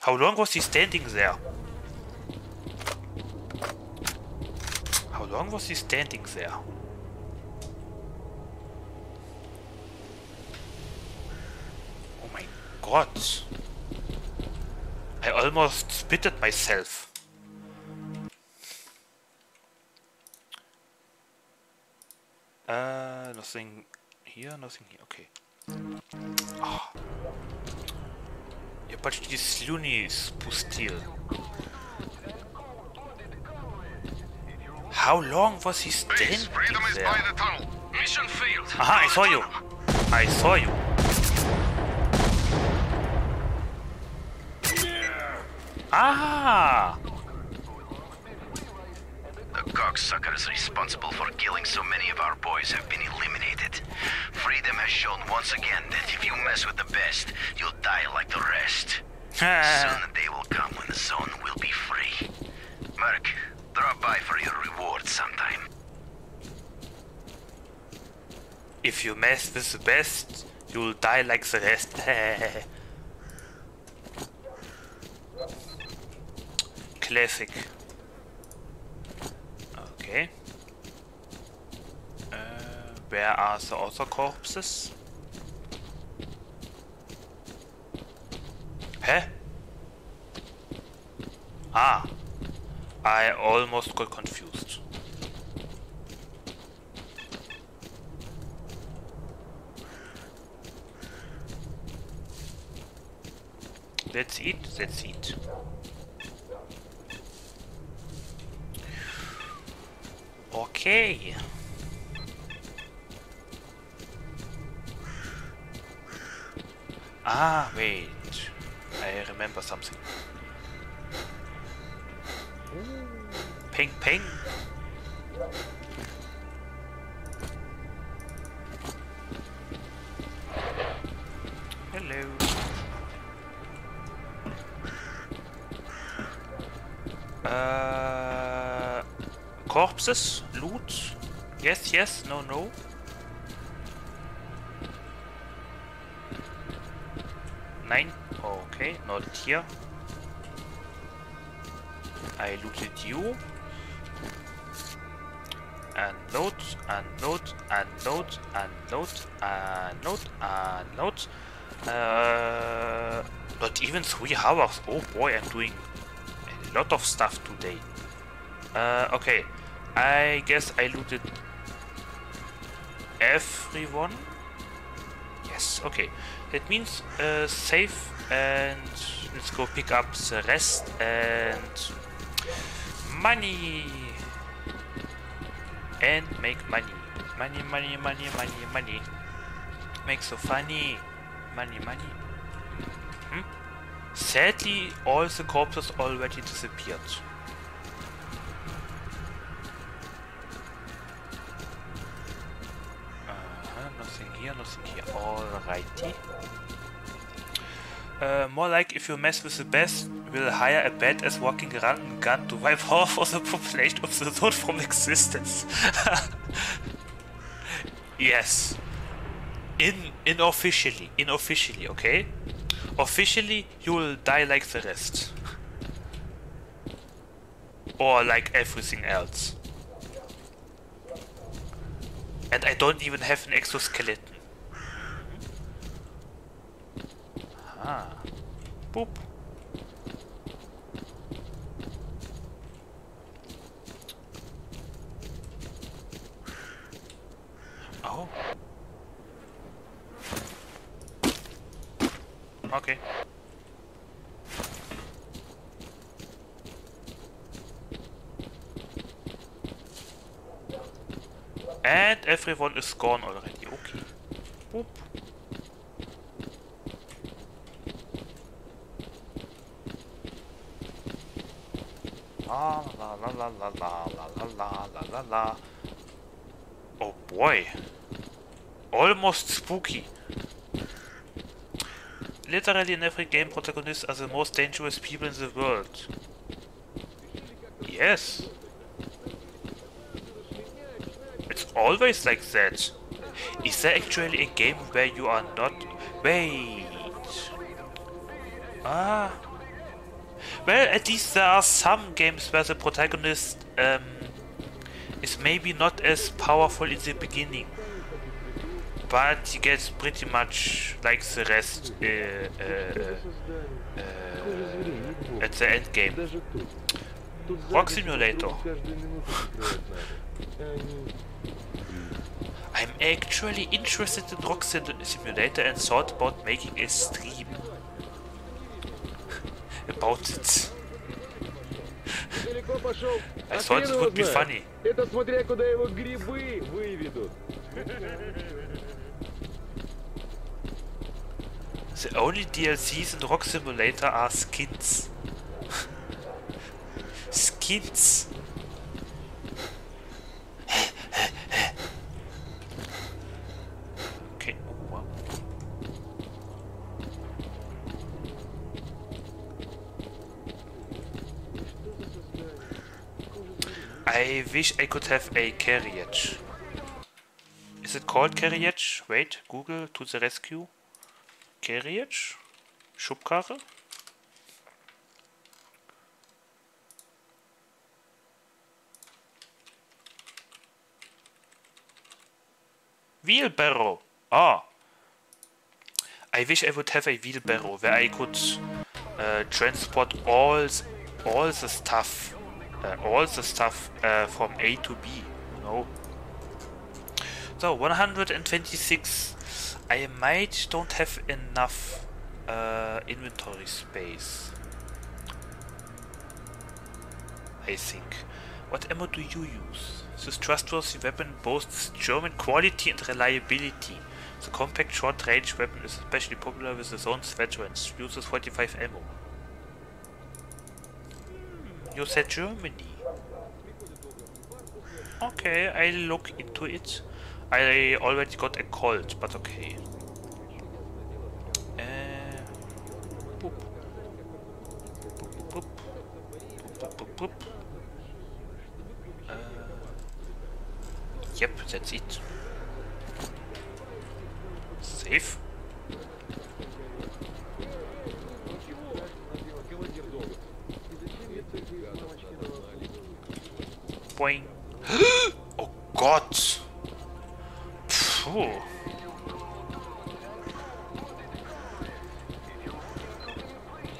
How long was he standing there? How long was he standing there? Oh my god. I almost spitted myself. Uh, nothing here, nothing here. Okay. Ah. Я почти слюни спустил. How long was he standing Freedom is there? by the tunnel. Mission failed. Aha, I saw you. I saw you. Ah! The cocksuckers responsible for killing so many of our boys have been eliminated. Freedom has shown once again that if you mess with the best, you'll die like the rest. Soon the day will come when the zone will be free. Merc, drop by for your reward sometime. If you mess with the best, you'll die like the rest. Classic. Okay. Uh, where are the other corpses? Hä? Ah. I almost got confused. Let's eat, let's eat. Okay. Ah, wait. I remember something. Ping ping. Hello. Uh, corpses, loot. Yes, yes, no, no. Nine. Okay, not here. I looted you. And note, and note, and note, and note, and note, and note. Uh, not even three hours. Oh boy, I'm doing a lot of stuff today. Uh, okay, I guess I looted everyone. Yes, okay. That means uh, save and let's go pick up the rest and money and make money. Money, money, money, money, money. Make so funny. Money, money. Hmm? Sadly, all the corpses already disappeared. Nothing here. Alrighty. Uh, more like if you mess with the best, we'll hire a badass walking around and gun to wipe half of the population of the zone from existence. yes. In unofficially, unofficially, okay? Officially, you will die like the rest. Or like everything else. And I don't even have an exoskeleton. Ah. Boop. Oh. Okay. And everyone is gone already. Okay. Boop. La la la la la la la la la la la. Oh boy. Almost spooky. Literally in every game, protagonists are the most dangerous people in the world. Yes. It's always like that. Is there actually a game where you are not... Wait... Ah... Well, at least there are some games where the protagonist um, is maybe not as powerful in the beginning. But he gets pretty much like the rest uh, uh, uh, at the end game. Rock Simulator. I'm actually interested in Rock Simulator and thought about making a stream about it. Далеко пошел. I А thought хрен it его would be знает. funny. Это смотря куда его грибы выведут. The only DLCs in Rock Simulator are skins. skins. I wish I could have a carriage. Is it called carriage? Wait, Google to the rescue. Carriage? Schubkarre? Wheelbarrow. Ah. I wish I would have a wheelbarrow where I could uh, transport all all the stuff, uh, all the stuff uh, from A to B. You know. So 126. I might don't have enough uh, inventory space. I think. What ammo do you use? This trustworthy weapon boasts German quality and reliability. The compact short-range weapon is especially popular with the zone's veterans. Uses 45 ammo. You said Germany. Okay, I'll look into it. I already got a cold, but okay. Uh. Uh, yep, that's it. Save. Boing. oh God. Phew.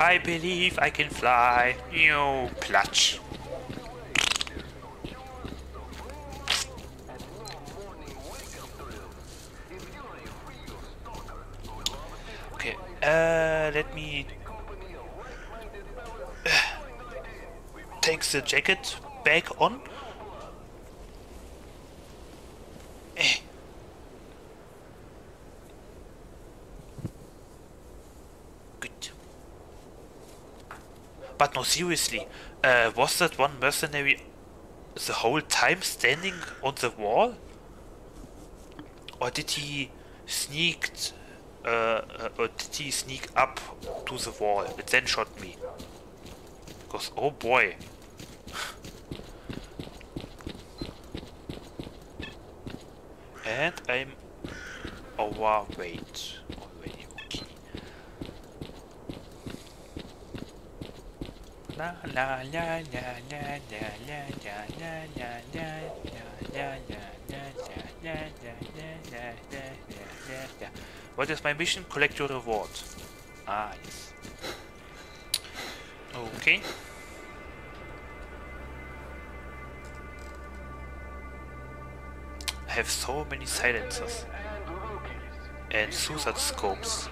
I believe I can fly. You clutch. Okay, uh, let me take the jacket back on. Eh. Good. But no, seriously, uh, was that one mercenary the whole time standing on the wall? Or did he sneak, uh, uh, or did he sneak up to the wall and then shot me? Because, oh boy. And I'm overweight already, okay. La la la la la la la la la la la la la la What is my mission? Collect your reward. Ah, yes. Okay. Have so many silencers and SUSAT scopes.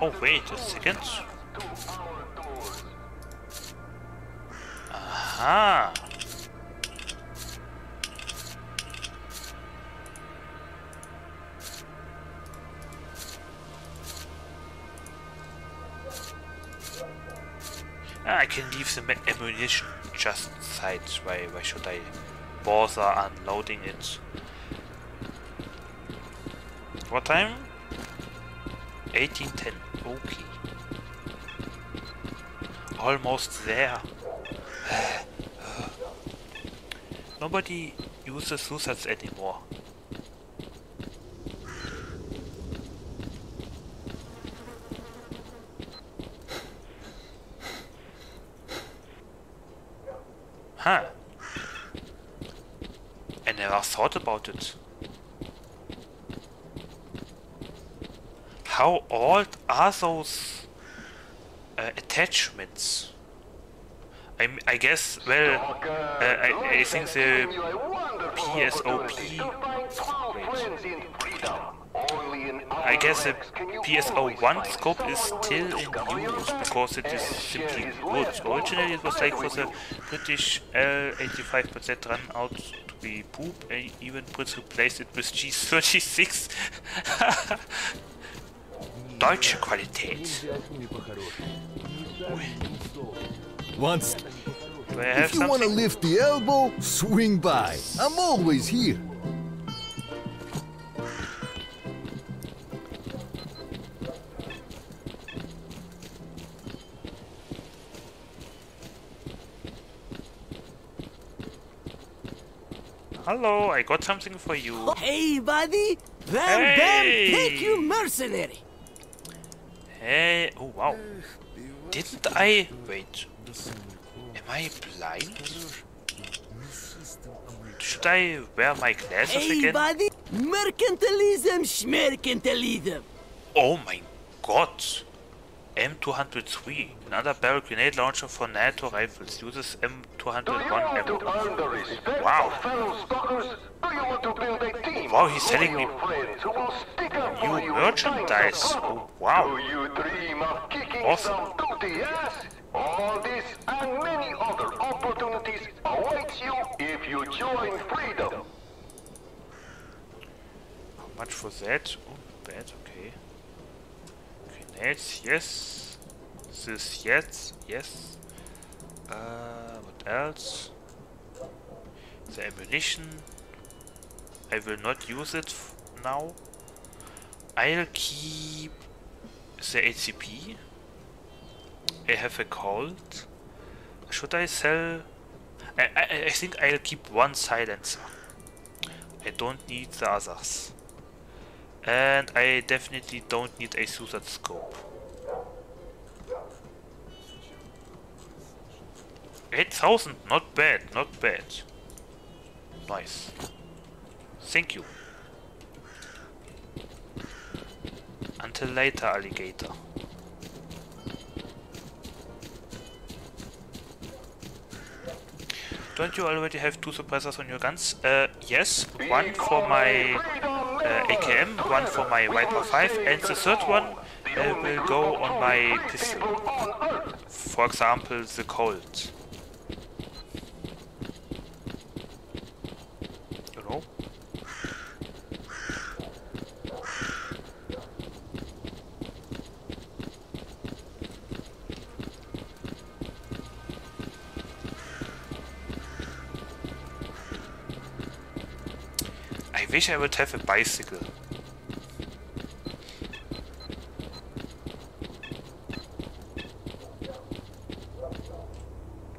Oh wait a second. Aha. I can leave the ammunition just inside. Why, why should I bother unloading it? What time? 1810. Okay. Almost there. Nobody uses SUSATs anymore. Huh. I never thought about it. How old are those uh, attachments? I, I guess, well, uh, I, I think the PSOP. I guess the PSO1 scope is still in use because it is simply good. Originally it was like for the British L85% run out to be poop, and even Brits replaced it with G36. Deutsche Qualität. Once. Do I have If you want to lift the elbow, swing by. I'm always here. Hello, I got something for you. Hey, buddy! Bam Hey! Bam, take you mercenary! Hey, oh wow. Didn't I... Wait. Am I blind? Should I wear my glasses Hey, again? buddy! Mercantilism, schmercantilism! Oh my god! M203, another barrel grenade launcher for NATO rifles, uses M201 ammo. Wow! Wow, he's selling me new merchandise! Oh, wow! Awesome! All this and many other opportunities awaits you if you join freedom. How much for that? Oh, bad, okay. Grenades, yes. This, yes, yes. Uh, what else? The ammunition. I will not use it now. I'll keep the ACP. I have a Colt. Should I sell? I, I, I think I'll keep one silencer. I don't need the others. And I definitely don't need a SUSAT scope. 8000, not bad, not bad. Nice. Thank you. Until later, alligator. Don't you already have two suppressors on your guns? Uh, yes. One for my uh, AKM, one for my Viper 5, and the third one uh, will go on my pistol. For example, the Colt. Wish I would have a bicycle.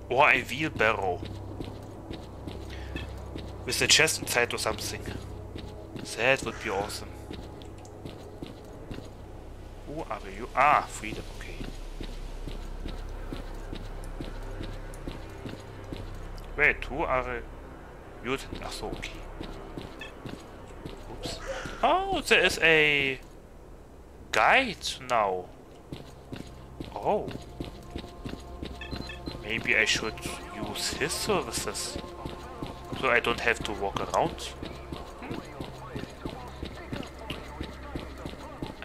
Or a wheelbarrow. With a chest inside or something. That would be awesome. Who are you? Ah, freedom, okay. Wait, who are mutant? Ach so, okay. Oh, there is a guide now. Oh. Maybe I should use his services. So I don't have to walk around.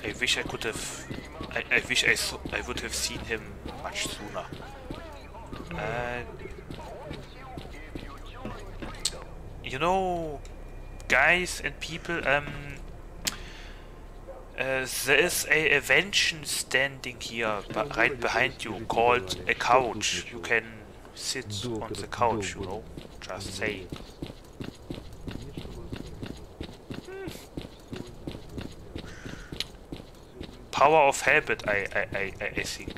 I wish I could have... I, I wish I, saw, I would have seen him much sooner. Uh, you know, guys and people, um, uh, there is a invention standing here, right behind you, called a couch. You can sit on the couch, you know, just saying. Power of habit, I, I, I, I I think.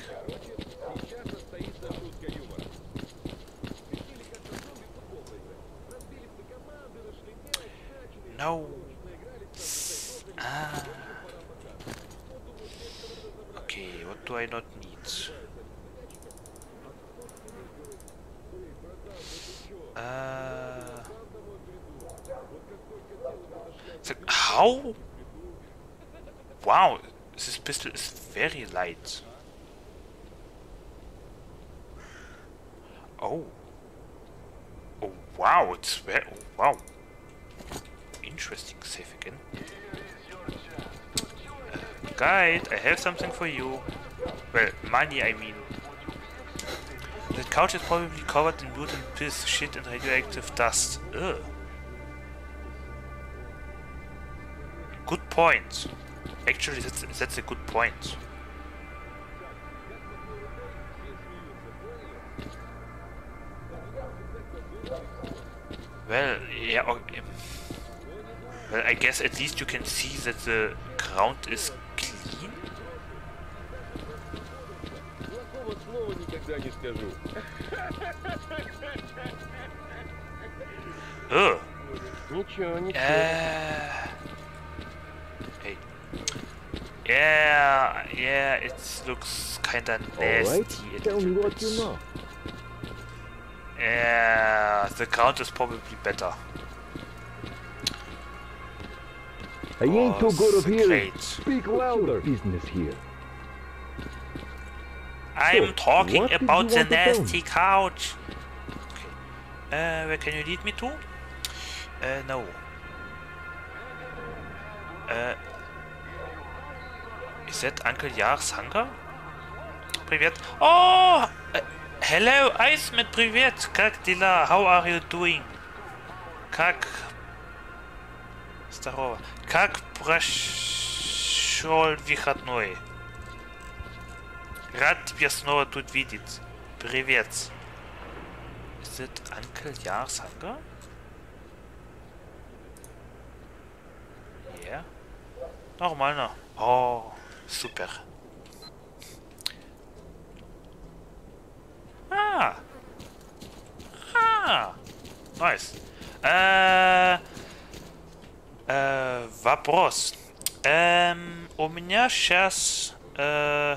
No. Ah. Okay, what do I not need? Uh. So how? Wow, this pistol is very light. Oh. Oh, wow, it's very... Oh, wow. Interesting save again. Uh, guide, I have something for you. Well, money, I mean. The couch is probably covered in and piss, shit and radioactive dust. Ugh. Good point. Actually, that's, that's a good point. Well, yeah, okay. well, I guess at least you can see that the ground is clean. Oh. Uh. Yeah, yeah, it looks kinda nasty. Alright, a tell me what you know. Yeah, the ground is probably better. I ain't too good of the hearing. crate. Speak louder. Business here. I'm So, talking about the want to nasty couch. Okay. Uh, where can you lead me to? Uh, no. Uh, is that Uncle Yar's hunger? Привет. Oh! Uh, hello, Iceman, привет. Как дела? How are you doing? Как... Здорово. Как прошел выходной? Рад тебя снова тут видеть. Привет. Is it Uncle Yar's hunger? Yeah. Нормально. О, супер. А. А. Найс. Э, э, Вопрос. Эм, у меня сейчас... Э,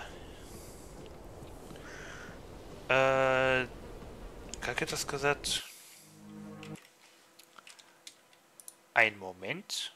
э, как это сказать? Ein Moment.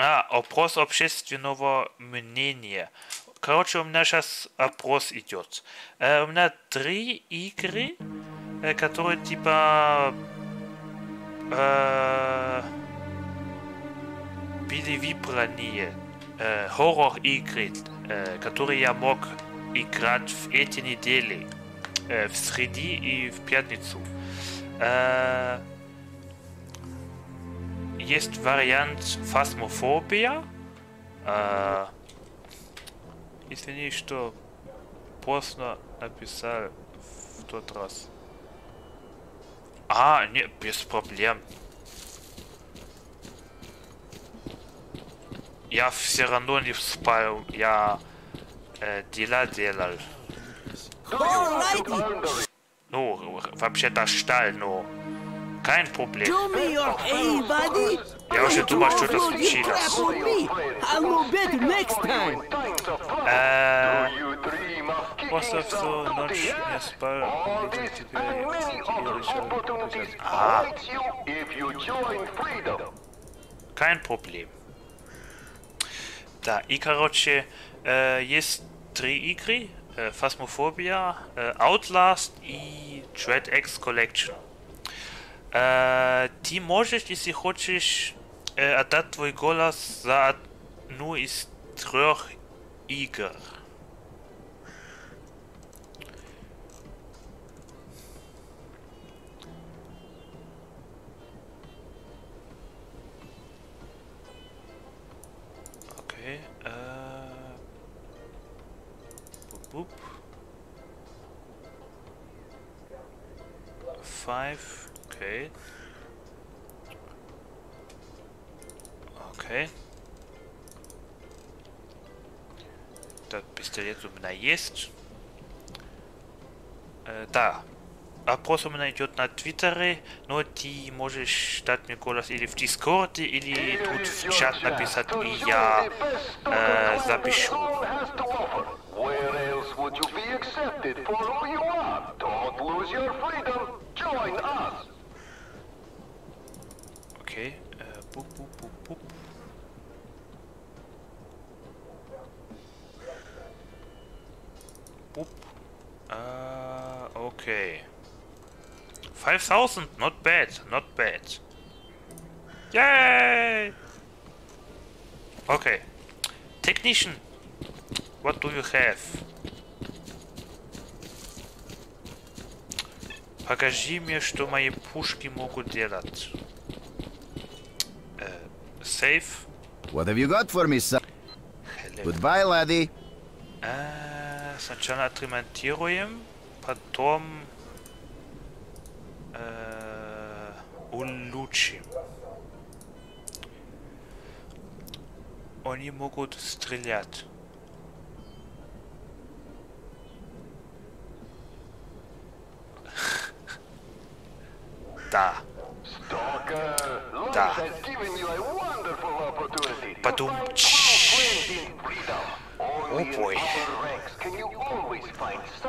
А, опрос общественного мнения. Короче, у меня сейчас опрос идет. Э, у меня три игры, э, которые типа э, были выбраны э, хоррор-игры, э, которые я мог играть в эти недели, э, в среду и в пятницу. Э, есть вариант фасмофобия. Э, извини, что поздно написал в тот раз. А, не, без проблем. Я все равно не спал, я э, дела делал. Ну, вообще-то шталь, но kein проблем. Do me your A, buddy. Я уже думал, что это Offload your случилось. crap on me. I'll know better next time. Э, You dream of Просто kicking всю some ночь booty, не yes? спал, All видел this тебя and и many other решил opportunities написать. А, awaits you if you join freedom. kein проблем. Да, и короче, э, есть три игры. Э, Phasmophobia, э, Outlast и Dread X Collection. Э, ты можешь, если хочешь, э, отдать твой голос за одну из трех игр. Окей. э, Буп-буп. Five. Окей. Окей. Так, пистолет у меня есть. Э, да. Опрос у меня идет на Твиттере, но ты можешь дать мне голос или в Дискорде, или тут в чат написать, и я э, запишу. has to offer. Where else would you be accepted for who you are? Don't lose your freedom. Join us. Okay, äh, bup, bup, bup, bup. Boop. Uh, okay. 5000, not bad, not bad. Yay! Okay. Technician, what do you have? Покажи мне, что мои пушки могут делать. Safe. What have you got for me, son? Goodbye, laddie. А, сначала отремонтируем, потом э, улучшим. Они могут стрелять. Да. Да. Потом... О, бой.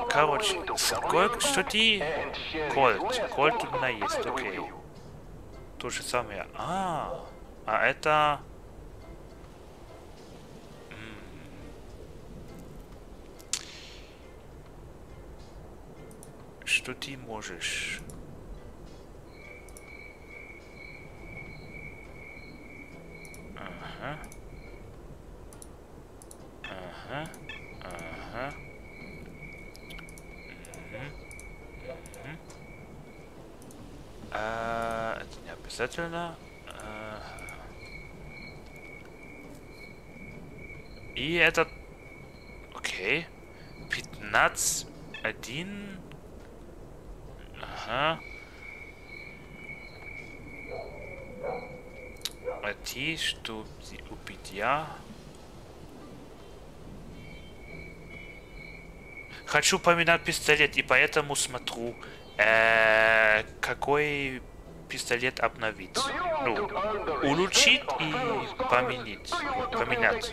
Короче, сколько, что ты... Кольт. Кольт у меня есть, окей. То же самое. А, а это... Что ты можешь? Aha. Aha. Aha. Mhm. Mhm. Äh, ja, Besettelner. Äh. Ich hätte... Okay. Pitnatz, Adin. Aha. Ага. А те, что убить я... Хочу поменять пистолет, и поэтому смотрю, э, какой пистолет обновить. Ну, улучшить и поменять. Поменять.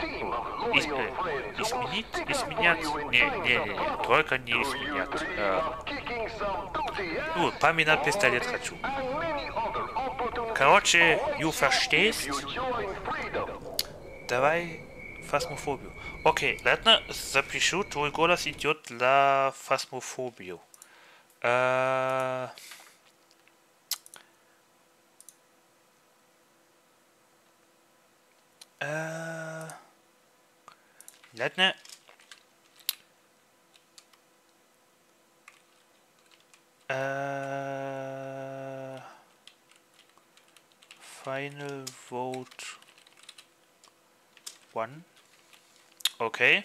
Ис, э, изменить? Изменять? Не, не, не, только не изменять. Э, ну, поменять пистолет хочу. Короче, you verstehst? Давай фасмофобию. Окей, ладно, запишу, твой голос идет для фасмофобию. Э, Uh, me Uh, final vote one. Okay.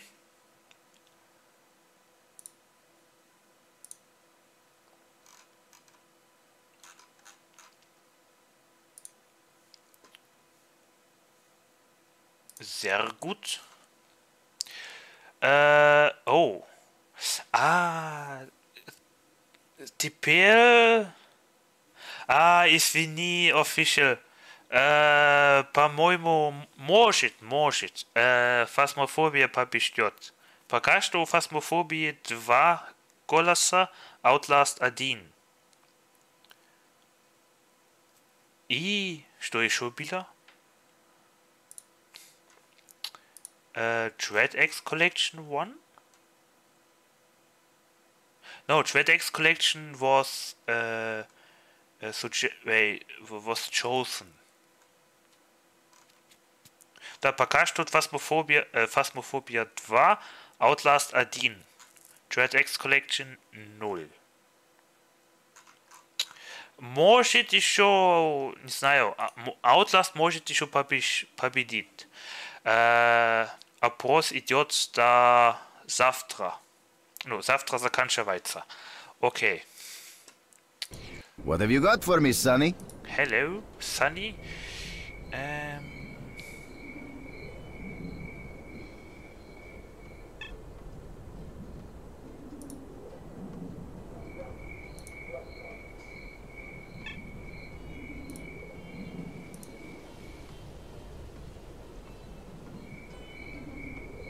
Sehr gut. Äh, oh. А, теперь... А, извини, official. Э, по-моему, может, может. Э, фасмофобия побеждет. Пока что у фасмофобии два голоса, Outlast один. И что еще было? uh, Dread X Collection one? No, Dread X Collection was uh, uh, wait, was chosen. Да, пока что Phasmophobia, äh, Phasmophobia 2, Outlast 1, Dread X Collection 0. Может еще, не знаю, Outlast может еще победить. Э, опрос идет до завтра. Ну, завтра заканчивается. Окей. What have you got for me, Sonny? Hello, Sunny. Ähm...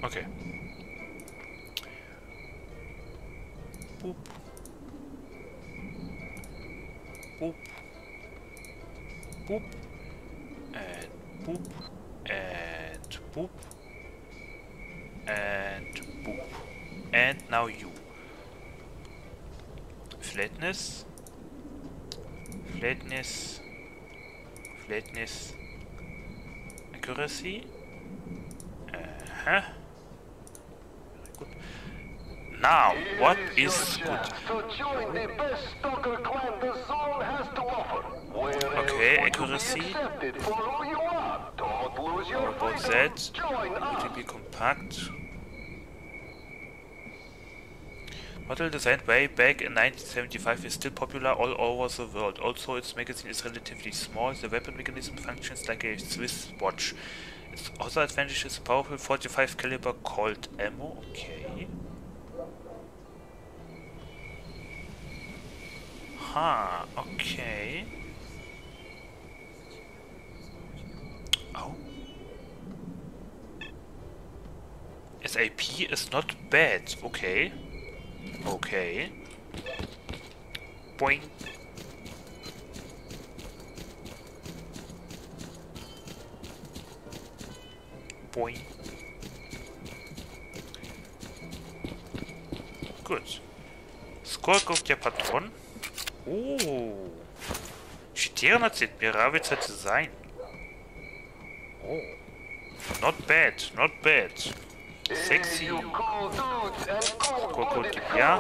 Okay. Boop. Boop. Boop. boop, and boop, and boop. And now you. Flatness, flatness, flatness, accuracy. Uh-huh. Now, what is good? To join the best stalker clan the zone has to offer. Where Okay, be accuracy. accepted for who you. Don't lose your About that. UDP compact. Model designed way back in 1975 is still popular all over the world. Also, its magazine is relatively small. The weapon mechanism functions like a Swiss watch. Its other advantage is powerful 45 caliber Colt ammo. Okay. Aha, okay. Oh. SAP is not bad, okay. Okay. Boing. Boing. Gut. Skolkov der Patron. О, 14, нравится дизайн. О, not bad, not bad. Sexy. Сколько у тебя?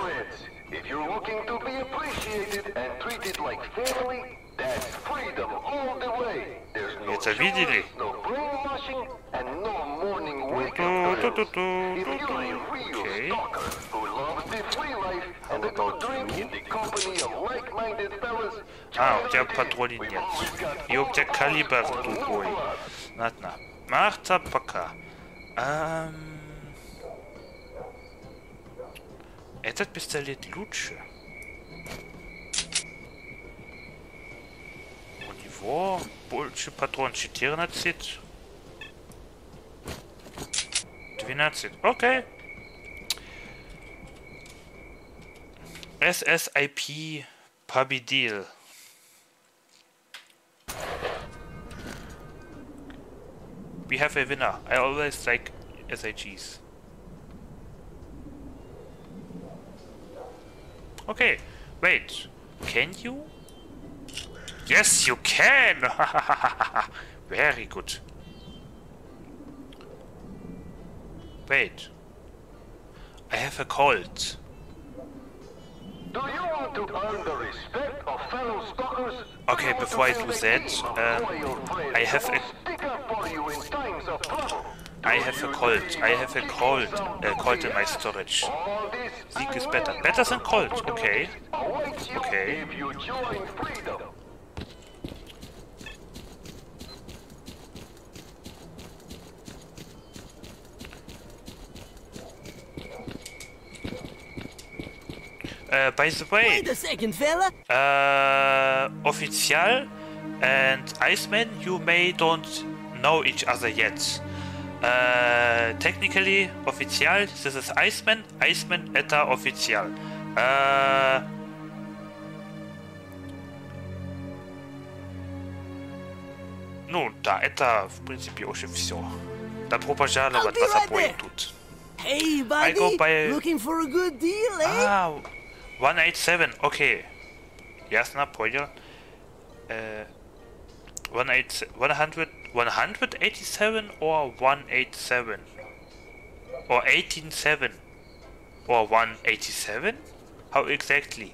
If you're looking to be appreciated and treated like family, это а видели? Ту -ту -ту okay. А, у тебя патрулей нет. И у тебя калибр другой. Ладно. Марта пока. Эм... Этот пистолет лучше. У него больше патрон 14. 12. Окей. SSIP победил. We have a winner. I always like SIGs. Okay, wait. Can you? Yes, you can! Very good. Wait. I have a Colt. do you want to earn the respect of fellow stalkers? Okay, before I do that, um, I have a Stick for you in times of. I have a Colt. I have a Colt. Uh, Colt in my storage. Sieg is better. Better than Colt. Okay. Okay. If you join freedom. Uh, by the way, Wait a second, fella. uh, official and Iceman, you may don't know each other yet. Uh, technically, official, this is Iceman, Iceman, это official. Uh, ну, да, это, в принципе, уже все. Добро пожаловать I'll be на right запой there. тут. Hey, I go buddy. by- Looking for a good deal, eh? Ah, 187, okay. Jasna, Poyal. Uh, э, 187 or 187? Or 187? Or 187? How exactly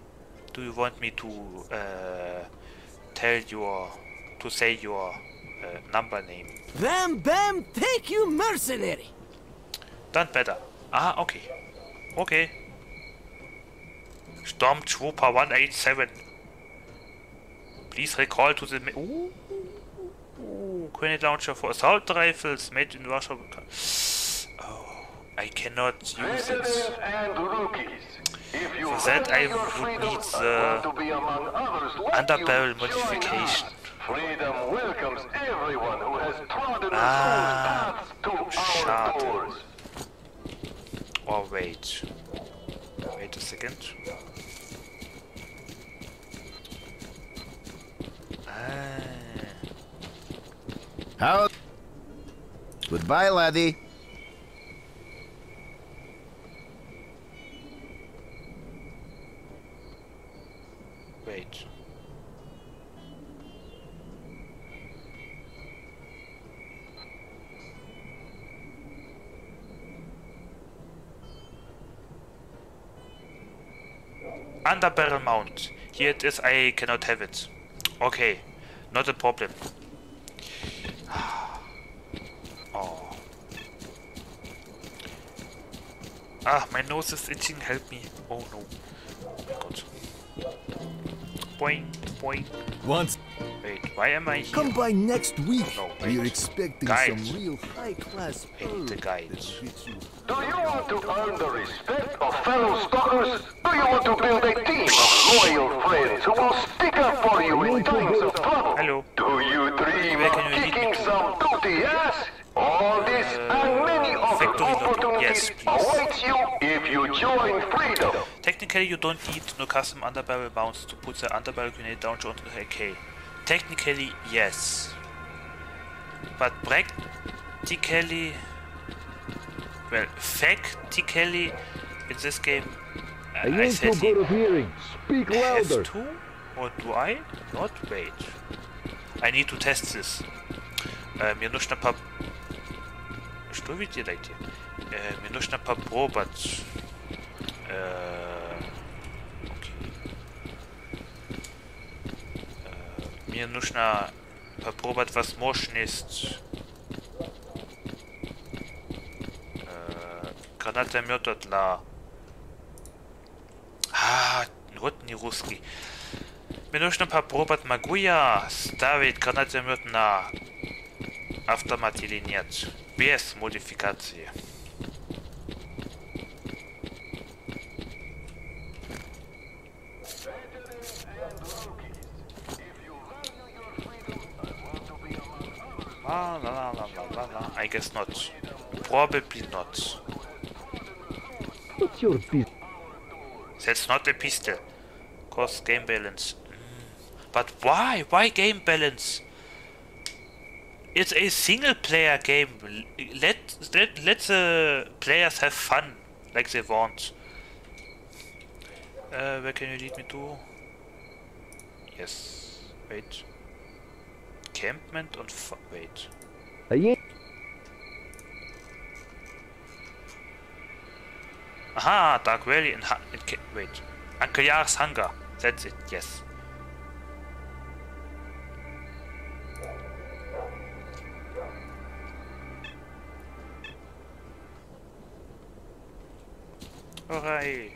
do you want me to uh, tell your, to say your uh, number name? Bam Bam, take you mercenary! Done better. Ah, okay. Okay. Stormtrooper 187. Please recall to the... Ooh, ooh, grenade launcher for assault rifles made in Russia. Oh, I cannot use it. For that I would need the want to be among others like underbarrel modification. Freedom welcomes everyone who has trodden Ah, soul's path to our doors. Or wait. Wait a second. How? Goodbye, laddie. Wait. Under barrel mount. Here it is, I cannot have it. Okay, not a problem. Oh. Ah, my nose is itching, help me. Oh no. God. Boing, boing. Once. Wait, why am I here? Come by next week. No, We're expecting Guide. some real high-class I the guide. Do you want to earn the respect of fellow stalkers? Do you want to build a team of loyal friends who will stick up for you in times of trouble? Hello. Do you dream of kicking some booty ass? All this and many other opportunities awaits you if you join Freedom. Technically, you don't need no custom underbarrel mounts to put the underbarrel grenade launcher onto the AK. Technically, yes. But practically... Well, factically, in this game, uh, I I ain't so said good of hearing. Speak have louder. to? Or do I? Not? Wait. I need to test this. Э, мне нужно по... Что вы делаете? Э, мне нужно попробовать. Э, окей. Э, мне нужно попробовать возможность э, гранатомета для... А, вот не русский. Мне нужно попробовать, могу я ставить гранатомет на автомат или нет. Без модификации. La, la, la, la, la, la, la. I guess not. Probably not. What's your business? That's not a pistol. Cause game balance. Mm. But why? Why game balance? It's a single player game. Let let let the players have fun like they want. Uh, where can you lead me to? Yes. Wait. Campment F wait. I ain't. Aha, Dark Valley in Ca- wait. Uncle Yar's Hunger. That's it. Yes. Hooray!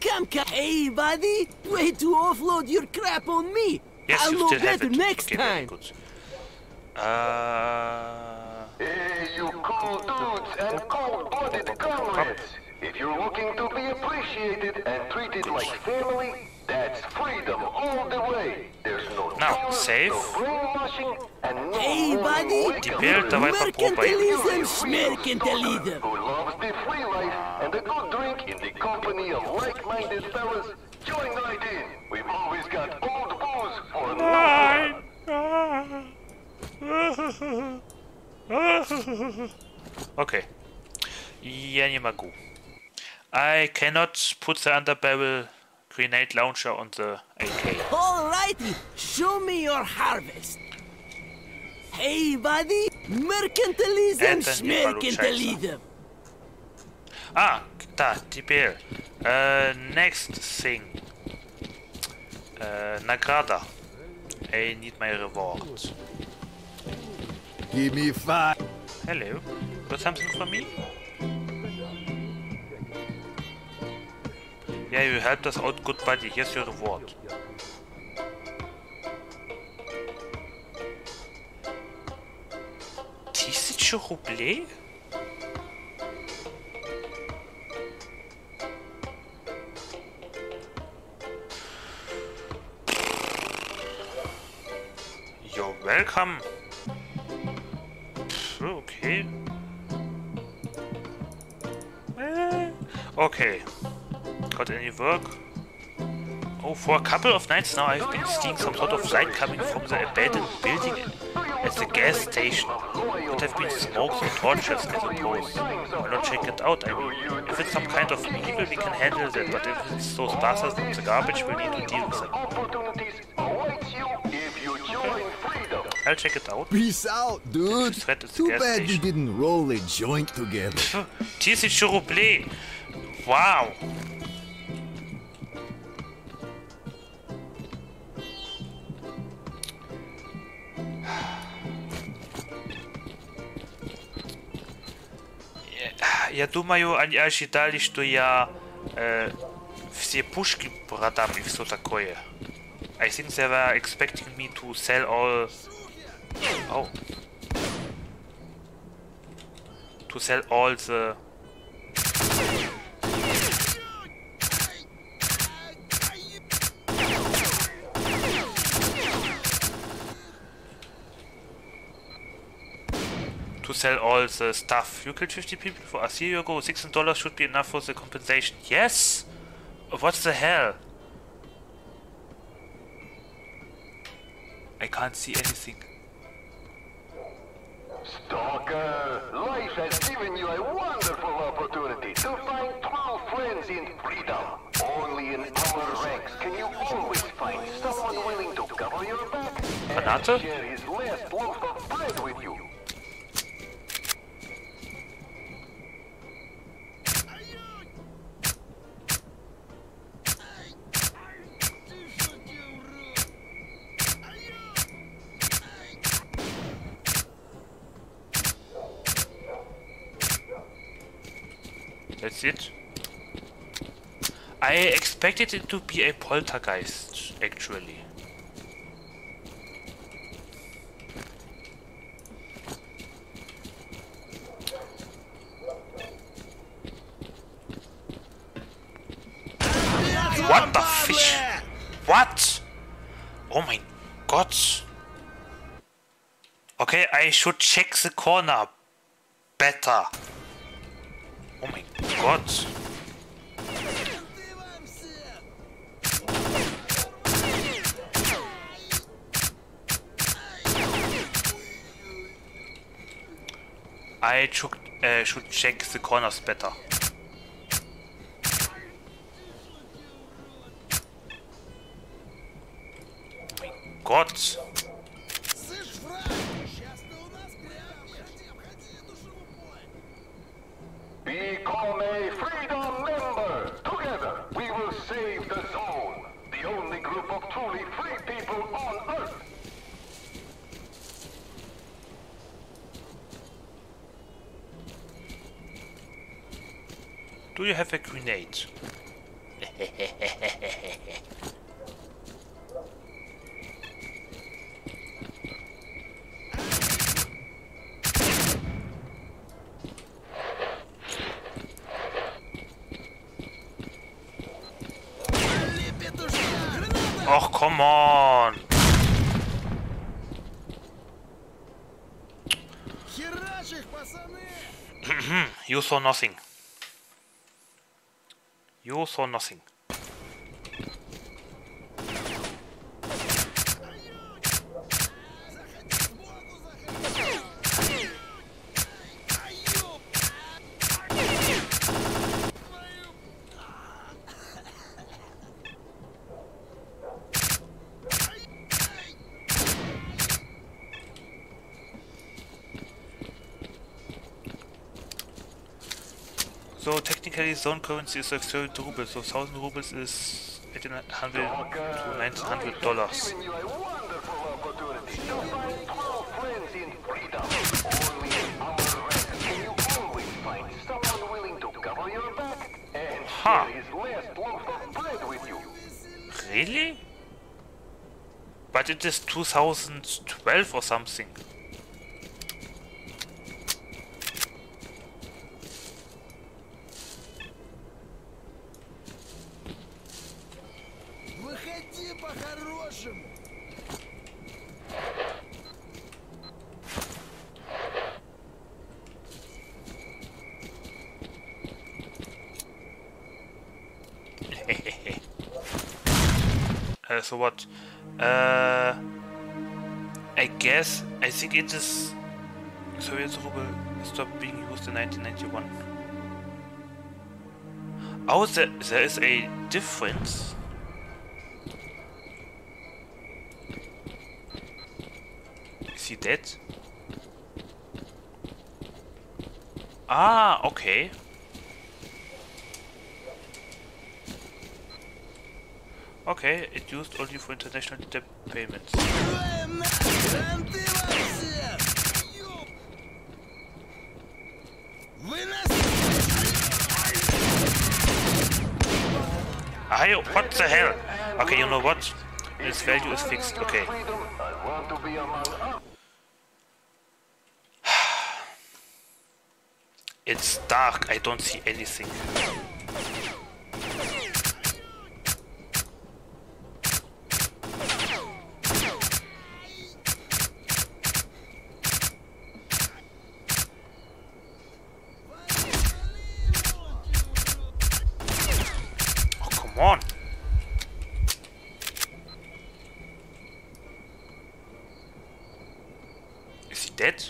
Come, come. Hey, buddy. Way to offload your crap on me. Yes, I'll you know still have better it. next okay, very time. good. Uh, Hey, you cool dudes and cold-blooded comrades! If you're looking to be appreciated and treated like family, that's freedom all the way. There's no Now, power, save. no brainwashing, and no Hey, holding buddy. wicked Теперь давай попробуем. Mercantilism, schmercantilism. who loves the free life and a good drink in the company of like-minded fellas. Join right in. We've always got old booze for Nein! Okay. Я не могу. I cannot put the underbarrel grenade launcher on the AK. Alrighty, show me your harvest. Hey, buddy. Mercantilism, Это не получается. schmercantilism. А, да, теперь. Э, next thing. Э, награда. I need my reward. Give me five. Hello. Got something for me? Yeah, you helped us out, good buddy. Here's your reward. Тысяча рублей? Welcome. Okay. Okay. got any work? Oh, for a couple of nights now I've been seeing some sort of light coming from the abandoned building at the gas station. Could have been smokes or torches, I suppose. Why not check it out? I mean, if it's some kind of evil, we can handle that, but if it's those bastards in the garbage, we'll need to deal with them. I'll check it out. Peace out, dude. Threat is the Too gas bad we station. didn't roll a joint together. TC Churuble! Wow! Я думаю, они ожидали, что я э, все пушки продам и все такое. I think they were expecting me to sell all... Oh. To sell all the... to sell all the stuff. You killed 50 people for us. Here you go. $16 should be enough for the compensation. Yes? What the hell? I can't see anything. Stalker, life has given you a wonderful opportunity to find true friends in freedom. Only in our ranks can you always find someone willing to cover your back and share his last loaf of bread with you. That's it. I expected it to be a poltergeist, actually. What the fish? What? Oh my god. Okay, I should check the corner better. Oh my god. I should, uh, should check the corners better. Oh my god. Become a freedom member. Together, we will save the zone. The only group of truly free people on Earth. Do you have a grenade? Oh come on! you saw nothing. You saw nothing. Technically zone currency is like 30 rubles, so 1000 rubles is 1800 to 1900 dollars. Giving you a wonderful opportunity to find true so what? Uh, I guess, I think it is Soviet ruble stopped being used in 1991. Oh, there, there is a difference. Is he dead? Ah, okay. Okay, it used only for international debt payments. I, what the hell? Okay, you know what? This value is fixed, okay. It's dark, I don't see anything. Oh, come on. Is he dead?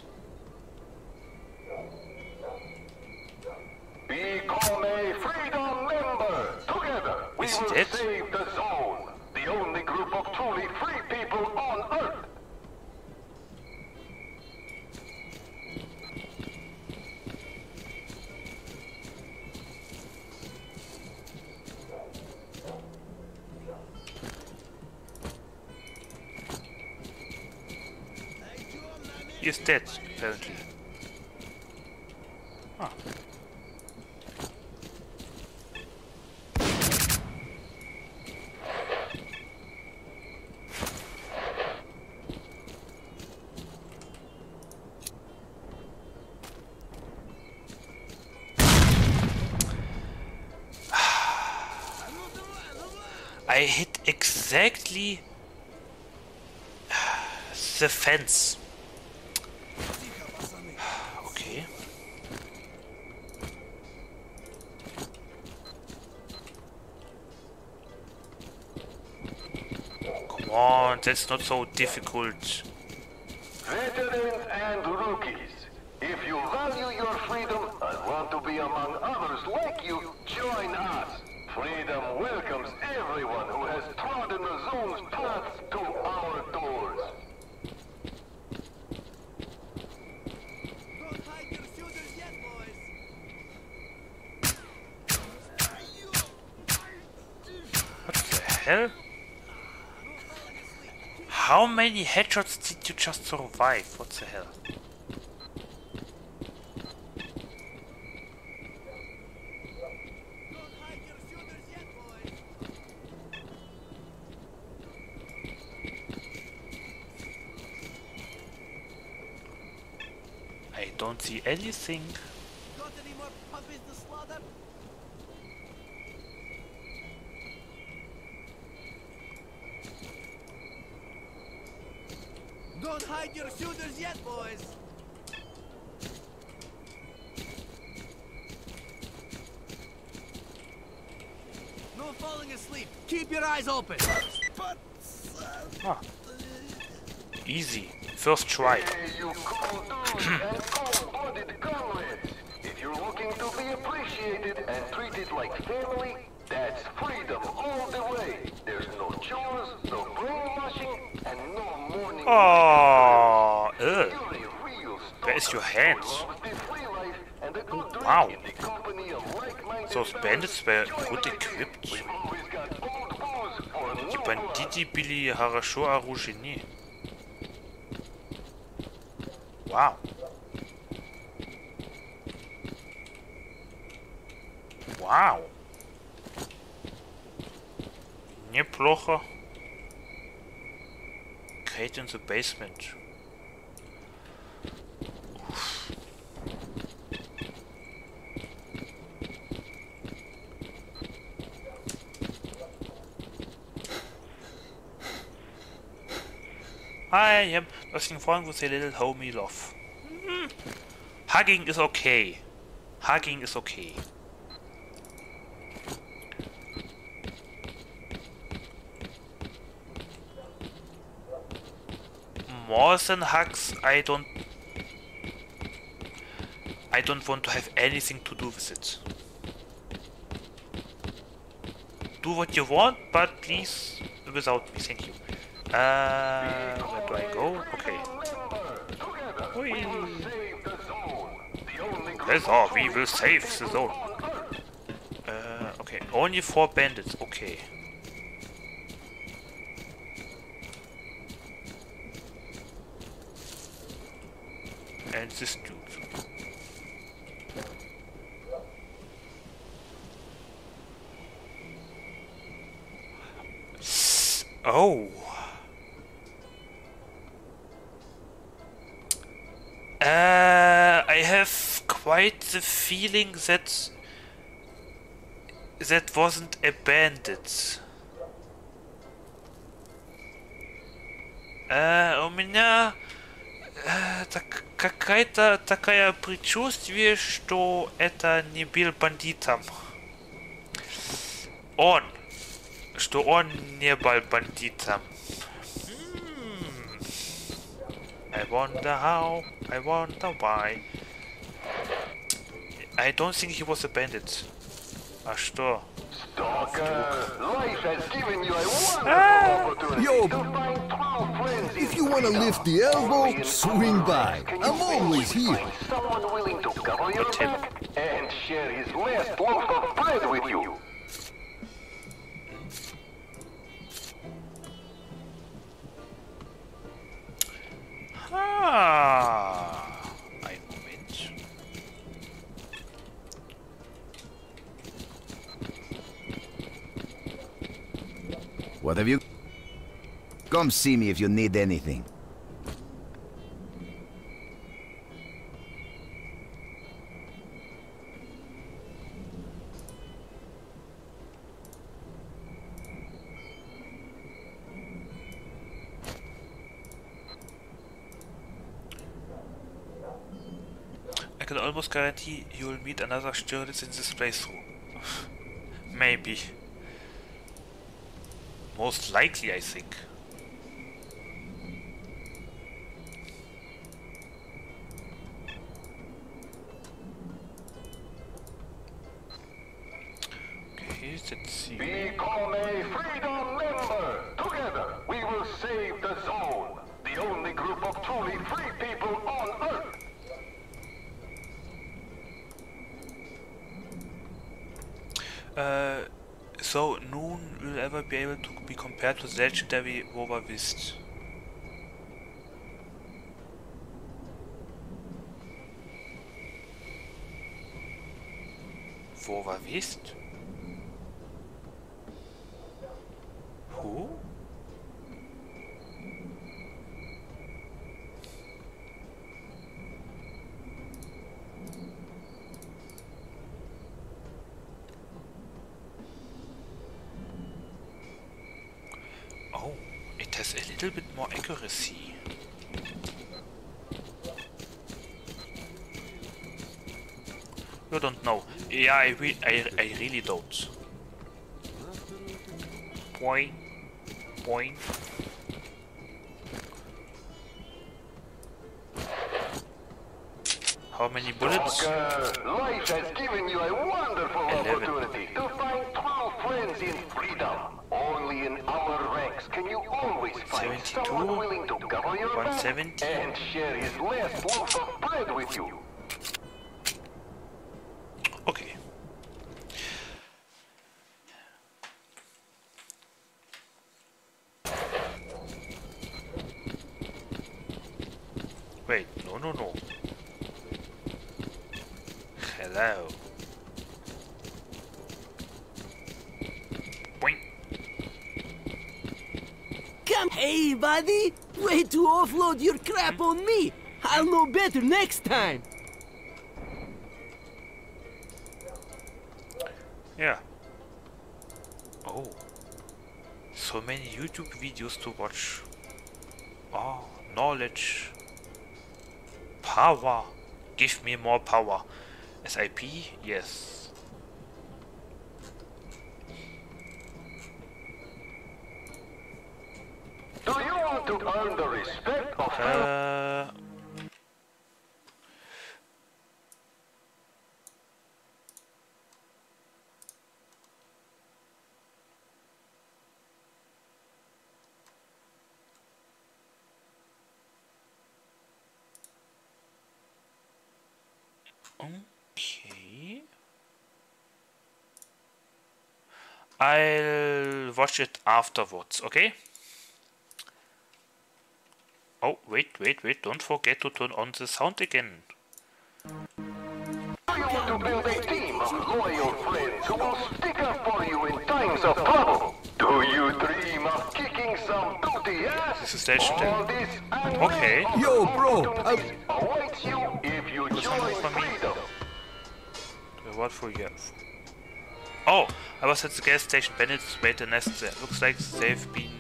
Become a freedom member. Together, we Is he will dead? save the zone. The only group of truly free people on Earth. He is dead, apparently. Ah. I hit exactly the fence. Okay. On, that's not so difficult. Veterans and rookies, if you value your freedom and want to be among others like you, join us. Freedom welcomes everyone who has trodden the zone's path to our doors. Don't hide your shooters yet, boys. What the hell? How many headshots did you just survive? What the hell? I don't see anything. Got any more puppies to slaughter? Don't hide your shooters yet, boys. No falling asleep. Keep your eyes open. Ah. Easy. First try. Hey, you cool dudes and eh? cold-blooded comrades. If you're looking to be appreciated and treated like family, that's freedom all the way. There's no chores, no brainwashing, and no morning. Oh, ugh. You're a real Where is your hands? loves the free life and a good drink Wow. in the company of like-minded Those bandits were good equipped. Always got old booze for Эти new бандити были хорошо вооружены. Вау. Вау. Неплохо. Kate in the basement. Уф. I am wrestling fun with a little homie love. Mm. Hugging is okay. Hugging is okay. More than hugs, I don't... I don't want to have anything to do with it. Do what you want, but please without me, thank you. Uh, where do I go? Okay. Whee. Oh, we will save the zone. Uh, okay, only four bandits, okay. And this dude. Oh. Uh, I have quite the feeling that that wasn't a bandit. Uh, у меня uh, так, какая-то такая предчувствие, что это не был бандитом. Он. Что он не был бандитом. I wonder how, I wonder why. I don't think he was a bandit. А что? Life has given you a Ah! wonderful opportunity Yo, to find 12 friends in If you wanna lift the elbow, swing by. I'm always here. someone willing to cover your back and share his last loaf of bread with you. Ah, ein Moment. What have you? Come see me if you need anything. Can almost guarantee you will meet another journalist in this playthrough. Maybe. Most likely, I think. Okay, let's see. Become a freedom member. Together, we will save the zone. The only group of truly free people on Earth. Uh, so, nun will ever be able to be compared to the legendary Wova Wist. Wova Wist? Who? Has a little bit more accuracy. You don't know. Yeah, I, re I, I really don't. Point. Point. How many bullets? Stalker, uh, life has given you a wonderful Eleven. opportunity to find 12 friends in freedom. Only in our ranks can you always find 72, someone willing to cover your back and share his last loaf of bread with you. Okay. Wait, no, no, no. Boing. Come, hey, buddy! Way to offload your crap hmm? on me! I'll know better next time! Yeah. Oh. So many YouTube videos to watch. Oh, knowledge. Power. Give me more power. SIP? Yes. Do you want to earn the respect of Uh, Okay. I'll watch it afterwards, okay? Oh, wait, wait, wait, don't forget to turn on the sound again. Do you want to build a team of loyal friends who will stick up for you in times of trouble? Do you dream of kicking some booty ass? This is station 10. Okay. Yo, bro, opportunities awaits you if you join freedom. What for you? Oh, I was at the gas station. Bandits made a nest there. Looks like they've been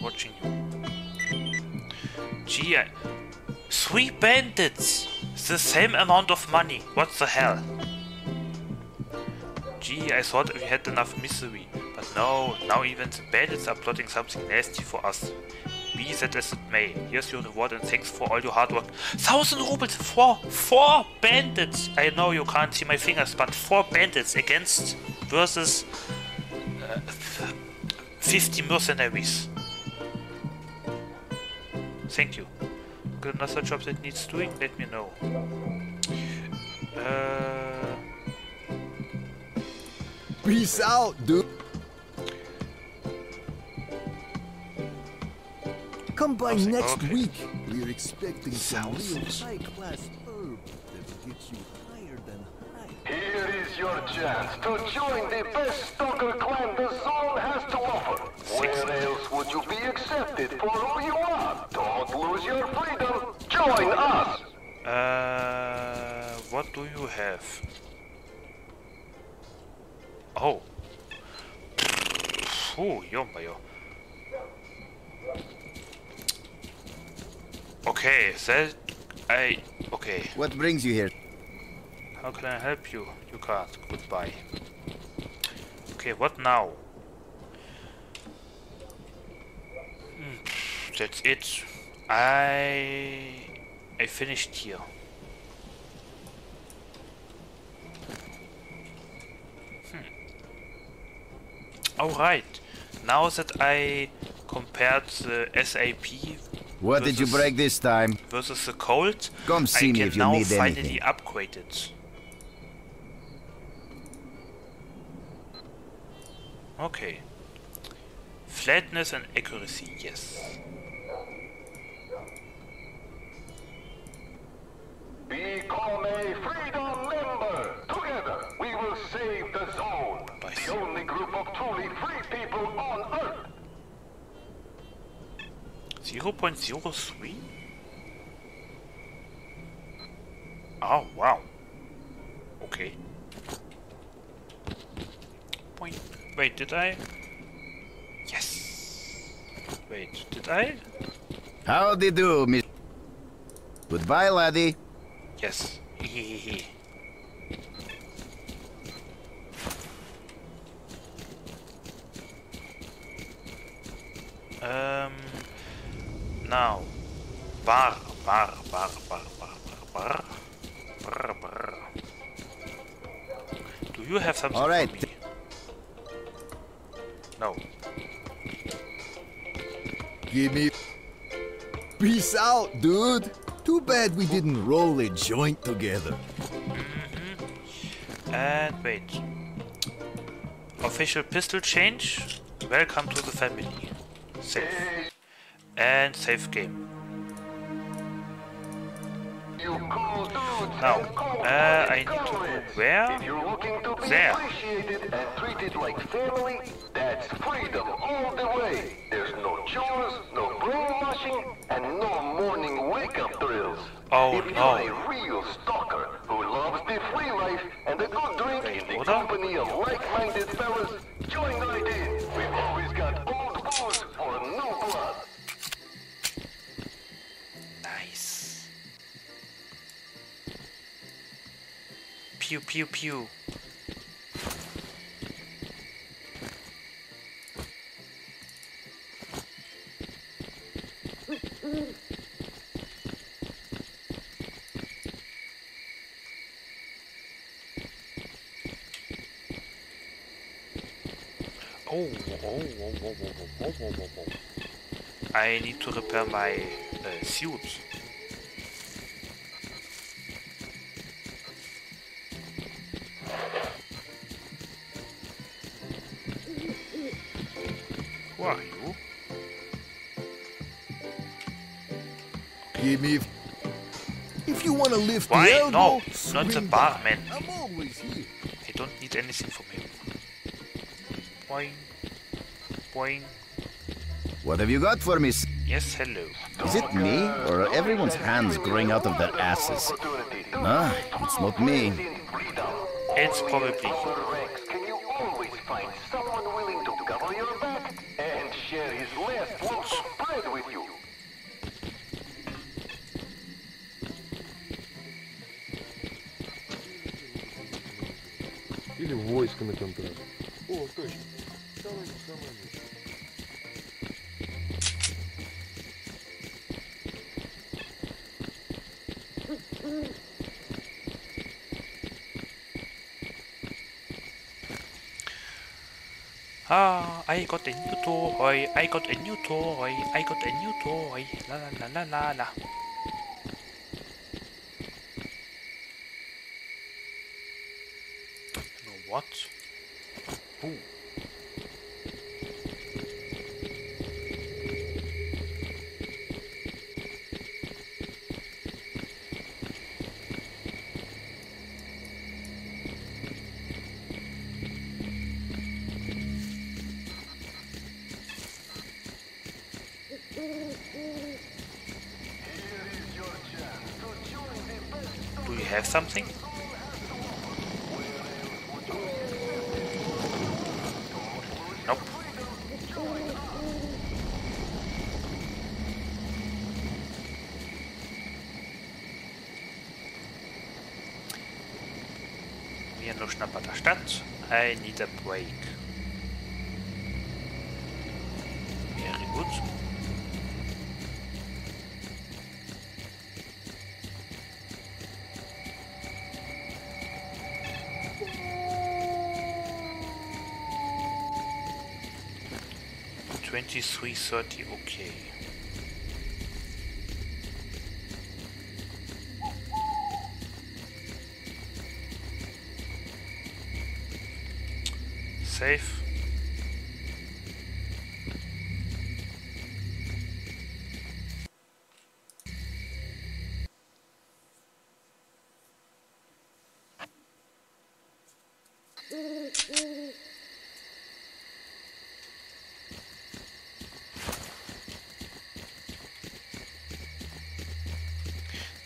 watching you. Gee, I... Three bandits! The same amount of money. What the hell? Gee, I thought we had enough misery. But no, now even the bandits are plotting something nasty for us. Be that as it may, here's your reward and thanks for all your hard work. Thousand rubles for four bandits! I know you can't see my fingers, but four bandits against versus uh, 50 mercenaries. Thank you. Got another job that needs doing? Let me know. Uh, Peace out, dude. Come by next okay. week. We're expecting some real high-class herb that'll get you is your chance to join the best stalker clan the zone has to offer. Where else would you be accepted for who you are? Don't lose your freedom. Join us. uh, what do you have? Oh. Oh, yo-mayo. Okay, that I okay. What brings you here? How can I help you? You can't. Goodbye. Okay, what now? Hmm, That's it. I I finished here. Hmm. Alright. Now that I compared the SAP What did you break this time? versus the Colt, Come see I me can if you now need finally anything. upgrade it. Okay. Flatness and accuracy, yes. Become a freedom member. Together, we will save the zone. The only group of truly free people on Earth. 0.03? Oh, wow. Okay. Point. Wait, did I? Yes! Wait, did I? How do, Miss... Goodbye, laddie. Yes. um... Now. Bar, bar, bar, bar, bar, bar, bar. bar, bar. Do you have something All right. No. Give me. Peace out, dude. Too bad we didn't roll a joint together. Mm-hmm. And wait. Official pistol change. Welcome to the family. Save. And save game. Now, uh, I need to go where? If you're looking to be There. appreciated and treated like family, that's freedom all the way. There's no chores, no brainwashing, and no morning wake-up drills. Oh, if no. you're a real stalker who loves the free life and a good drink in the company of like-minded fellas, join right in. We've always got old booze for new blood. pew pew pew. Oh oh oh, oh, oh, oh, I need to repair my uh, suits. Who are you? Give me. If, if you want to lift Why? the elbow, No, not the swing by. barman. I'm always here. I don't need anything from him. Boing. Boing. What have you got for me? Yes, hello. Is it me, or are everyone's hands growing out of their asses? Ah, it's not me. It's probably you Или войско на контракт. О, точно. Самое, самое место. Ah, I got a new toy. I got a new toy. I got a new toy. La la la la la la. Do you have something? die 330 okay.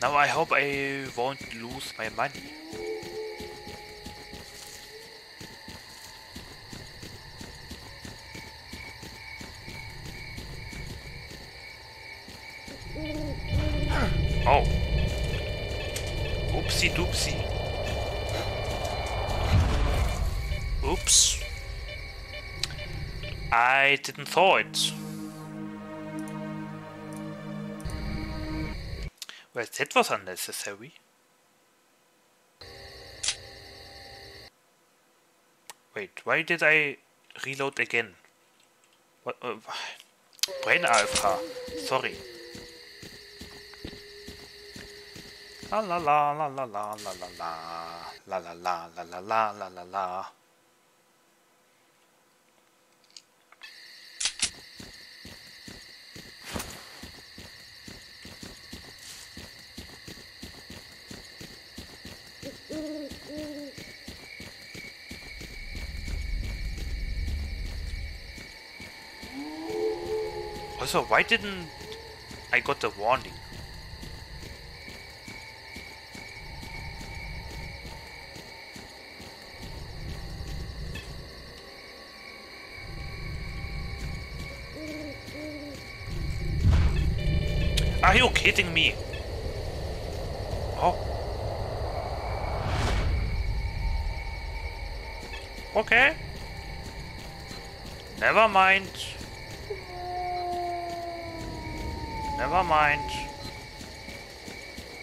Now I hope I won't lose my money. Oh. Oopsie doopsie. Oops. I didn't thought it. That was unnecessary. Wait, why did I reload again? What? Uh, brain alpha. Sorry. La la la la la la la la la la la la la la la la la Also, why didn't I got the warning? Are you kidding me? Oh. Okay. Never mind. Never mind.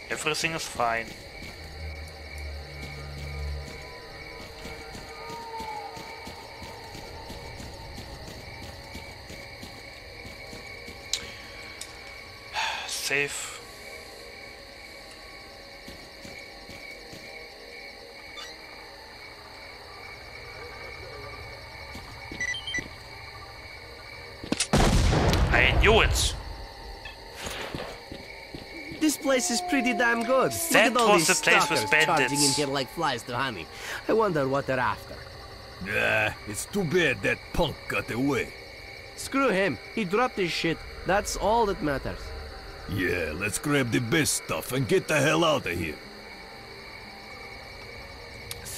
Everything is fine. Safe. I knew it! This place is pretty damn good. That Look at all was these the place with charging in bandits. here like flies to honey. I wonder what they're after. Nah, it's too bad that punk got away. Screw him. He dropped his shit. That's all that matters. Yeah, let's grab the best stuff and get the hell out of here.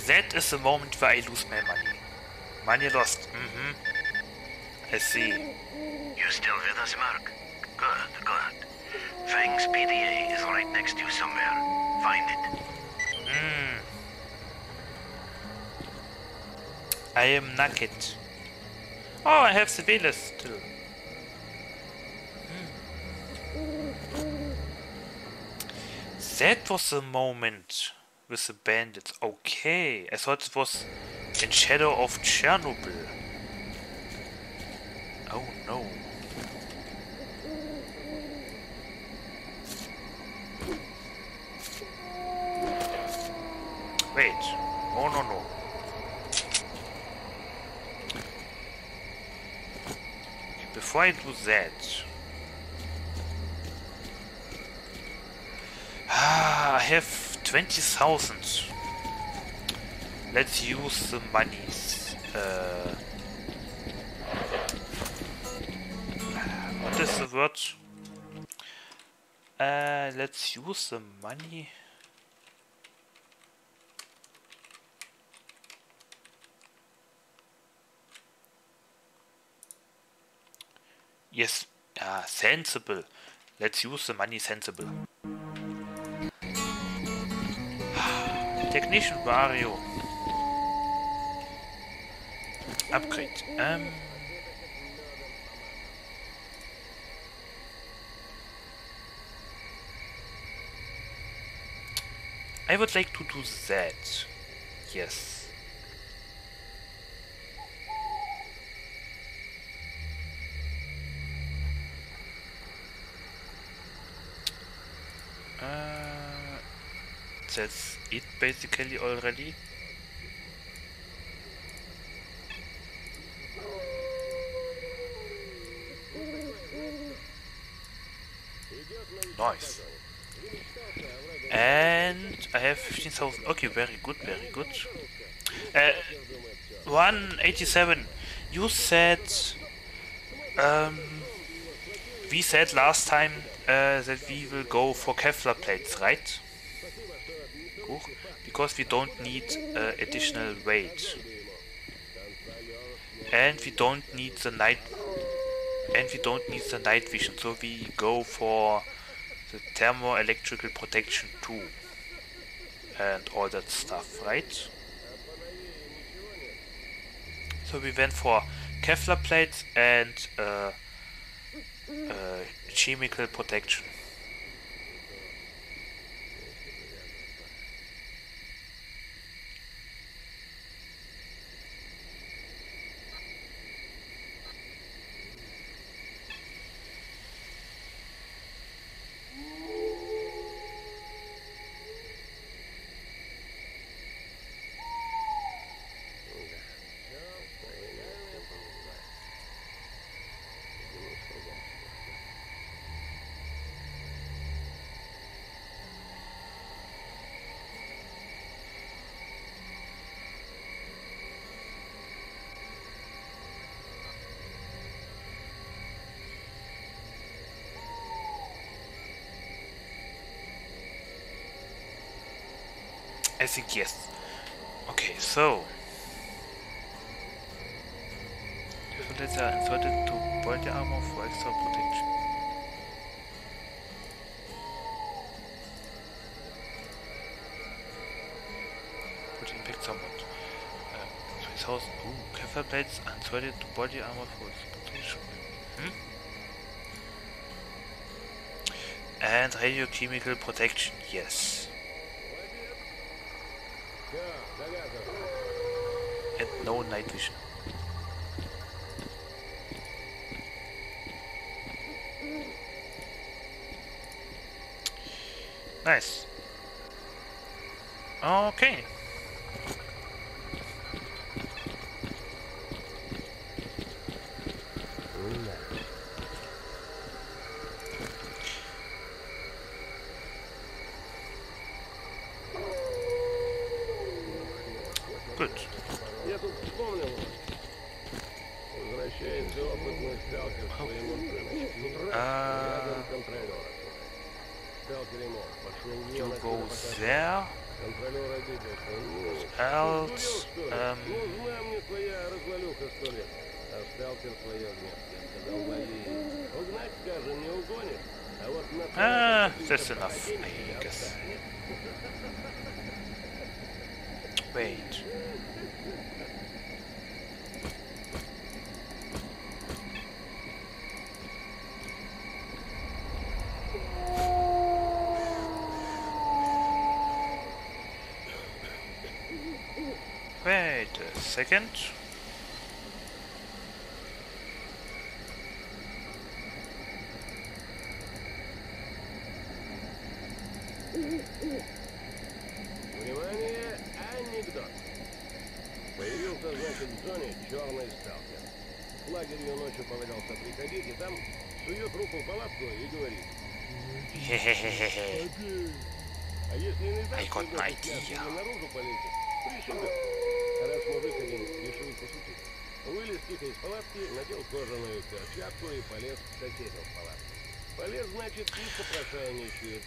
That is the moment where I lose my money. Money lost. Mm-hmm. I see. You still with us, Mark? Fang's PDA is right next to you somewhere. Find it. Mm. I am naked. Oh, I have still. Hmm. That was the moment with the bandits. Okay, I thought it was in Shadow of Chernobyl. Oh no. Wait. Oh no no. Before I do that. Ah, I have 20,000. Let's use the monies. Uh, what is the word? Uh, let's use the money. Yes, ah, sensible. Let's use the money sensible. Technician Wario. Upgrade. Um. I would like to do that. Yes. Uh, that's it basically already. Nice. And I have 15,000. Okay, very good, very good. Uh, 187. You said. Um, we said last time uh, that we will go for Kevlar plates, right? Because we don't need uh, additional weight. And we don't need the night and we don't need the night vision, so we go for the thermo-electrical protection too. And all that stuff, right? So we went for Kevlar plates and uh, uh, chemical protection. I think yes. Okay, so. Let's are inserted to body armor for extra protection. Would impact somewhat. Um, 3000. Ooh, Kevlar are inserted to body armor for extra protection. Hmm? And radiochemical protection, yes. no night vision. Nice. Okay.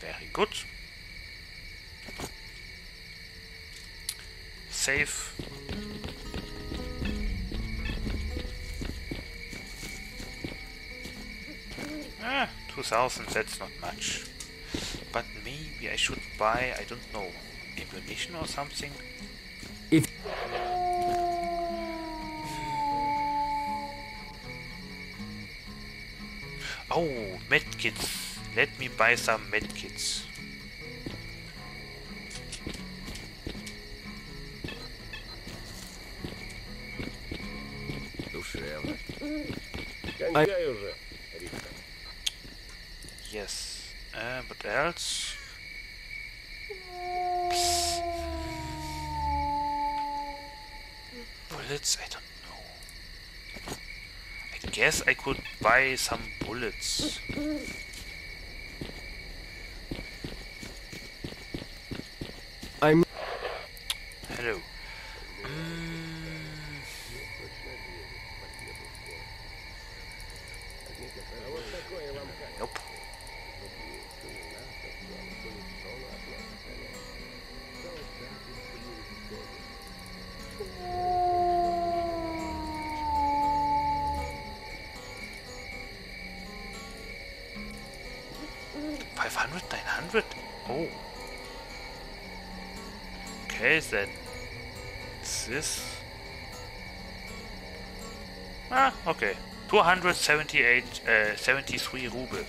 Very good. Save. Ah, 2000, that's not much. But maybe I should buy, I don't know, ammunition or something? Oh, medkits. Let me buy some medkits. Душевно. Кончай уже, Рихтер. Yes. Uh, but else? Bullets? I don't know. I guess I could buy some bullets. I'm Hello. that this? Ah, okay. 278, uh, 73 ruble.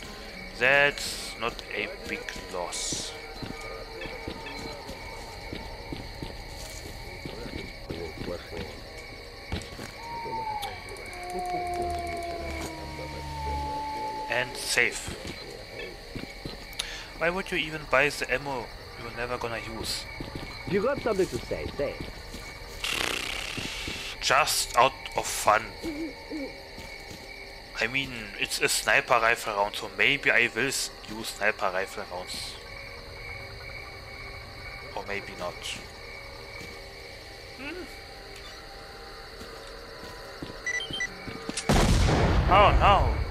That's not a big loss. And save. Why would you even buy the ammo you're never gonna use? You got something to say, say it. Just out of fun. I mean, it's a sniper rifle round, so maybe I will use sniper rifle rounds. Or maybe not. Hmm. Oh no!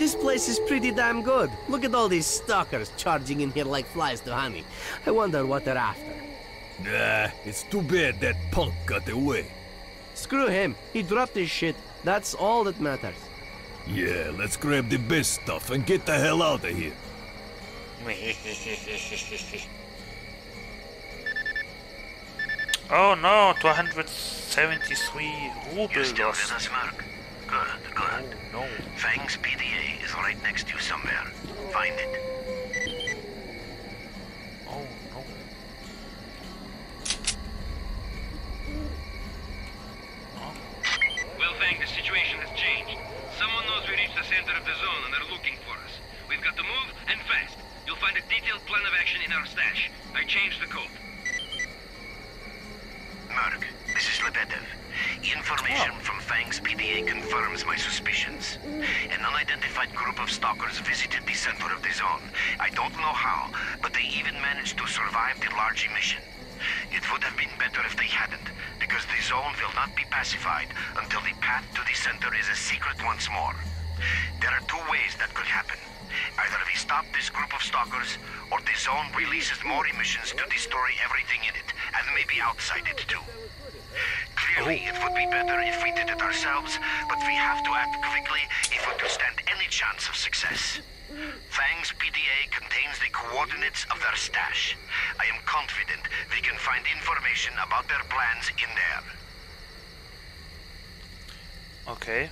This place is pretty damn good. Look at all these stalkers charging in here like flies to honey. I wonder what they're after. Nah, it's too bad that punk got away. Screw him. He dropped his shit. That's all that matters. Yeah, let's grab the best stuff and get the hell out of here. oh no, 273 rubles You still lost. with us, Mark? Good, good. No. Fang's PDA is right next to you somewhere. Find it. Oh no. Well, Fang, the situation has changed. Someone knows we reached the center of the zone and they're looking for us. We've got to move, and fast. You'll find a detailed plan of action in our stash. I changed the code. Mark, this is Lebedev. Information oh. from Fang's PDA confirms my suspicions. Mm. An unidentified group of stalkers visited the center of the zone. I don't know how, but they even managed to survive the large emission. It would have been better if they hadn't, because the zone will not be pacified until the path to the center is a secret once more. There are two ways that could happen. Either we stop this group of stalkers, or the zone releases more emissions to destroy everything in it, and maybe outside it too. Clearly, it would be better if we did it ourselves, but we have to act quickly if we're to stand any chance of success. Fang's PDA contains the coordinates of their stash. I am confident we can find information about their plans in there. Okay.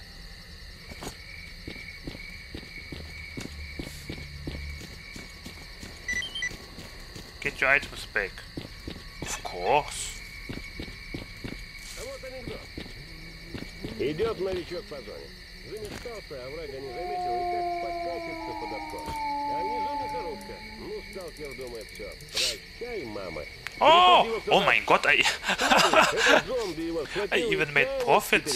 Get your items back. Of course. Идет новичок по зоне. Замечтался, а врага не заметил и как покатится под откос. А внизу мясорубка. Ну, сталкер думает, все, прощай, мама. Oh! Oh mein Gott, I, I even made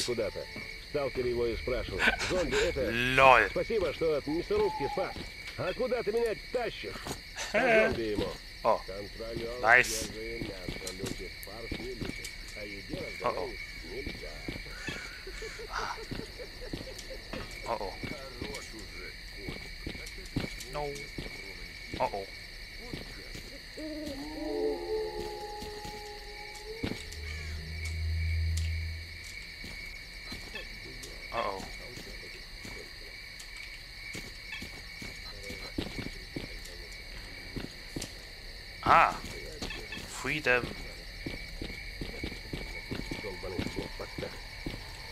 куда-то. Сталкер его и спрашивал. Зомби, это... Лол. Спасибо, что от мясорубки спас. А куда ты меня тащишь? А зомби ему. Oh. Контролер Nice. свежее мясо любит, фарш не любит. А еде Uh-oh. разговаривать нельзя. Uh-oh. No. Uh-oh. Uh-oh. Ah! Freedom.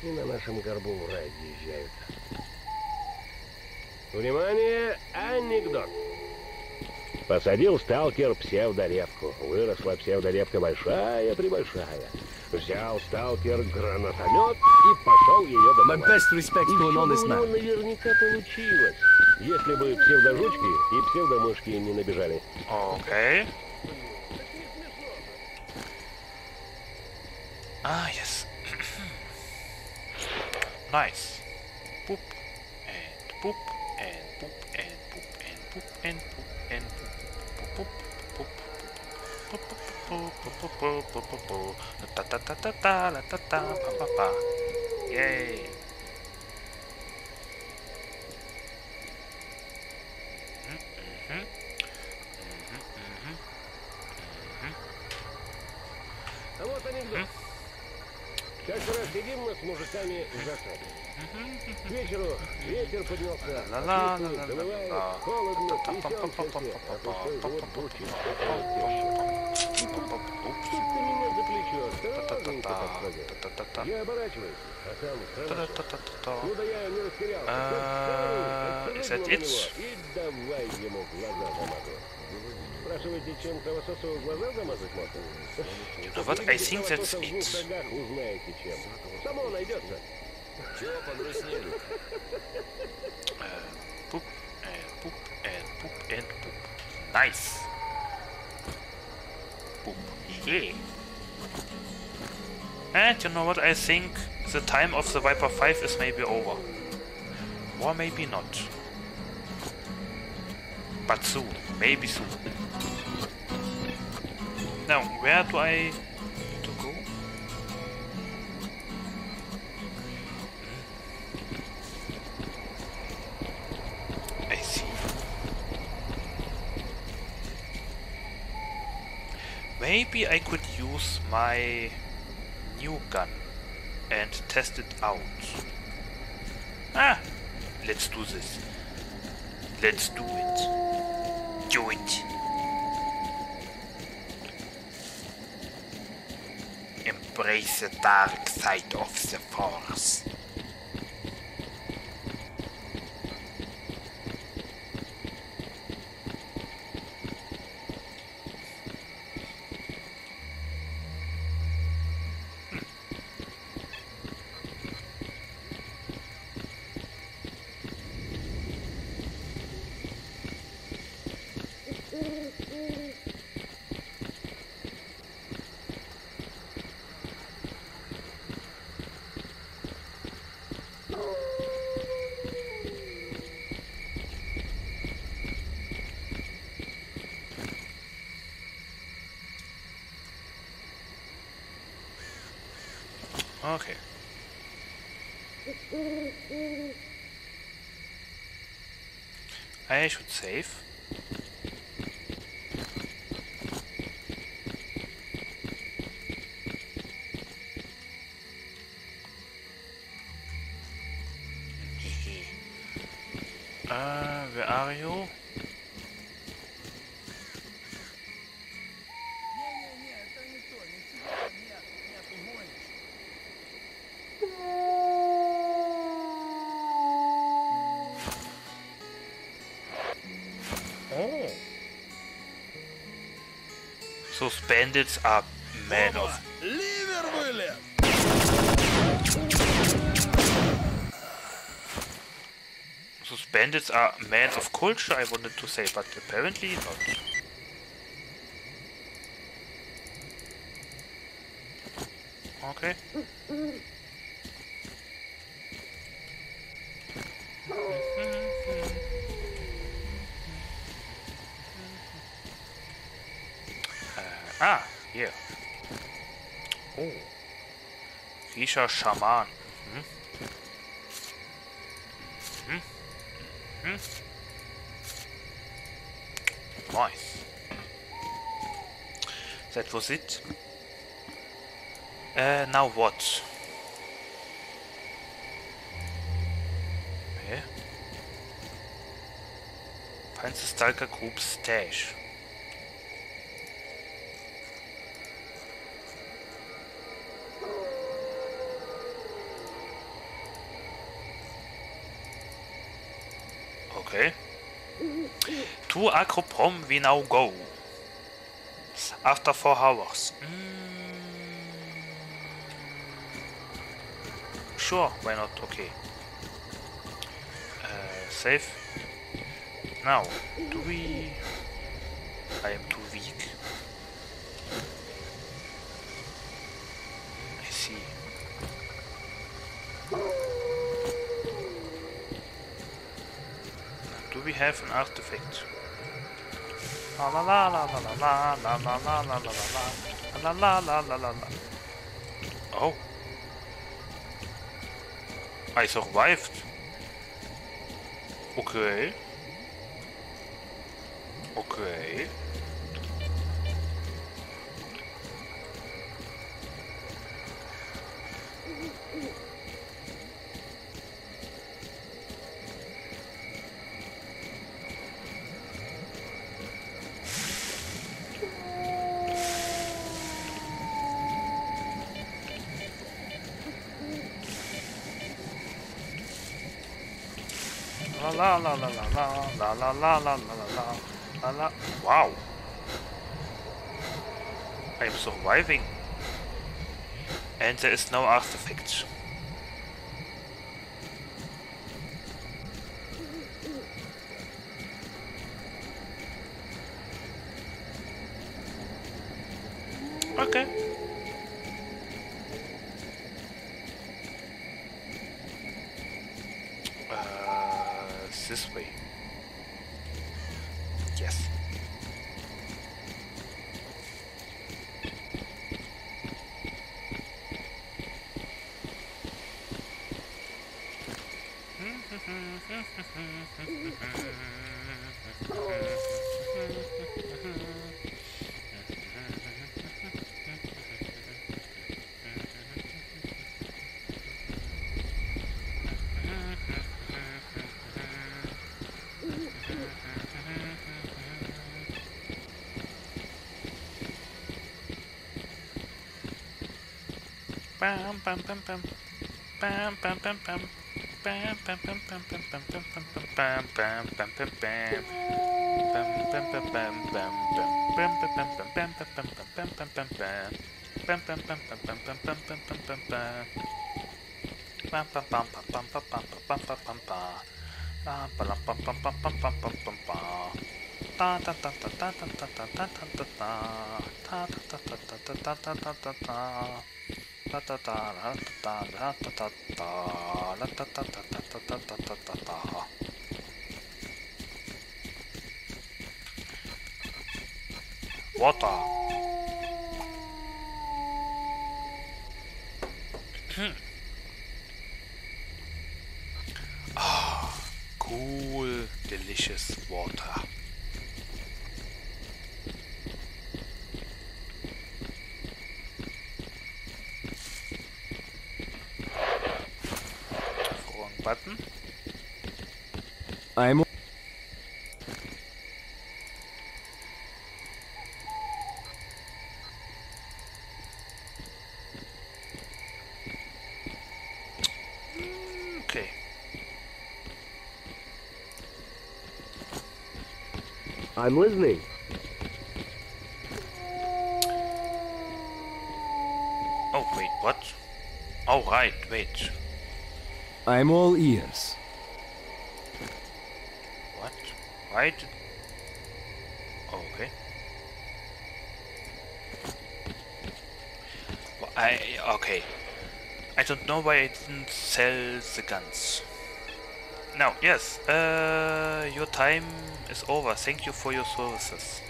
И на нашем горбу в рай въезжают. Внимание! Анекдот! Посадил сталкер псевдорепку. Выросла псевдорепка большая-пребольшая. Взял сталкер гранатомет и пошел ее My добывать. best respects И to an honest у него man. наверняка получилось. Если бы псевдожучки и псевдомышки не набежали. Okay. Ah, yes. nice. And boop. Yay. Mhm. А вот анекдот. Как-то раз сидим мы с мужиками в засаде. К вечеру ветер поднялся, Ла-ла, отсутствует, ла-ла, завывает, ла-ла. холодно, трясем все, а пустой живот бурчит, какая Отец. И давай ему глаза замазать. Спрашиваете, чем кровососу а глаза замазать можно? You know what? I think that's it. узнаете чем. Само найдется. Чего погрустнели? Пуп, пуп, пуп, пуп, пуп. Nice. Yeah. And you know what? I think the time of the Viper 5 is maybe over. Or maybe not. But soon. Maybe soon. Now, where do I Maybe I could use my new gun and test it out. Ah! let's do this. Let's do it. Do it. Embrace the dark side of the force. Okay. Those bandits are men of... Those bandits are men of culture, I wanted to say, but apparently not. Okay. Risha Shaman. Mhm. Mhm. Mhm. Nice. That was it. Uh, now what? Okay. Find the Stalker Group stash. To Agroprom we now go. After four hours. Mm. Sure, why not? Okay. Uh, save. Now, do we... I am too weak. I see. Do we have an artifact? Oh. I survived. Okay. la la la la la la la. Wow. I am surviving. And there is no artifact. Bam, bam, bam, bam. Bam, bam, bam, bam. Bam, bam, bam, bam, bam, bam, bam, bam, bam, bam, bam, bam. Bam, bam, bam, bam, bam, bam. Bam, bam, bam, bam, bam, bam, bam, bam, bam, bam, bam. Bam, bam, bam, bam, bam, bam, bam, bam, bam, bam, bam. Bam, bam, bam, bam, bam, bam, bam, bam, bam, bam, bam. Bam, ba, lam, bam, bam, bam, bam, bam, bam, bam, bam. Ta ta ta ta ta ta ta ta ta ta ta ta. Ta ta ta ta ta ta ta ta ta ta. Water. Hm. Ah, cool, delicious water. I'm listening. Oh, wait, what? Oh, right, wait. I'm all ears. What? Why did... Oh, okay. Well, I... okay. I don't know why I didn't sell the guns. Now, yes, uh, your time is over. Thank you for your services.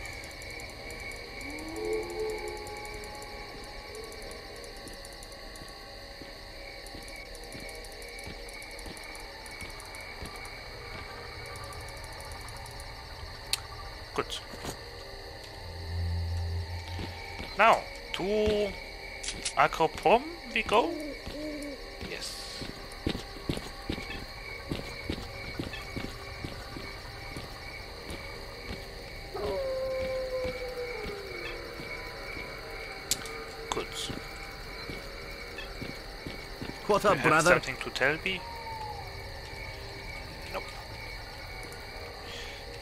Good. Now, to Agroprom we go? Yes. Good. What You up, have brother? something to tell me? Nope.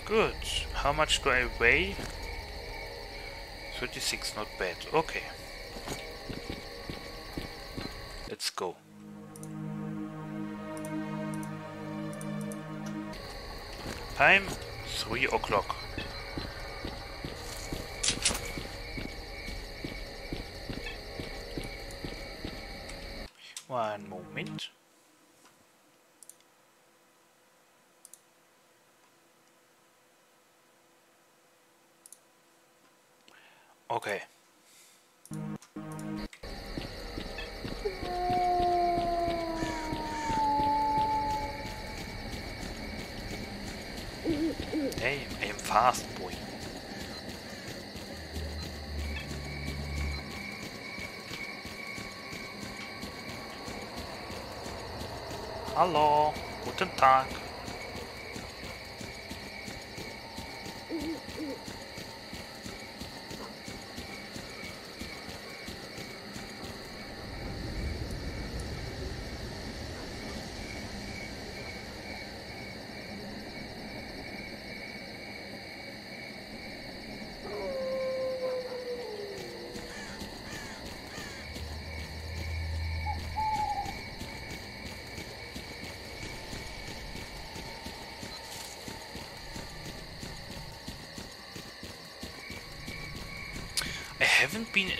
Good. How much do I weigh? 36, not bad. Okay. Let's go. Time 3 o'clock. Так.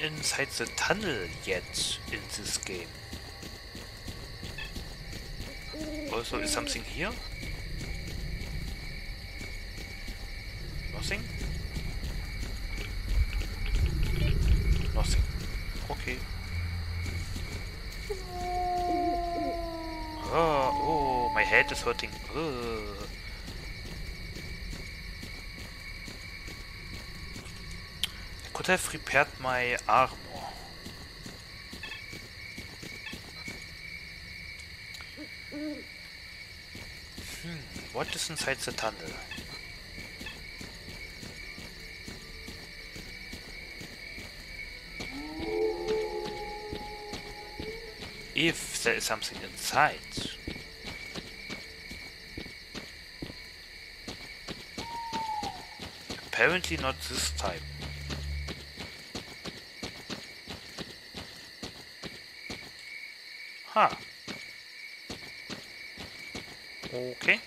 Inside the tunnel yet in this game. Also, is something here? Nothing? Nothing. Okay. Oh, oh, my head is hurting. I could have repaired my armor. Hmm, what is inside the tunnel? if there is something inside. Apparently not this time. Huh. Okay.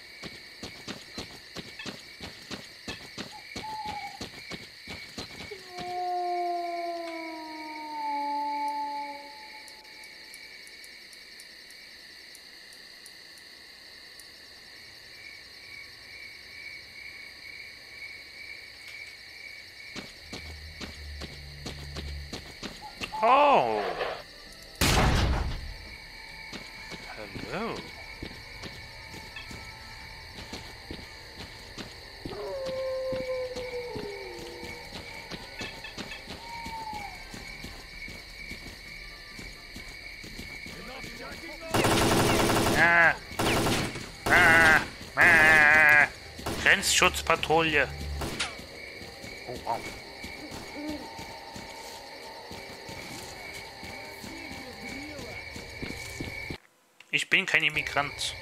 Grenzschutzpatrouille. Oh, wow. Ich bin kein Immigrant.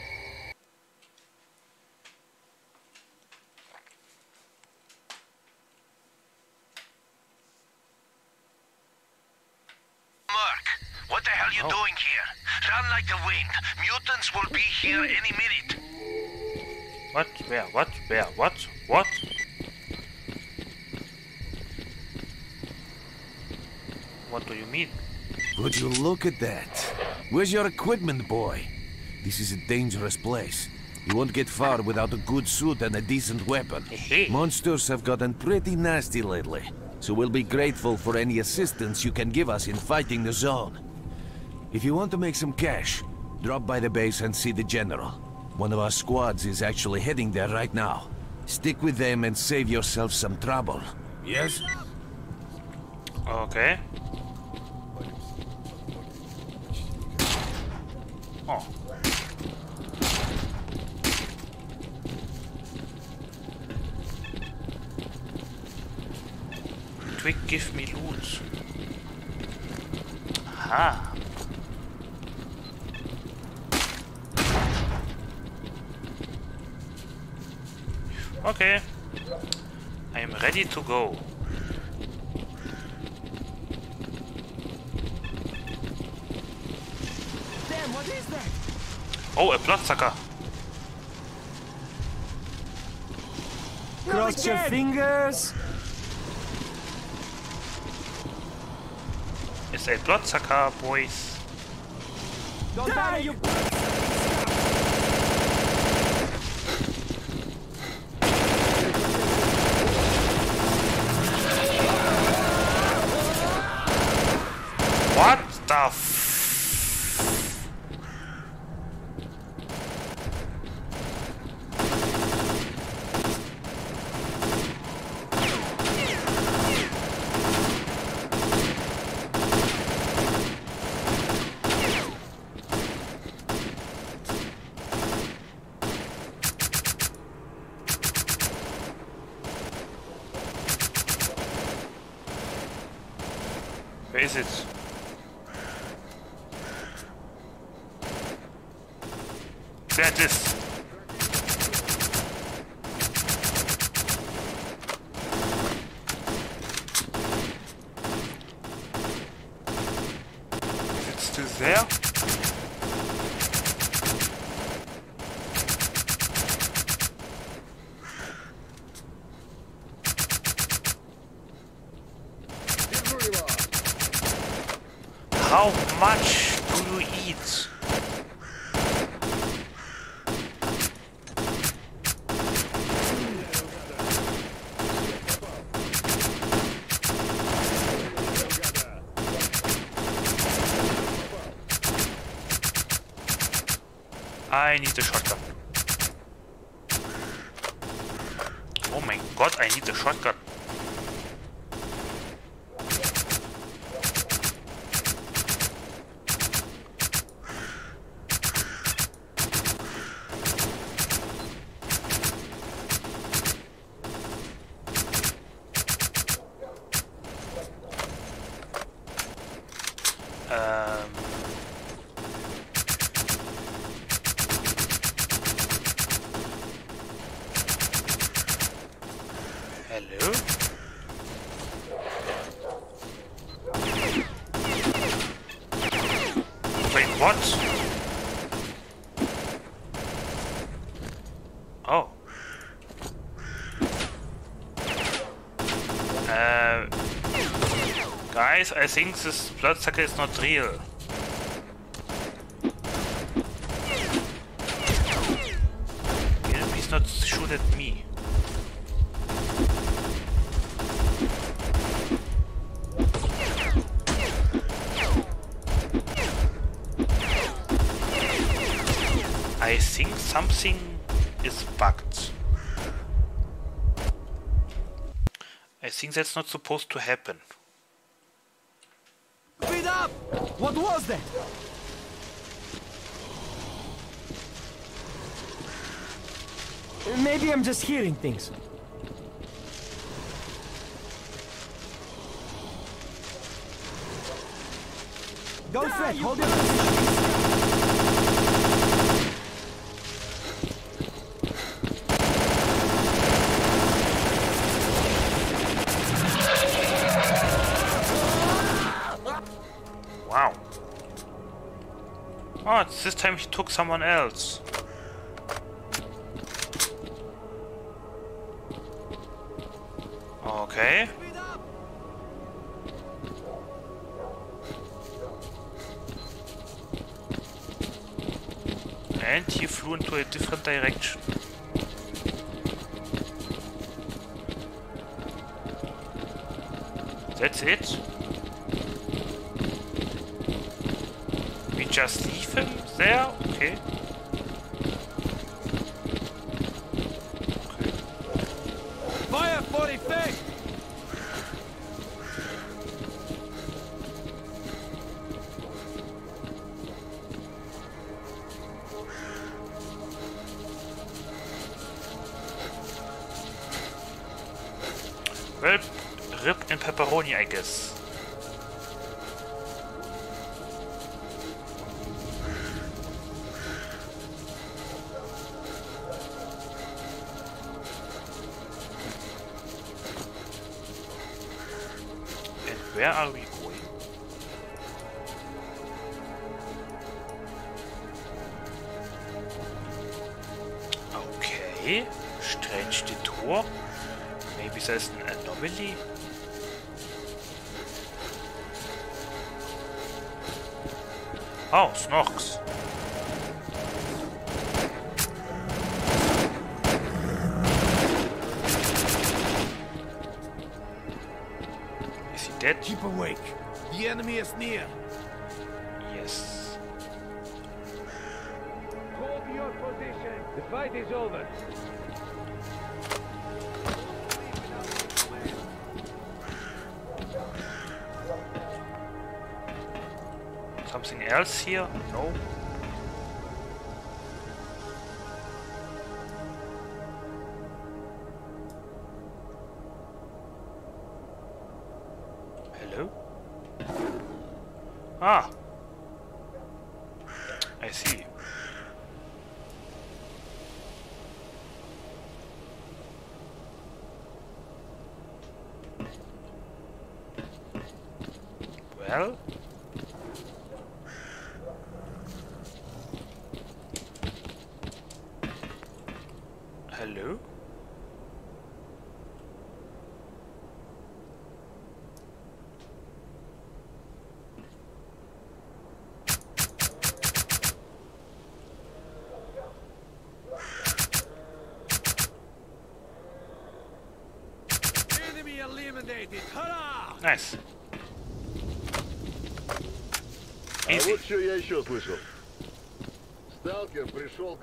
At that? Where's your equipment, boy? This is a dangerous place. You won't get far without a good suit and a decent weapon. Monsters have gotten pretty nasty lately, so we'll be grateful for any assistance you can give us in fighting the zone. If you want to make some cash, drop by the base and see the general. One of our squads is actually heading there right now. Stick with them and save yourself some trouble. Yes? Okay. Oh. Twig, give me loot. Aha. Okay. I am ready to go. Damn, what is that? Oh, a bloodsucker. Cross your fingers. It's a bloodsucker, boys. Don't die, you What the f... Where is it? There it is. Is it still there? How much do you eat? I need a shotgun. Oh my god, I need a shotgun. Um, Wait, what? Oh. Uh, guys, I think this bloodsucker is not real. Please not shoot at me. I think something is bugged. I think that's not supposed to happen. Speed up! What was that? Maybe I'm just hearing things. Go, Fred, hold your position. Wow. Oh, it's this time he took someone else. Here? No.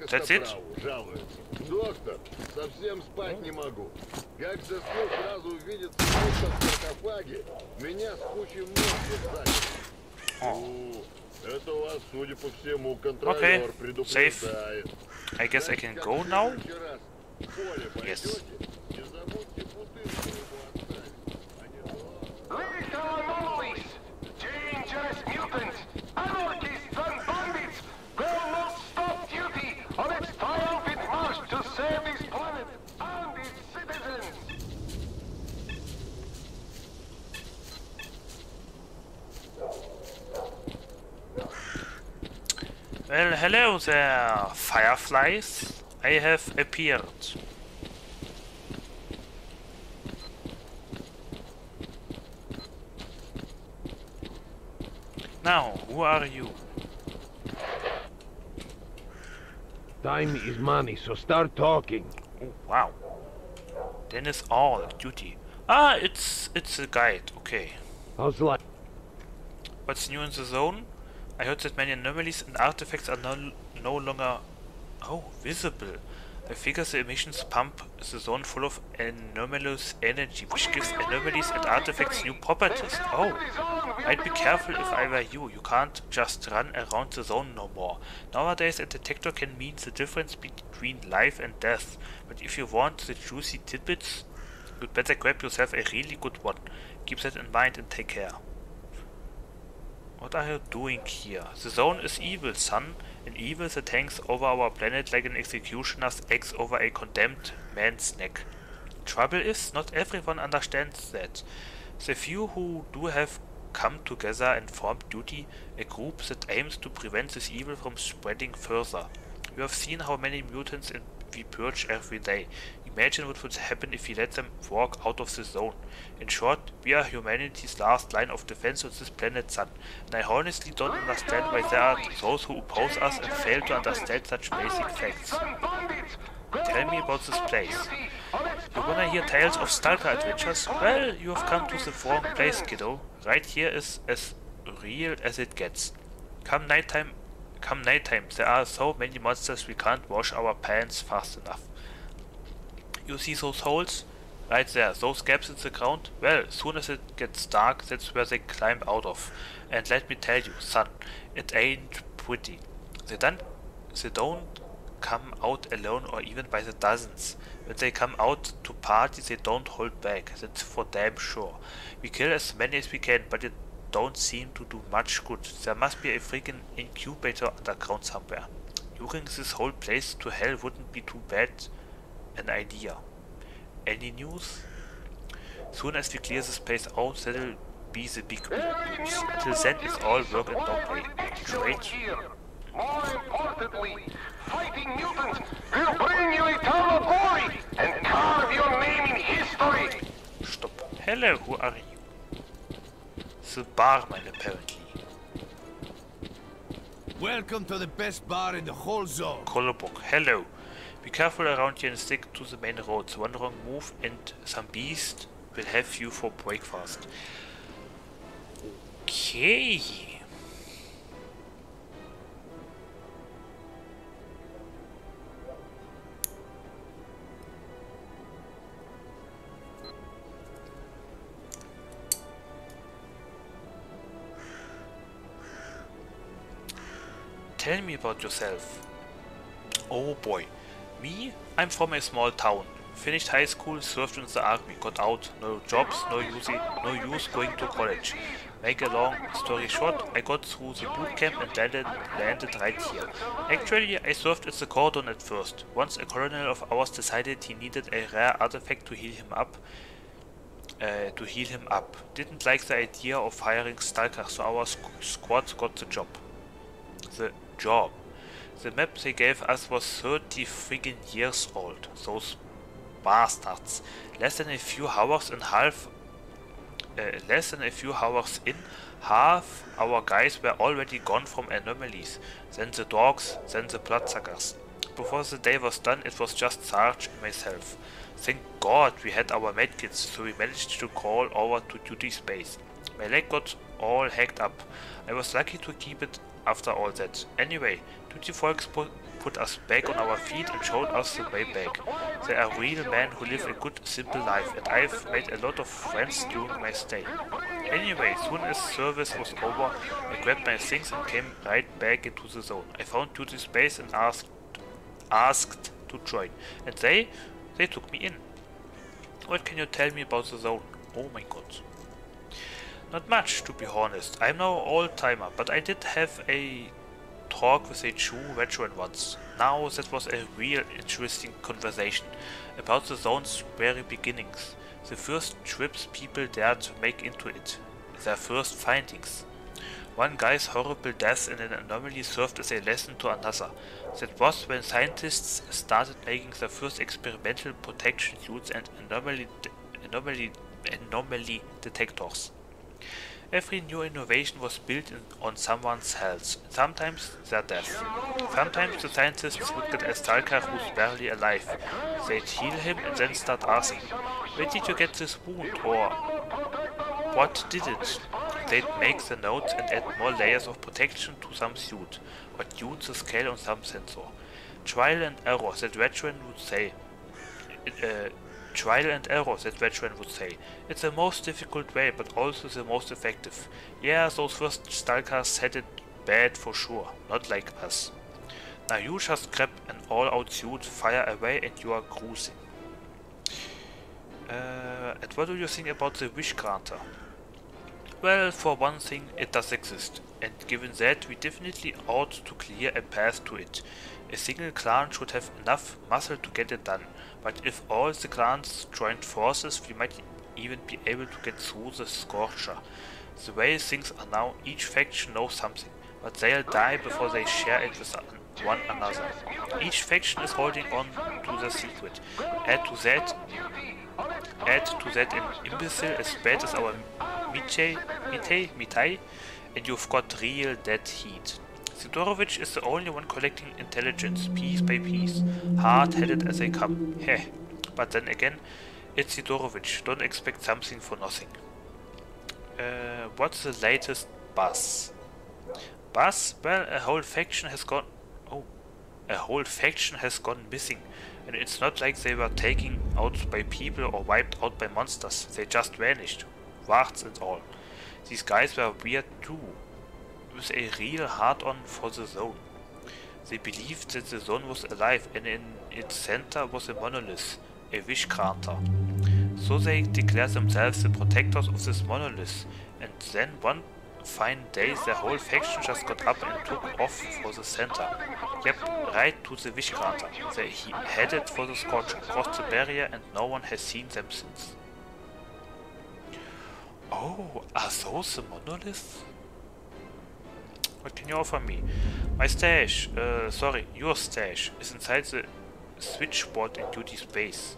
That's it? Жалуется. Доктор, совсем спать не могу. Как заснул, сразу увидится что в саркофаге. Меня с кучей мозгов заняли. Ну, это у вас, судя по всему, контролер Okay, предупреждает. I guess I can go now? Yes. Hello there, fireflies. I have appeared. Now, who are you? Time is money, so start talking. Oh, wow. Then it's all duty. Ah, it's it's a guide. Okay. How's life? What's new in the zone? I heard that many anomalies and artifacts are no, no longer oh visible. I figure the emissions pump the zone full of anomalous energy, which gives anomalies and artifacts new properties. Oh, I'd be careful if I were you. You can't just run around the zone no more. Nowadays, a detector can mean the difference between life and death. But if you want the juicy tidbits, you'd better grab yourself a really good one. Keep that in mind and take care. What are you doing here? The zone is evil, son. And evil that hangs over our planet like an executioner's axe over a condemned man's neck. Trouble is, not everyone understands that. The few who do have come together and formed duty, a group that aims to prevent this evil from spreading further. You have seen how many mutants we purge every day. Imagine what would happen if we let them walk out of the zone. In short, we are humanity's last line of defense on this planet Son, and I honestly don't understand why there are those who oppose us and fail to understand such basic facts. Tell me about this place. You wanna hear tales of stalker adventures? Well, you have come to the wrong place, kiddo. Right here is as real as it gets. Come nighttime, come nighttime, there are so many monsters we can't wash our pants fast enough. You see those holes? Right there, those gaps in the ground? Well, soon as it gets dark, that's where they climb out of. And let me tell you, son, it ain't pretty. They don't, they don't come out alone or even by the dozens. When they come out to party, they don't hold back, that's for damn sure. We kill as many as we can, but it don't seem to do much good. There must be a freaking incubator underground somewhere. Luring this whole place to hell wouldn't be too bad an idea. Any news? Soon as we clear this place out, that'll be the big news. Till then, it's all work and no play. Great. More importantly, fighting mutants will bring you eternal glory and carve your name in history. Stop. Hello, who are you? The barman, apparently. Welcome to the best bar in the whole zone. Kolobok, hello. Be careful around here and stick to the main roads. One wrong move and some beast will have you for breakfast. Okay. Tell me about yourself. Oh boy. Me? I'm from a small town. Finished high school, served in the army, got out, no jobs, no use, no use going to college. Make a long story short, I got through the boot camp and landed, landed right here. Actually, I served as a cordon at first. Once a colonel of ours decided he needed a rare artifact to heal him up, uh, to heal him up. Didn't like the idea of hiring stalkers, so our squad got the job. The job. The map they gave us was 30 friggin' years old. Those bastards. Less than a few hours and half uh, less than a few hours in, half our guys were already gone from anomalies. Then the dogs, then the bloodsuckers. Before the day was done, it was just Sarge and myself. Thank God we had our medkits, so we managed to crawl over to duty space. My leg got all hacked up. I was lucky to keep it after all that. Anyway, duty folks put, put us back on our feet and showed us the way back. They are real men who live a good, simple life, and I've made a lot of friends during my stay. Anyway, soon as service was over, I grabbed my things and came right back into the zone. I found duty space and asked asked to join, and they they took me in. What can you tell me about the zone? Oh my god. Not much, to be honest. I'm no old-timer, but I did have a talk with a true veteran once. Now that was a real interesting conversation about the zone's very beginnings, the first trips people dared to make into it, their first findings. One guy's horrible death in an anomaly served as a lesson to another. That was when scientists started making their first experimental protection suits and anomaly, anomaly, anomaly detectors. Every new innovation was built in, on someone's health, sometimes their death. Sometimes the scientists would get a stalker who's barely alive. They'd heal him and then start asking, where did you get this wound? Or what did it? They'd make the notes and add more layers of protection to some suit, or tune the scale on some sensor. Trial and error, that veteran would say. Uh, trial and error, that veteran would say. It's the most difficult way, but also the most effective. Yeah, those first Stalkers had it bad for sure, not like us. Now you just grab an all-out suit, fire away and you are cruising. Uh, and what do you think about the Wish Granter? Well, for one thing, it does exist, and given that, we definitely ought to clear a path to it. A single clan should have enough muscle to get it done, but if all the clans joined forces, we might even be able to get through the Scorcher. The way things are now, each faction knows something, but they'll die before they share it with one another. Each faction is holding on to the secret. Add to that, add to that an imbecile as bad as our Miche, Mitei, Mitai, and you've got real dead heat. Sidorovich is the only one collecting intelligence, piece by piece, hard-headed as they come. Heh. But then again, it's Sidorovich, don't expect something for nothing. Uh, what's the latest buzz? Buzz? Well, a whole faction has gone... Oh. A whole faction has gone missing. And it's not like they were taken out by people or wiped out by monsters. They just vanished. Warts and all. These guys were weird too. With a real hard-on for the zone. They believed that the zone was alive and in its center was a monolith, a wish granter. So they declared themselves the protectors of this monolith, and then one fine day their whole faction just got up and took off for the center. Yep, right to the wish granter. They he headed for the Scorcher, crossed the barrier and no one has seen them since. Oh, are those the monoliths? What can you offer me? My stash, uh, sorry, your stash, is inside the switchboard in duty space.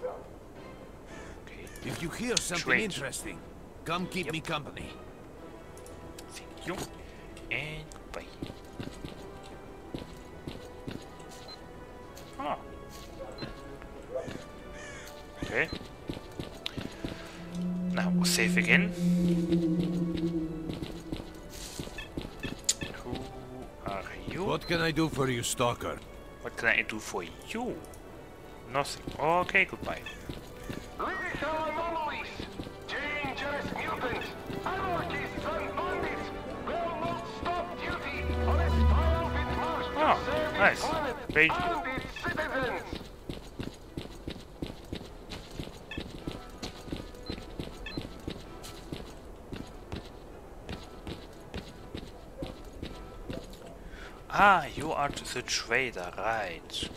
If you hear something Trade. interesting, come keep me company. Thank you. And bye. Ah. Okay. Now save again. You? What can I do for you, Stalker? What can I do for you? Nothing. Okay, goodbye. Lethal anomalies! Dangerous mutants! Anarchists and bandits! Will not stop duty on its triumphant march to Oh, save its nice. planet Very and its citizens! Ah, you are the trader, right.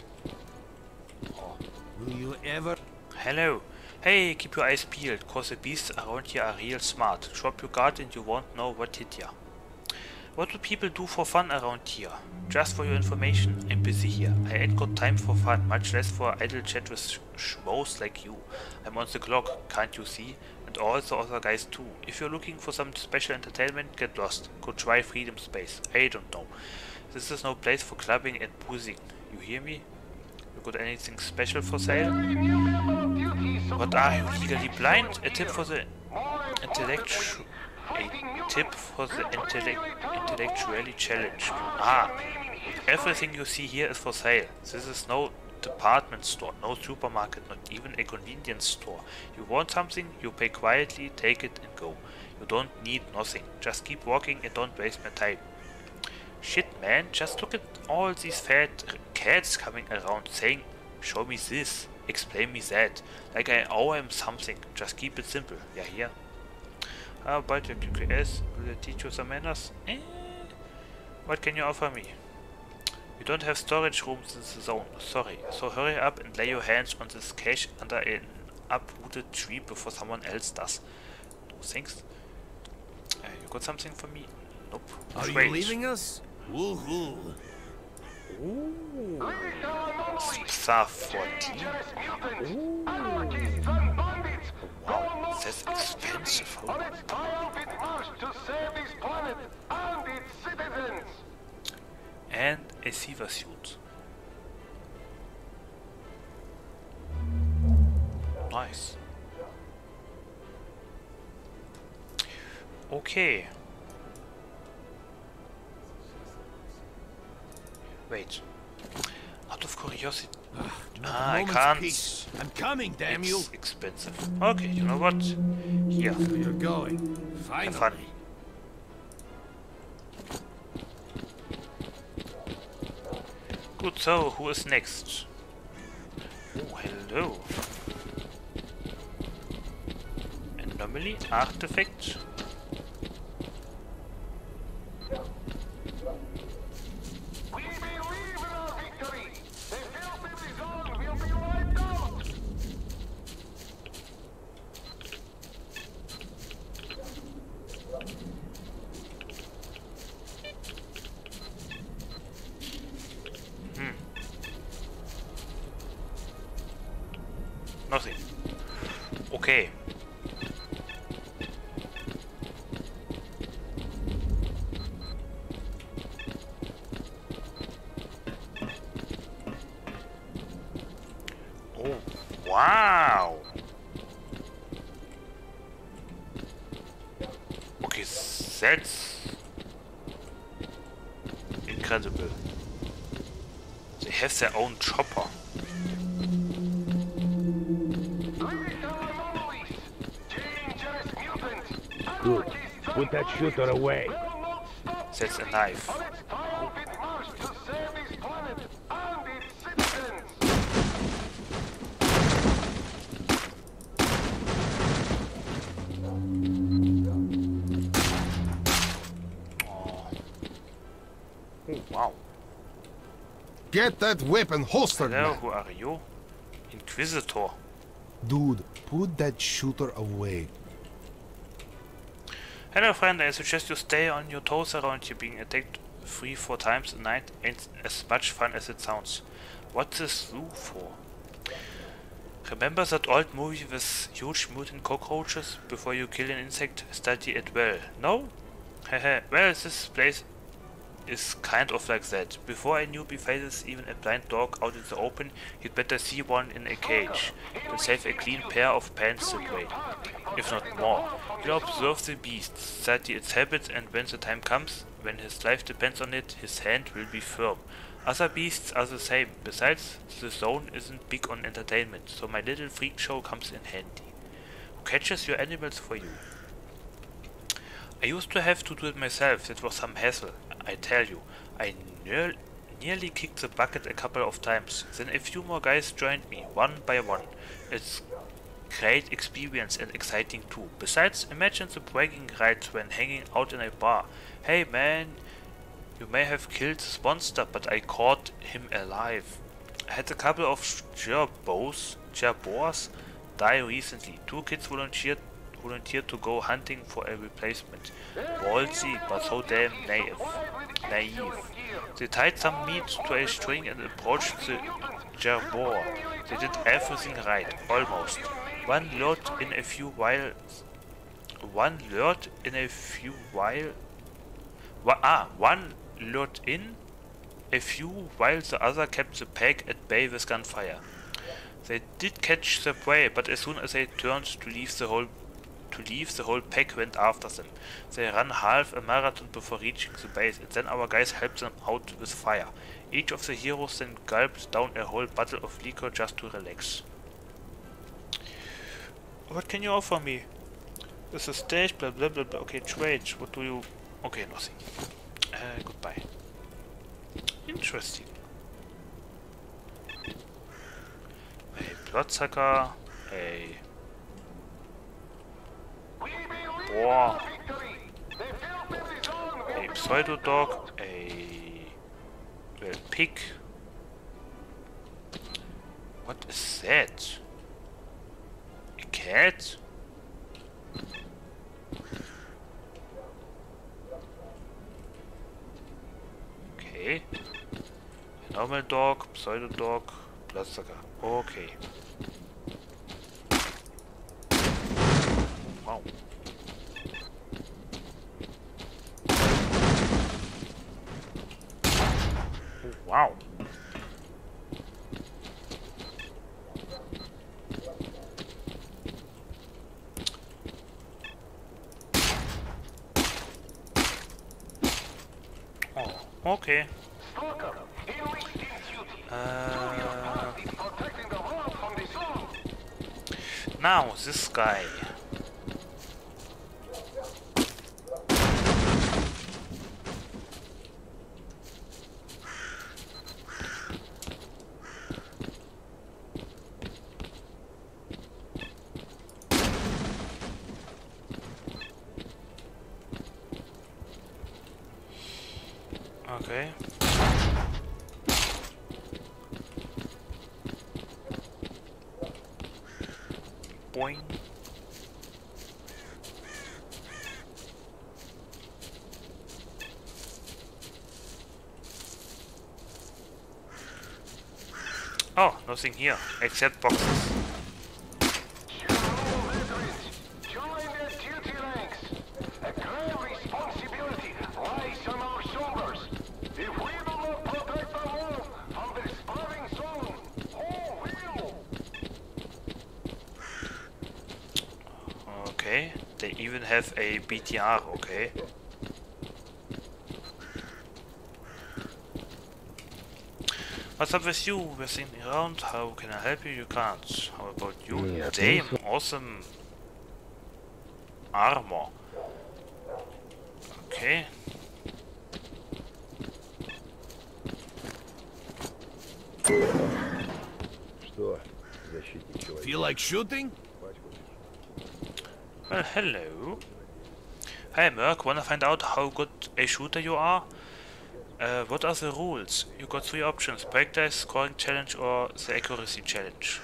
Oh. Will you ever? Hello. Hey, keep your eyes peeled, cause the beasts around here are real smart. Drop your guard and you won't know what hit ya. What do people do for fun around here? Just for your information, I'm busy here. I ain't got time for fun, much less for idle chat with sh schmoes like you. I'm on the clock, can't you see? And all the other guys too. If you're looking for some special entertainment, get lost. Go try Freedom Space. I don't know. This is no place for clubbing and boozing. You hear me? You got anything special for sale? What are you, legally blind? A tip for the intellectual... A tip for the intellect intellectually challenged. Ah, everything you see here is for sale. This is no department store, no supermarket, not even a convenience store. You want something, you pay quietly, take it and go. You don't need nothing. Just keep walking and don't waste my time. Shit man, just look at all these fat cats coming around saying, show me this, explain me that, like I owe him something, just keep it simple, yeah here. How about your QQS, will it teach you some manners? Eh? What can you offer me? You don't have storage rooms in the zone, sorry, so hurry up and lay your hands on this cache under an uprooted tree before someone else does. No thanks. Uh, you got something for me? Nope. Are you leaving us? Woohoo! Star 14. Wow, that's expensive. And its citizens. And a SEVA suit. Nice. Okay. Wait. Out of curiosity. Ah, I can't. Peace. I'm coming, damn it's you. expensive. Okay, you know what? Here. You're going. Have Finally. fun. Good, so who is next? Oh, hello. Anomaly, artifact. Put that shooter away. That's a knife. Triumphant march to save this planet and its citizens. Oh, wow. Get that weapon holstered, Hello, man. who are you? Inquisitor. Dude, put that shooter away. Hello friend, I suggest you stay on your toes around here. Being attacked three, four times a night ain't as much fun as it sounds. What's this zoo for? Remember that old movie with huge mutant cockroaches? Before you kill an insect, study it well. No? Hehe, well, this place is kind of like that. Before a newbie faces even a blind dog out in the open, you'd better see one in a cage. You'll save a clean pair of pants that way, if not more. You'll observe the beast, study its habits, and when the time comes, when his life depends on it, his hand will be firm. Other beasts are the same. Besides, the zone isn't big on entertainment, so my little freak show comes in handy. Who catches your animals for you? I used to have to do it myself, that was some hassle. I tell you, I near, nearly kicked the bucket a couple of times. Then a few more guys joined me, one by one. It's great experience and exciting too. Besides, imagine the bragging rights when hanging out in a bar. Hey man, you may have killed this monster, but I caught him alive. I had a couple of gerbos, gerbors die recently. Two kids volunteered volunteered to go hunting for a replacement. Ballsy, but so damn naive. naive. They tied some meat to a string and approached the gerbor. They did everything right, almost. One lured in a few while. One lured in a few while. Ah, one lured in a few while the other kept the pack at bay with gunfire. They did catch the prey, but as soon as they turned to leave the whole to leave, the whole pack went after them. They ran half a marathon before reaching the base, and then our guys helped them out with fire. Each of the heroes then gulped down a whole bottle of liquor just to relax. What can you offer me? This is stage, blah blah blah blah. Okay, trade. What do you... Okay, nothing. Uh, goodbye. Interesting. A bloodsucker, a boar, a pseudo dog, a, a pig. What is that? A cat? Okay. Normal dog, pseudo dog, Bloodsucker. Okay. Wow. Wow. Oh, okay. Uh, now, this guy. Okay. Boing. Oh, nothing here, except boxes. Okay, they even have a BTR, okay. What's up with you? We're sitting around. How can I help you? You can't. How about you? Yeah, Damn, so. awesome armor. Okay. Feel like shooting? Well, hello. Hey Merc, wanna find out how good a shooter you are? Uh, what are the rules? You got three options, break dice, scoring challenge or the accuracy challenge.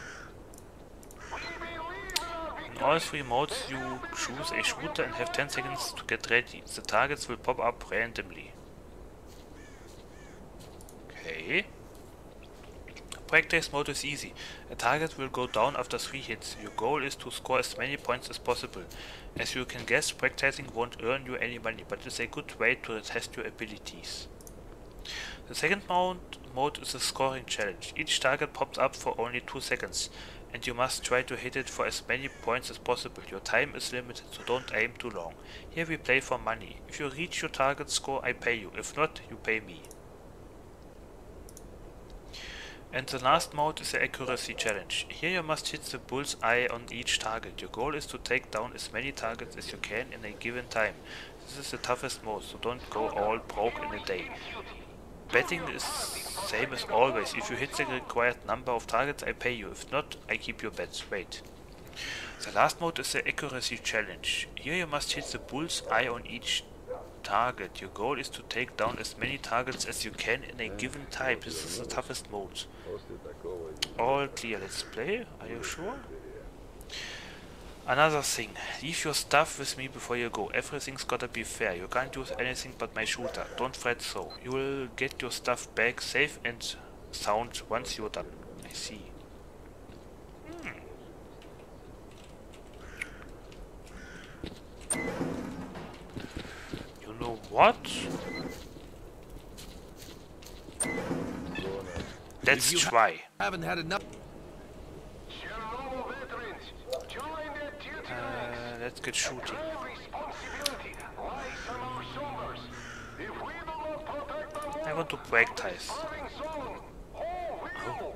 In all three modes you choose a shooter and have 10 seconds to get ready. The targets will pop up randomly. Okay. Practice mode is easy. A target will go down after 3 hits. Your goal is to score as many points as possible. As you can guess, practicing won't earn you any money, but it's a good way to test your abilities. The second mode, mode is a scoring challenge. Each target pops up for only 2 seconds, and you must try to hit it for as many points as possible. Your time is limited, so don't aim too long. Here we play for money. If you reach your target score, I pay you. If not, you pay me. And the last mode is the accuracy challenge. Here you must hit the bull's eye on each target. Your goal is to take down as many targets as you can in a given time. This is the toughest mode, so don't go all broke in a day. Betting is same as always. If you hit the required number of targets, I pay you. If not, I keep your bets. Wait. The last mode is the accuracy challenge. Here you must hit the bull's eye on each target. Your goal is to take down as many targets as you can in a given time. This is the toughest mode. All clear. Let's play. Are you sure? Another thing, leave your stuff with me before you go. Everything's gotta be fair. You can't use anything but my shooter. Don't fret so. You will get your stuff back safe and sound once you're done. I see. Hmm. You know what? Let's try. Haven't had enough. Let's get shooting. I want to break ties. Oh.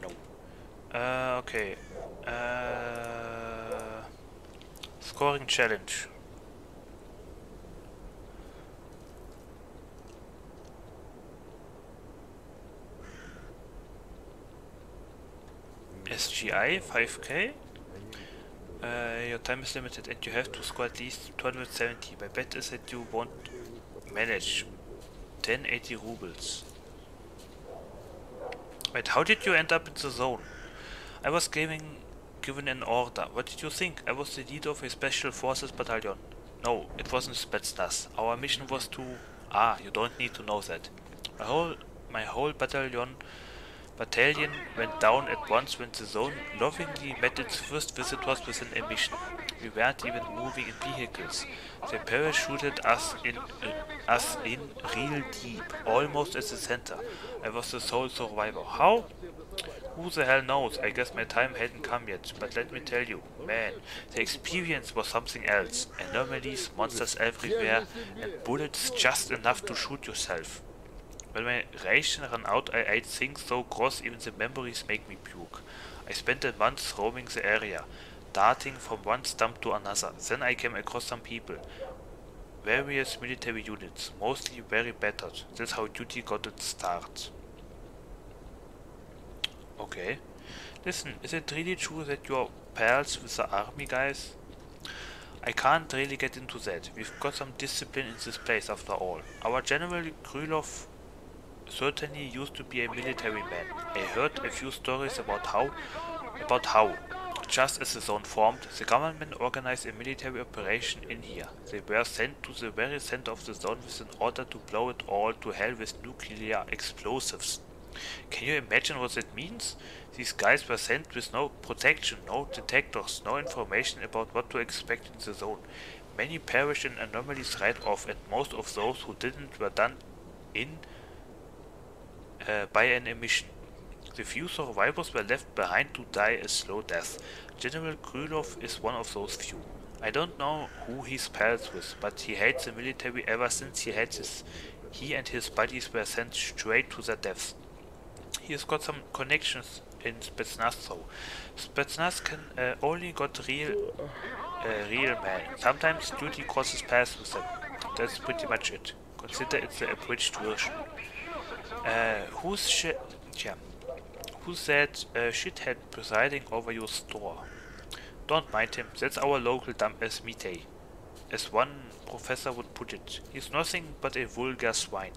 No. Uh, okay. Uh, scoring challenge. SGI 5k. Uh, your time is limited and you have to score at least 270. My bet is that you won't manage 1080 rubles. Wait, how did you end up in the zone? I was giving, given an order. What did you think? I was the leader of a special forces battalion. No, it wasn't Spetsnaz. Our mission was to Ah, you don't need to know that. My whole my whole battalion battalion went down at once when the zone lovingly met its first visitors with an emission. We weren't even moving in vehicles. They parachuted us in uh, us in real deep, almost at the center. I was the sole survivor. How? Who the hell knows? I guess my time hadn't come yet, but let me tell you, man, the experience was something else. Anomalies, monsters everywhere, and bullets just enough to shoot yourself. When my ration ran out, I ate things so gross even the memories make me puke. I spent a month roaming the area, darting from one stump to another. Then I came across some people. Various military units, mostly very battered. That's how duty got its start. Okay. Listen, is it really true that you're pals with the army guys? I can't really get into that. We've got some discipline in this place after all. Our General Krylov certainly used to be a military man. I heard a few stories about how, about how, just as the zone formed, the government organized a military operation in here. They were sent to the very center of the zone with an order to blow it all to hell with nuclear explosives. Can you imagine what that means? These guys were sent with no protection, no detectors, no information about what to expect in the zone. Many perished in anomalies right off, and most of those who didn't were done in uh, by an emission. The few survivors were left behind to die a slow death. General Krylov is one of those few. I don't know who he's pals with, but he hates the military ever since he had his. He and his buddies were sent straight to their deaths. He has got some connections in Spetsnaz though. Spetsnaz can uh, only got real, uh, real men. Sometimes duty crosses paths with them. That's pretty much it. Consider it's the abridged version. Uh, who's sh yeah. Who's that uh, shithead presiding over your store? Don't mind him, that's our local dump as Mitei. As one professor would put it, he's nothing but a vulgar swine.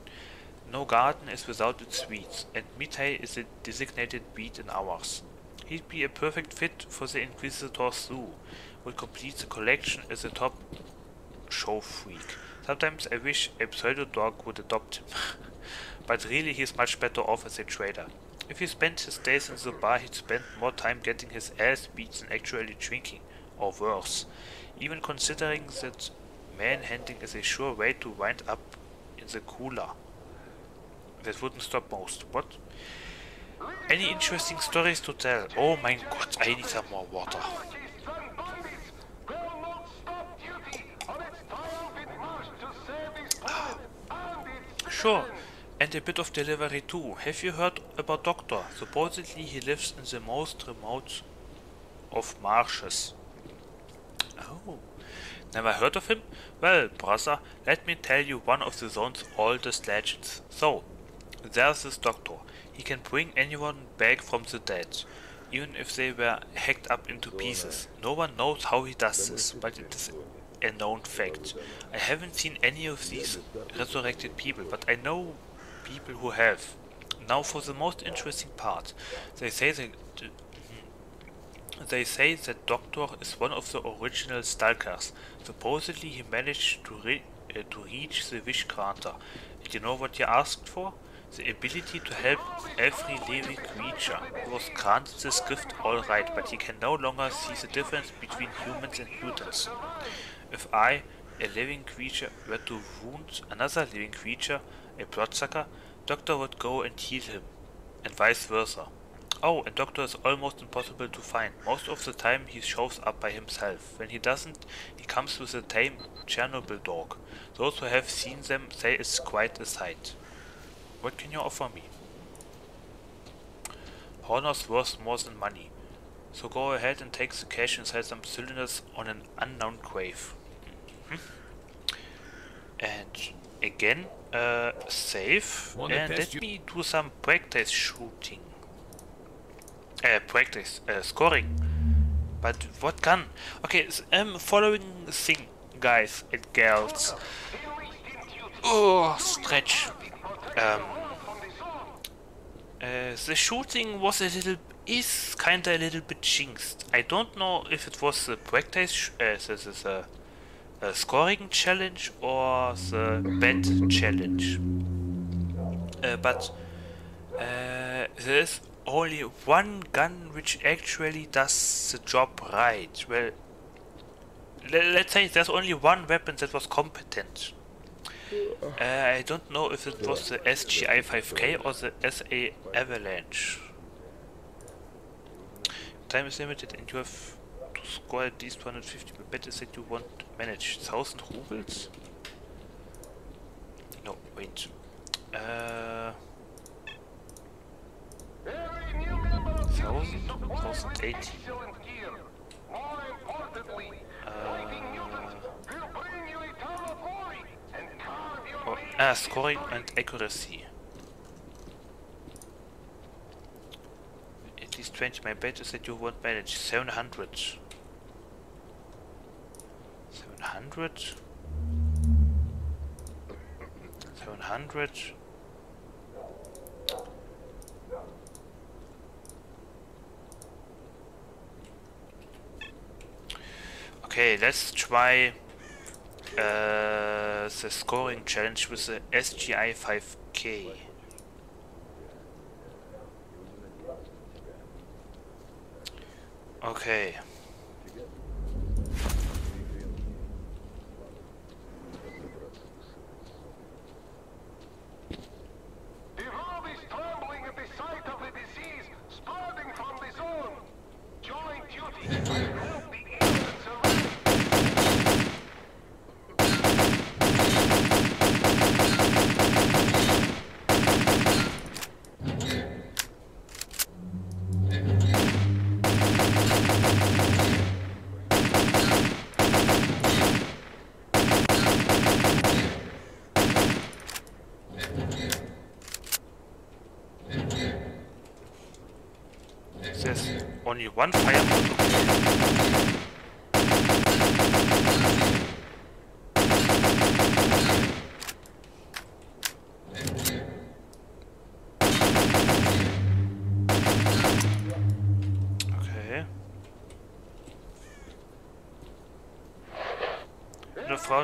No garden is without its weeds, and Mitei is a designated weed in ours. He'd be a perfect fit for the Inquisitor's Zoo, would complete the collection as a top show freak. Sometimes I wish a pseudo dog would adopt him. but really he's much better off as a trader. If he spent his days in the bar, he'd spend more time getting his ass beat than actually drinking, or worse. Even considering that manhandling is a sure way to wind up in the cooler. That wouldn't stop most. What? Any interesting stories to tell? Oh my god, I need some more water. Ah, sure, and a bit of delivery too. Have you heard about Doctor? Supposedly he lives in the most remote of marshes. Oh, never heard of him? Well, brother, let me tell you one of the zone's oldest legends. So, there's this Doctor. He can bring anyone back from the dead, even if they were hacked up into pieces. No one knows how he does this, but it is a known fact. I haven't seen any of these resurrected people, but I know people who have. Now for the most interesting part. They say that they say that Doctor is one of the original Stalkers. Supposedly he managed to re uh, to reach the Wish Granter. And you know what he asked for? The ability to help every living creature. He was granted this gift alright, but he can no longer see the difference between humans and mutants. If I, a living creature, were to wound another living creature, a bloodsucker, Doctor would go and heal him, and vice versa. Oh, and Doctor is almost impossible to find. Most of the time he shows up by himself. When he doesn't, he comes with a tame Chernobyl dog. Those who have seen them say it's quite a sight. What can you offer me? Honor's worth more than money. So go ahead and take the cash and sell some cylinders on an unknown grave. Mm -hmm. And again, uh, save. and let me do some practice shooting. Uh, practice, uh, scoring. But what gun? Okay, so, um, following thing, guys and girls. Oh, stretch. Um, uh, the shooting was a little, is kinda a little bit jinxed. I don't know if it was the practice, uh, the, the, the uh, scoring challenge or the bet challenge. Uh, but uh, there is only one gun which actually does the job right. Well, le let's say there's only one weapon that was competent. Uh, I don't know if it was the SGI 5K or the SA Avalanche. Time is limited and you have to score at least 250 per bet is that you want manage 1000 rubles? No, wait. Uh, 1000? 1080? Oh, ah, scoring and accuracy. At least 20. My bet is that you won't manage. 700. 700? 700? Okay, let's try uh, the scoring challenge with the SGI 5K. Okay. The world is trembling at the sight of the disease spreading from the zone. Join duty and help the innocents around. There's only one fire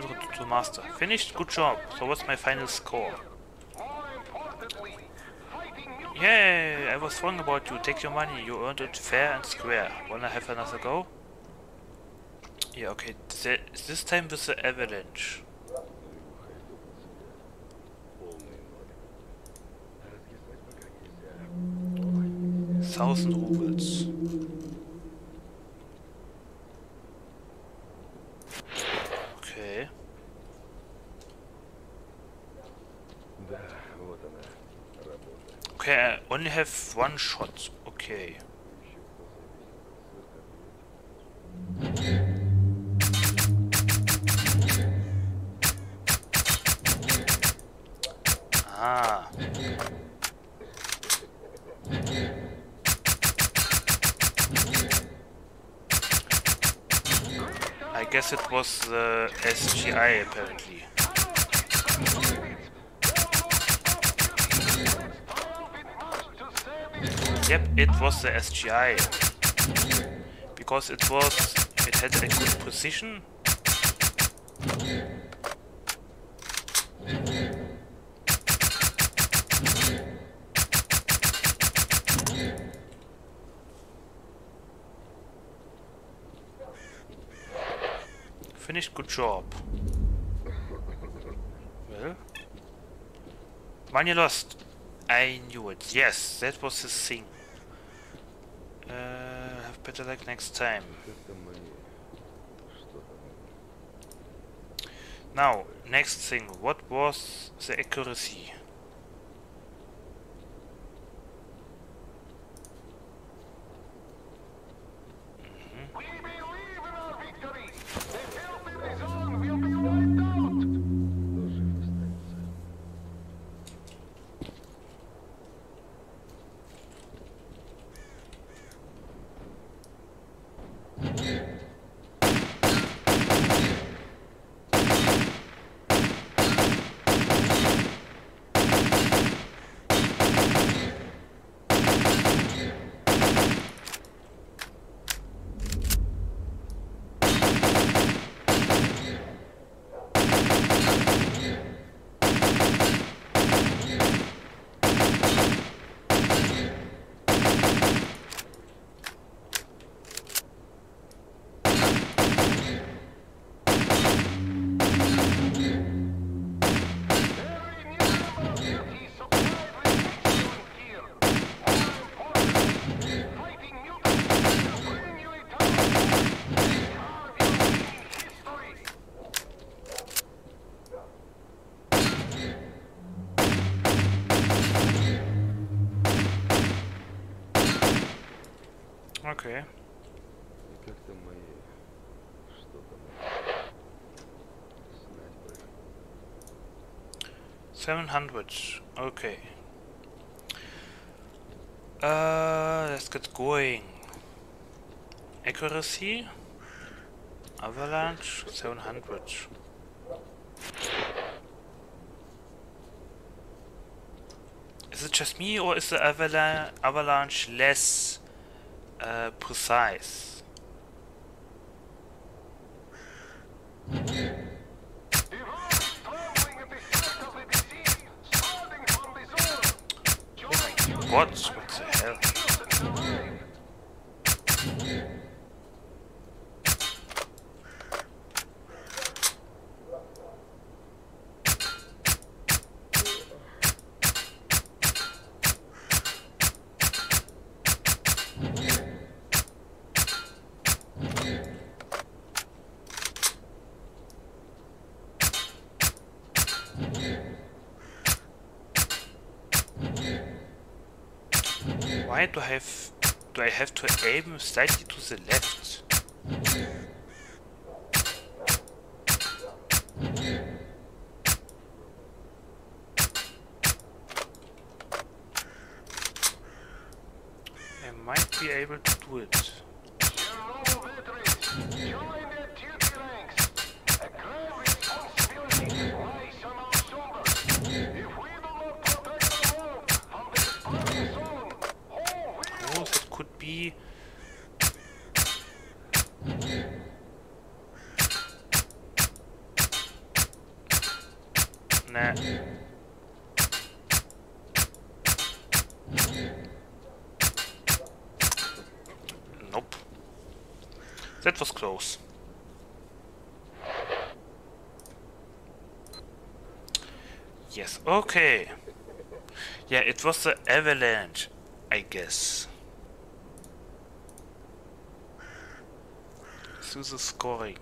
to, to master. Finished? Good job. So what's my final score? Yay! I was wrong about you. Take your money. You earned it fair and square. Wanna have another go? Yeah, okay. Th this time with the avalanche. Thousand rubles. Okay, I only have one shot. Okay. Ah. I guess it was the SGI apparently. Yep, it was the SGI. Because it was... it had a good position. Finished, good job. Well... Money lost. I knew it. Yes, that was the thing. Uh, have better luck next time. Now, next thing. What was the accuracy? 700. Okay. Uh, let's get going. Accuracy. Avalanche. 700. Is it just me or is the avala avalanche less uh, precise? What? Have to aim slightly to the left? I might be able to do it. That was close. Yes, okay. Yeah, it was the avalanche, I guess. To the scoring.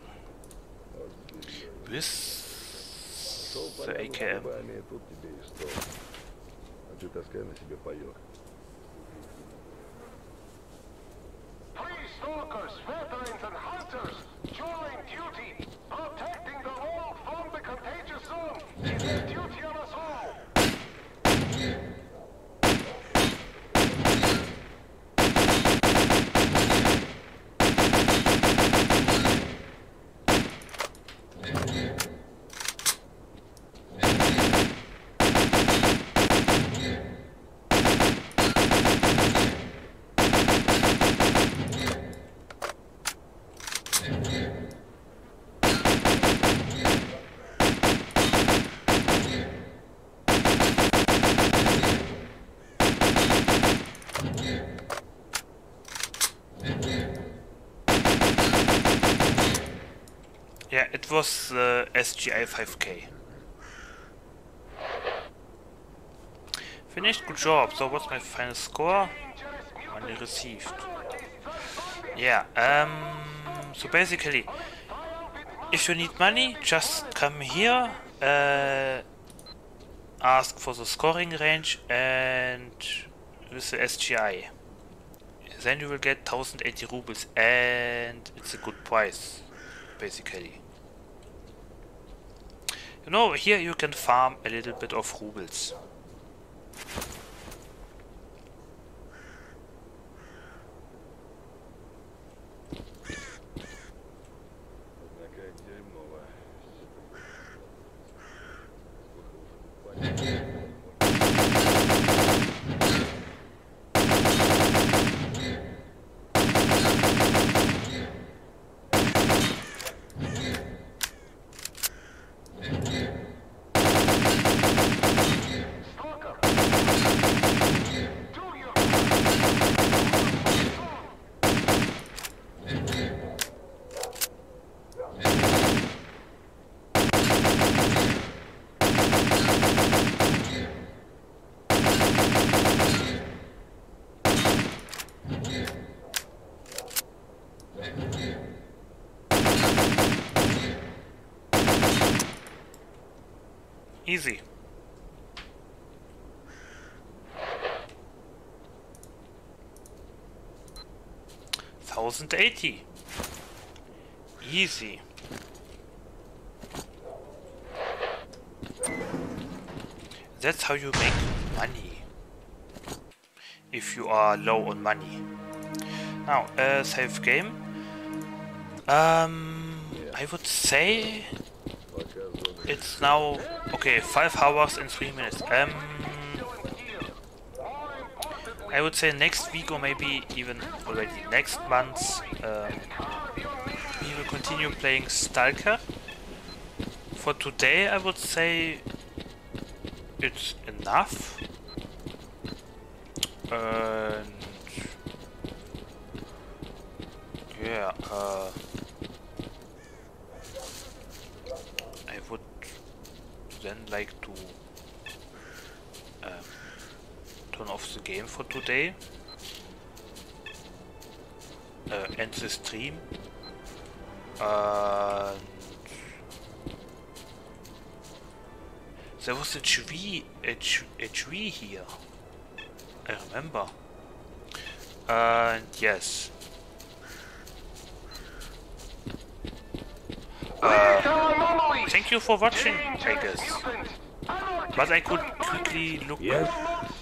With the AKM. Губами, тут тебе и стол. А ты таскай на себе паёк. Stalkers, veterans, and hunters, join duty. Protecting the world from the contagious zone is a duty of us all. Yeah, it was the SGI 5K. Finished, good job. So what's my final score? Money received. Yeah, um, so basically, if you need money, just come here, uh, ask for the scoring range and with the SGI. Then you will get 1080 rubles and it's a good price, basically. You know, here you can farm a little bit of rubles. 1080. Easy. That's how you make money. If you are low on money. Now, uh, save game. Um, I would say it's now okay. Five hours and three minutes. Um. I would say next week or maybe even already next month. Um, we will continue playing Stalker. For today, I would say it's enough. And yeah, uh, I would then like to um, turn off the game for today. Uh, end the stream. And there was a tree, a, a tree here. I remember. And yes. Uh, thank you for watching, I guess. But I could quickly look. Yes?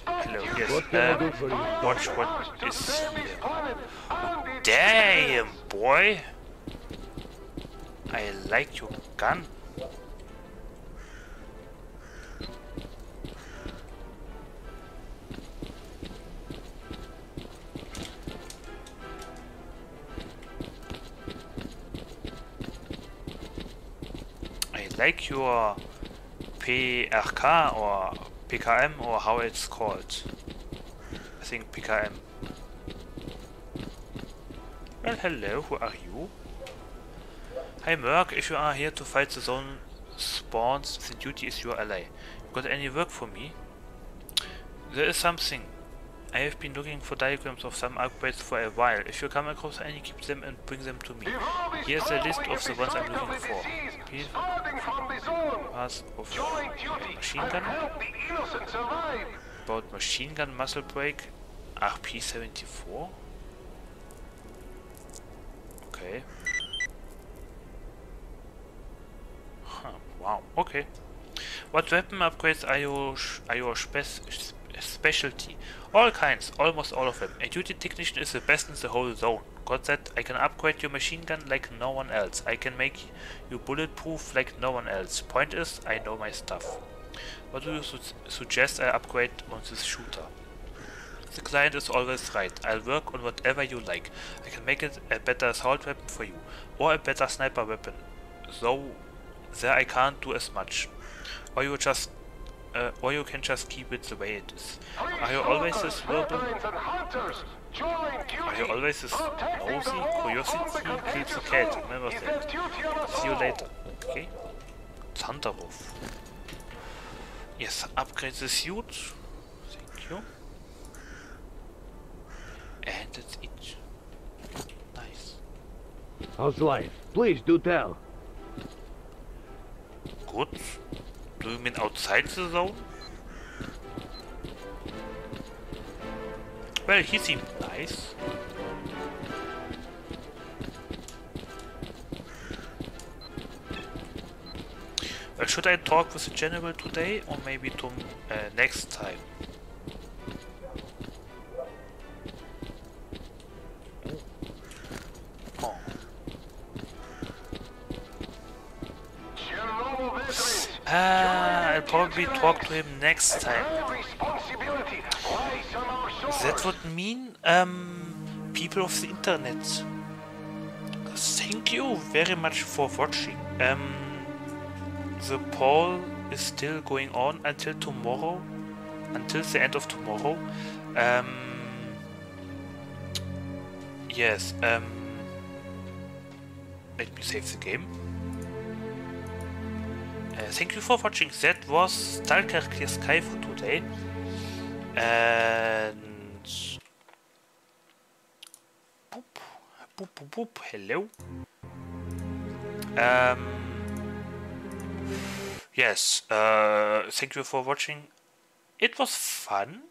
Hello, yes. What can I do um, for you? watch what is. Damn, boy! I like your gun. I like your PRK or PKM or how it's called. I think PKM. Well, hello, who are you? Hi Merc, if you are here to fight the zone spawns, the duty is your ally. You Got any work for me? There is something. I have been looking for diagrams of some upgrades for a while. If you come across any, keep them and bring them to me. Here's a list of the ones I'm looking for. Parts of machine gun. About machine gun muzzle brake. RP74. Okay. Huh, wow, okay. What weapon upgrades are your, are your spec specialty? All kinds, almost all of them. A duty technician is the best in the whole zone. Got that? I can upgrade your machine gun like no one else. I can make you bulletproof like no one else. Point is, I know my stuff. What do you su suggest I upgrade on this shooter? The client is always right. I'll work on whatever you like. I can make it a better assault weapon for you. Or a better sniper weapon. Though there I can't do as much. Or you just uh, or you can just keep it the way it is. Are you always this verbal? Are you always this nosy? Curiosity kills the cat, remember that. See you later. Okay? Thunderwolf. Yes, upgrade the suit. Thank you. And that's it. Nice. How's life? Please do tell. Good. Do you mean outside the zone? Well, he seemed nice. Well, should I talk with the general today or maybe to uh, next time? Oh. Ah, I'll probably talk to him next time. That would mean, um, people of the internet. Thank you very much for watching. Um, the poll is still going on until tomorrow, until the end of tomorrow. Um, yes, um, let me save the game. Uh, thank you for watching. That was Stalker Sky for today. And boop, boop, boop, boop. Hello. Um, yes, uh, thank you for watching. It was fun.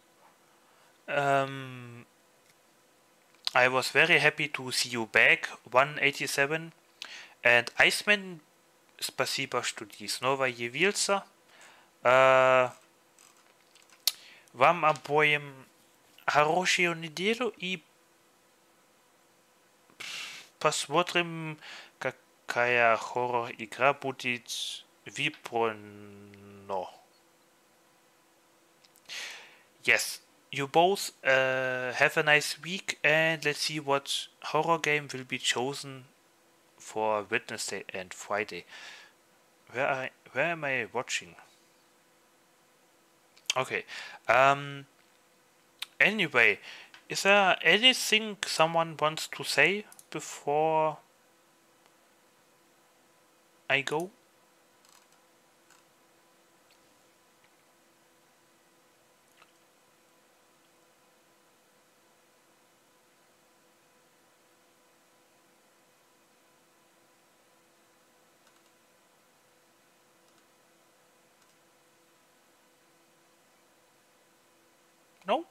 Um, I was very happy to see you back, 187. And Iceman, спасибо, что ты снова явился. Uh, вам обоим хорошую неделю и посмотрим, какая хоррор-игра будет Viprono. Yes, you both uh, have a nice week and let's see what horror game will be chosen for Wednesday and Friday. Where I, where am I watching? Okay. Um. Anyway, is there anything someone wants to say before I go? No?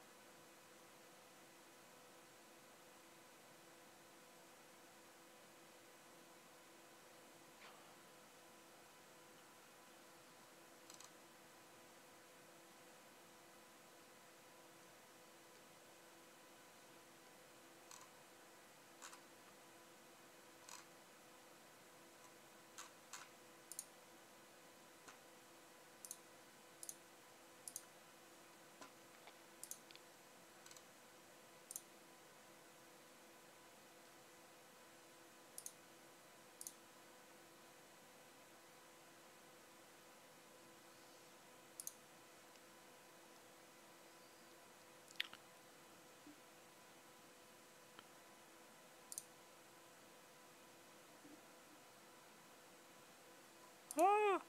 Ah.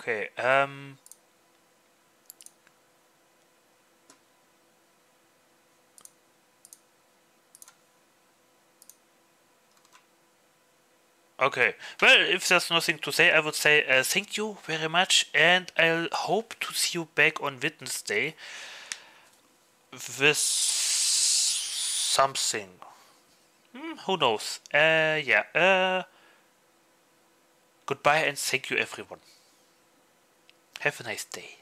Okay, um... Okay, well, if there's nothing to say, I would say uh, thank you very much, and I'll hope to see you back on Wednesday with something. Hmm, who knows? Uh, yeah, uh... Goodbye and thank you everyone. Have a nice day.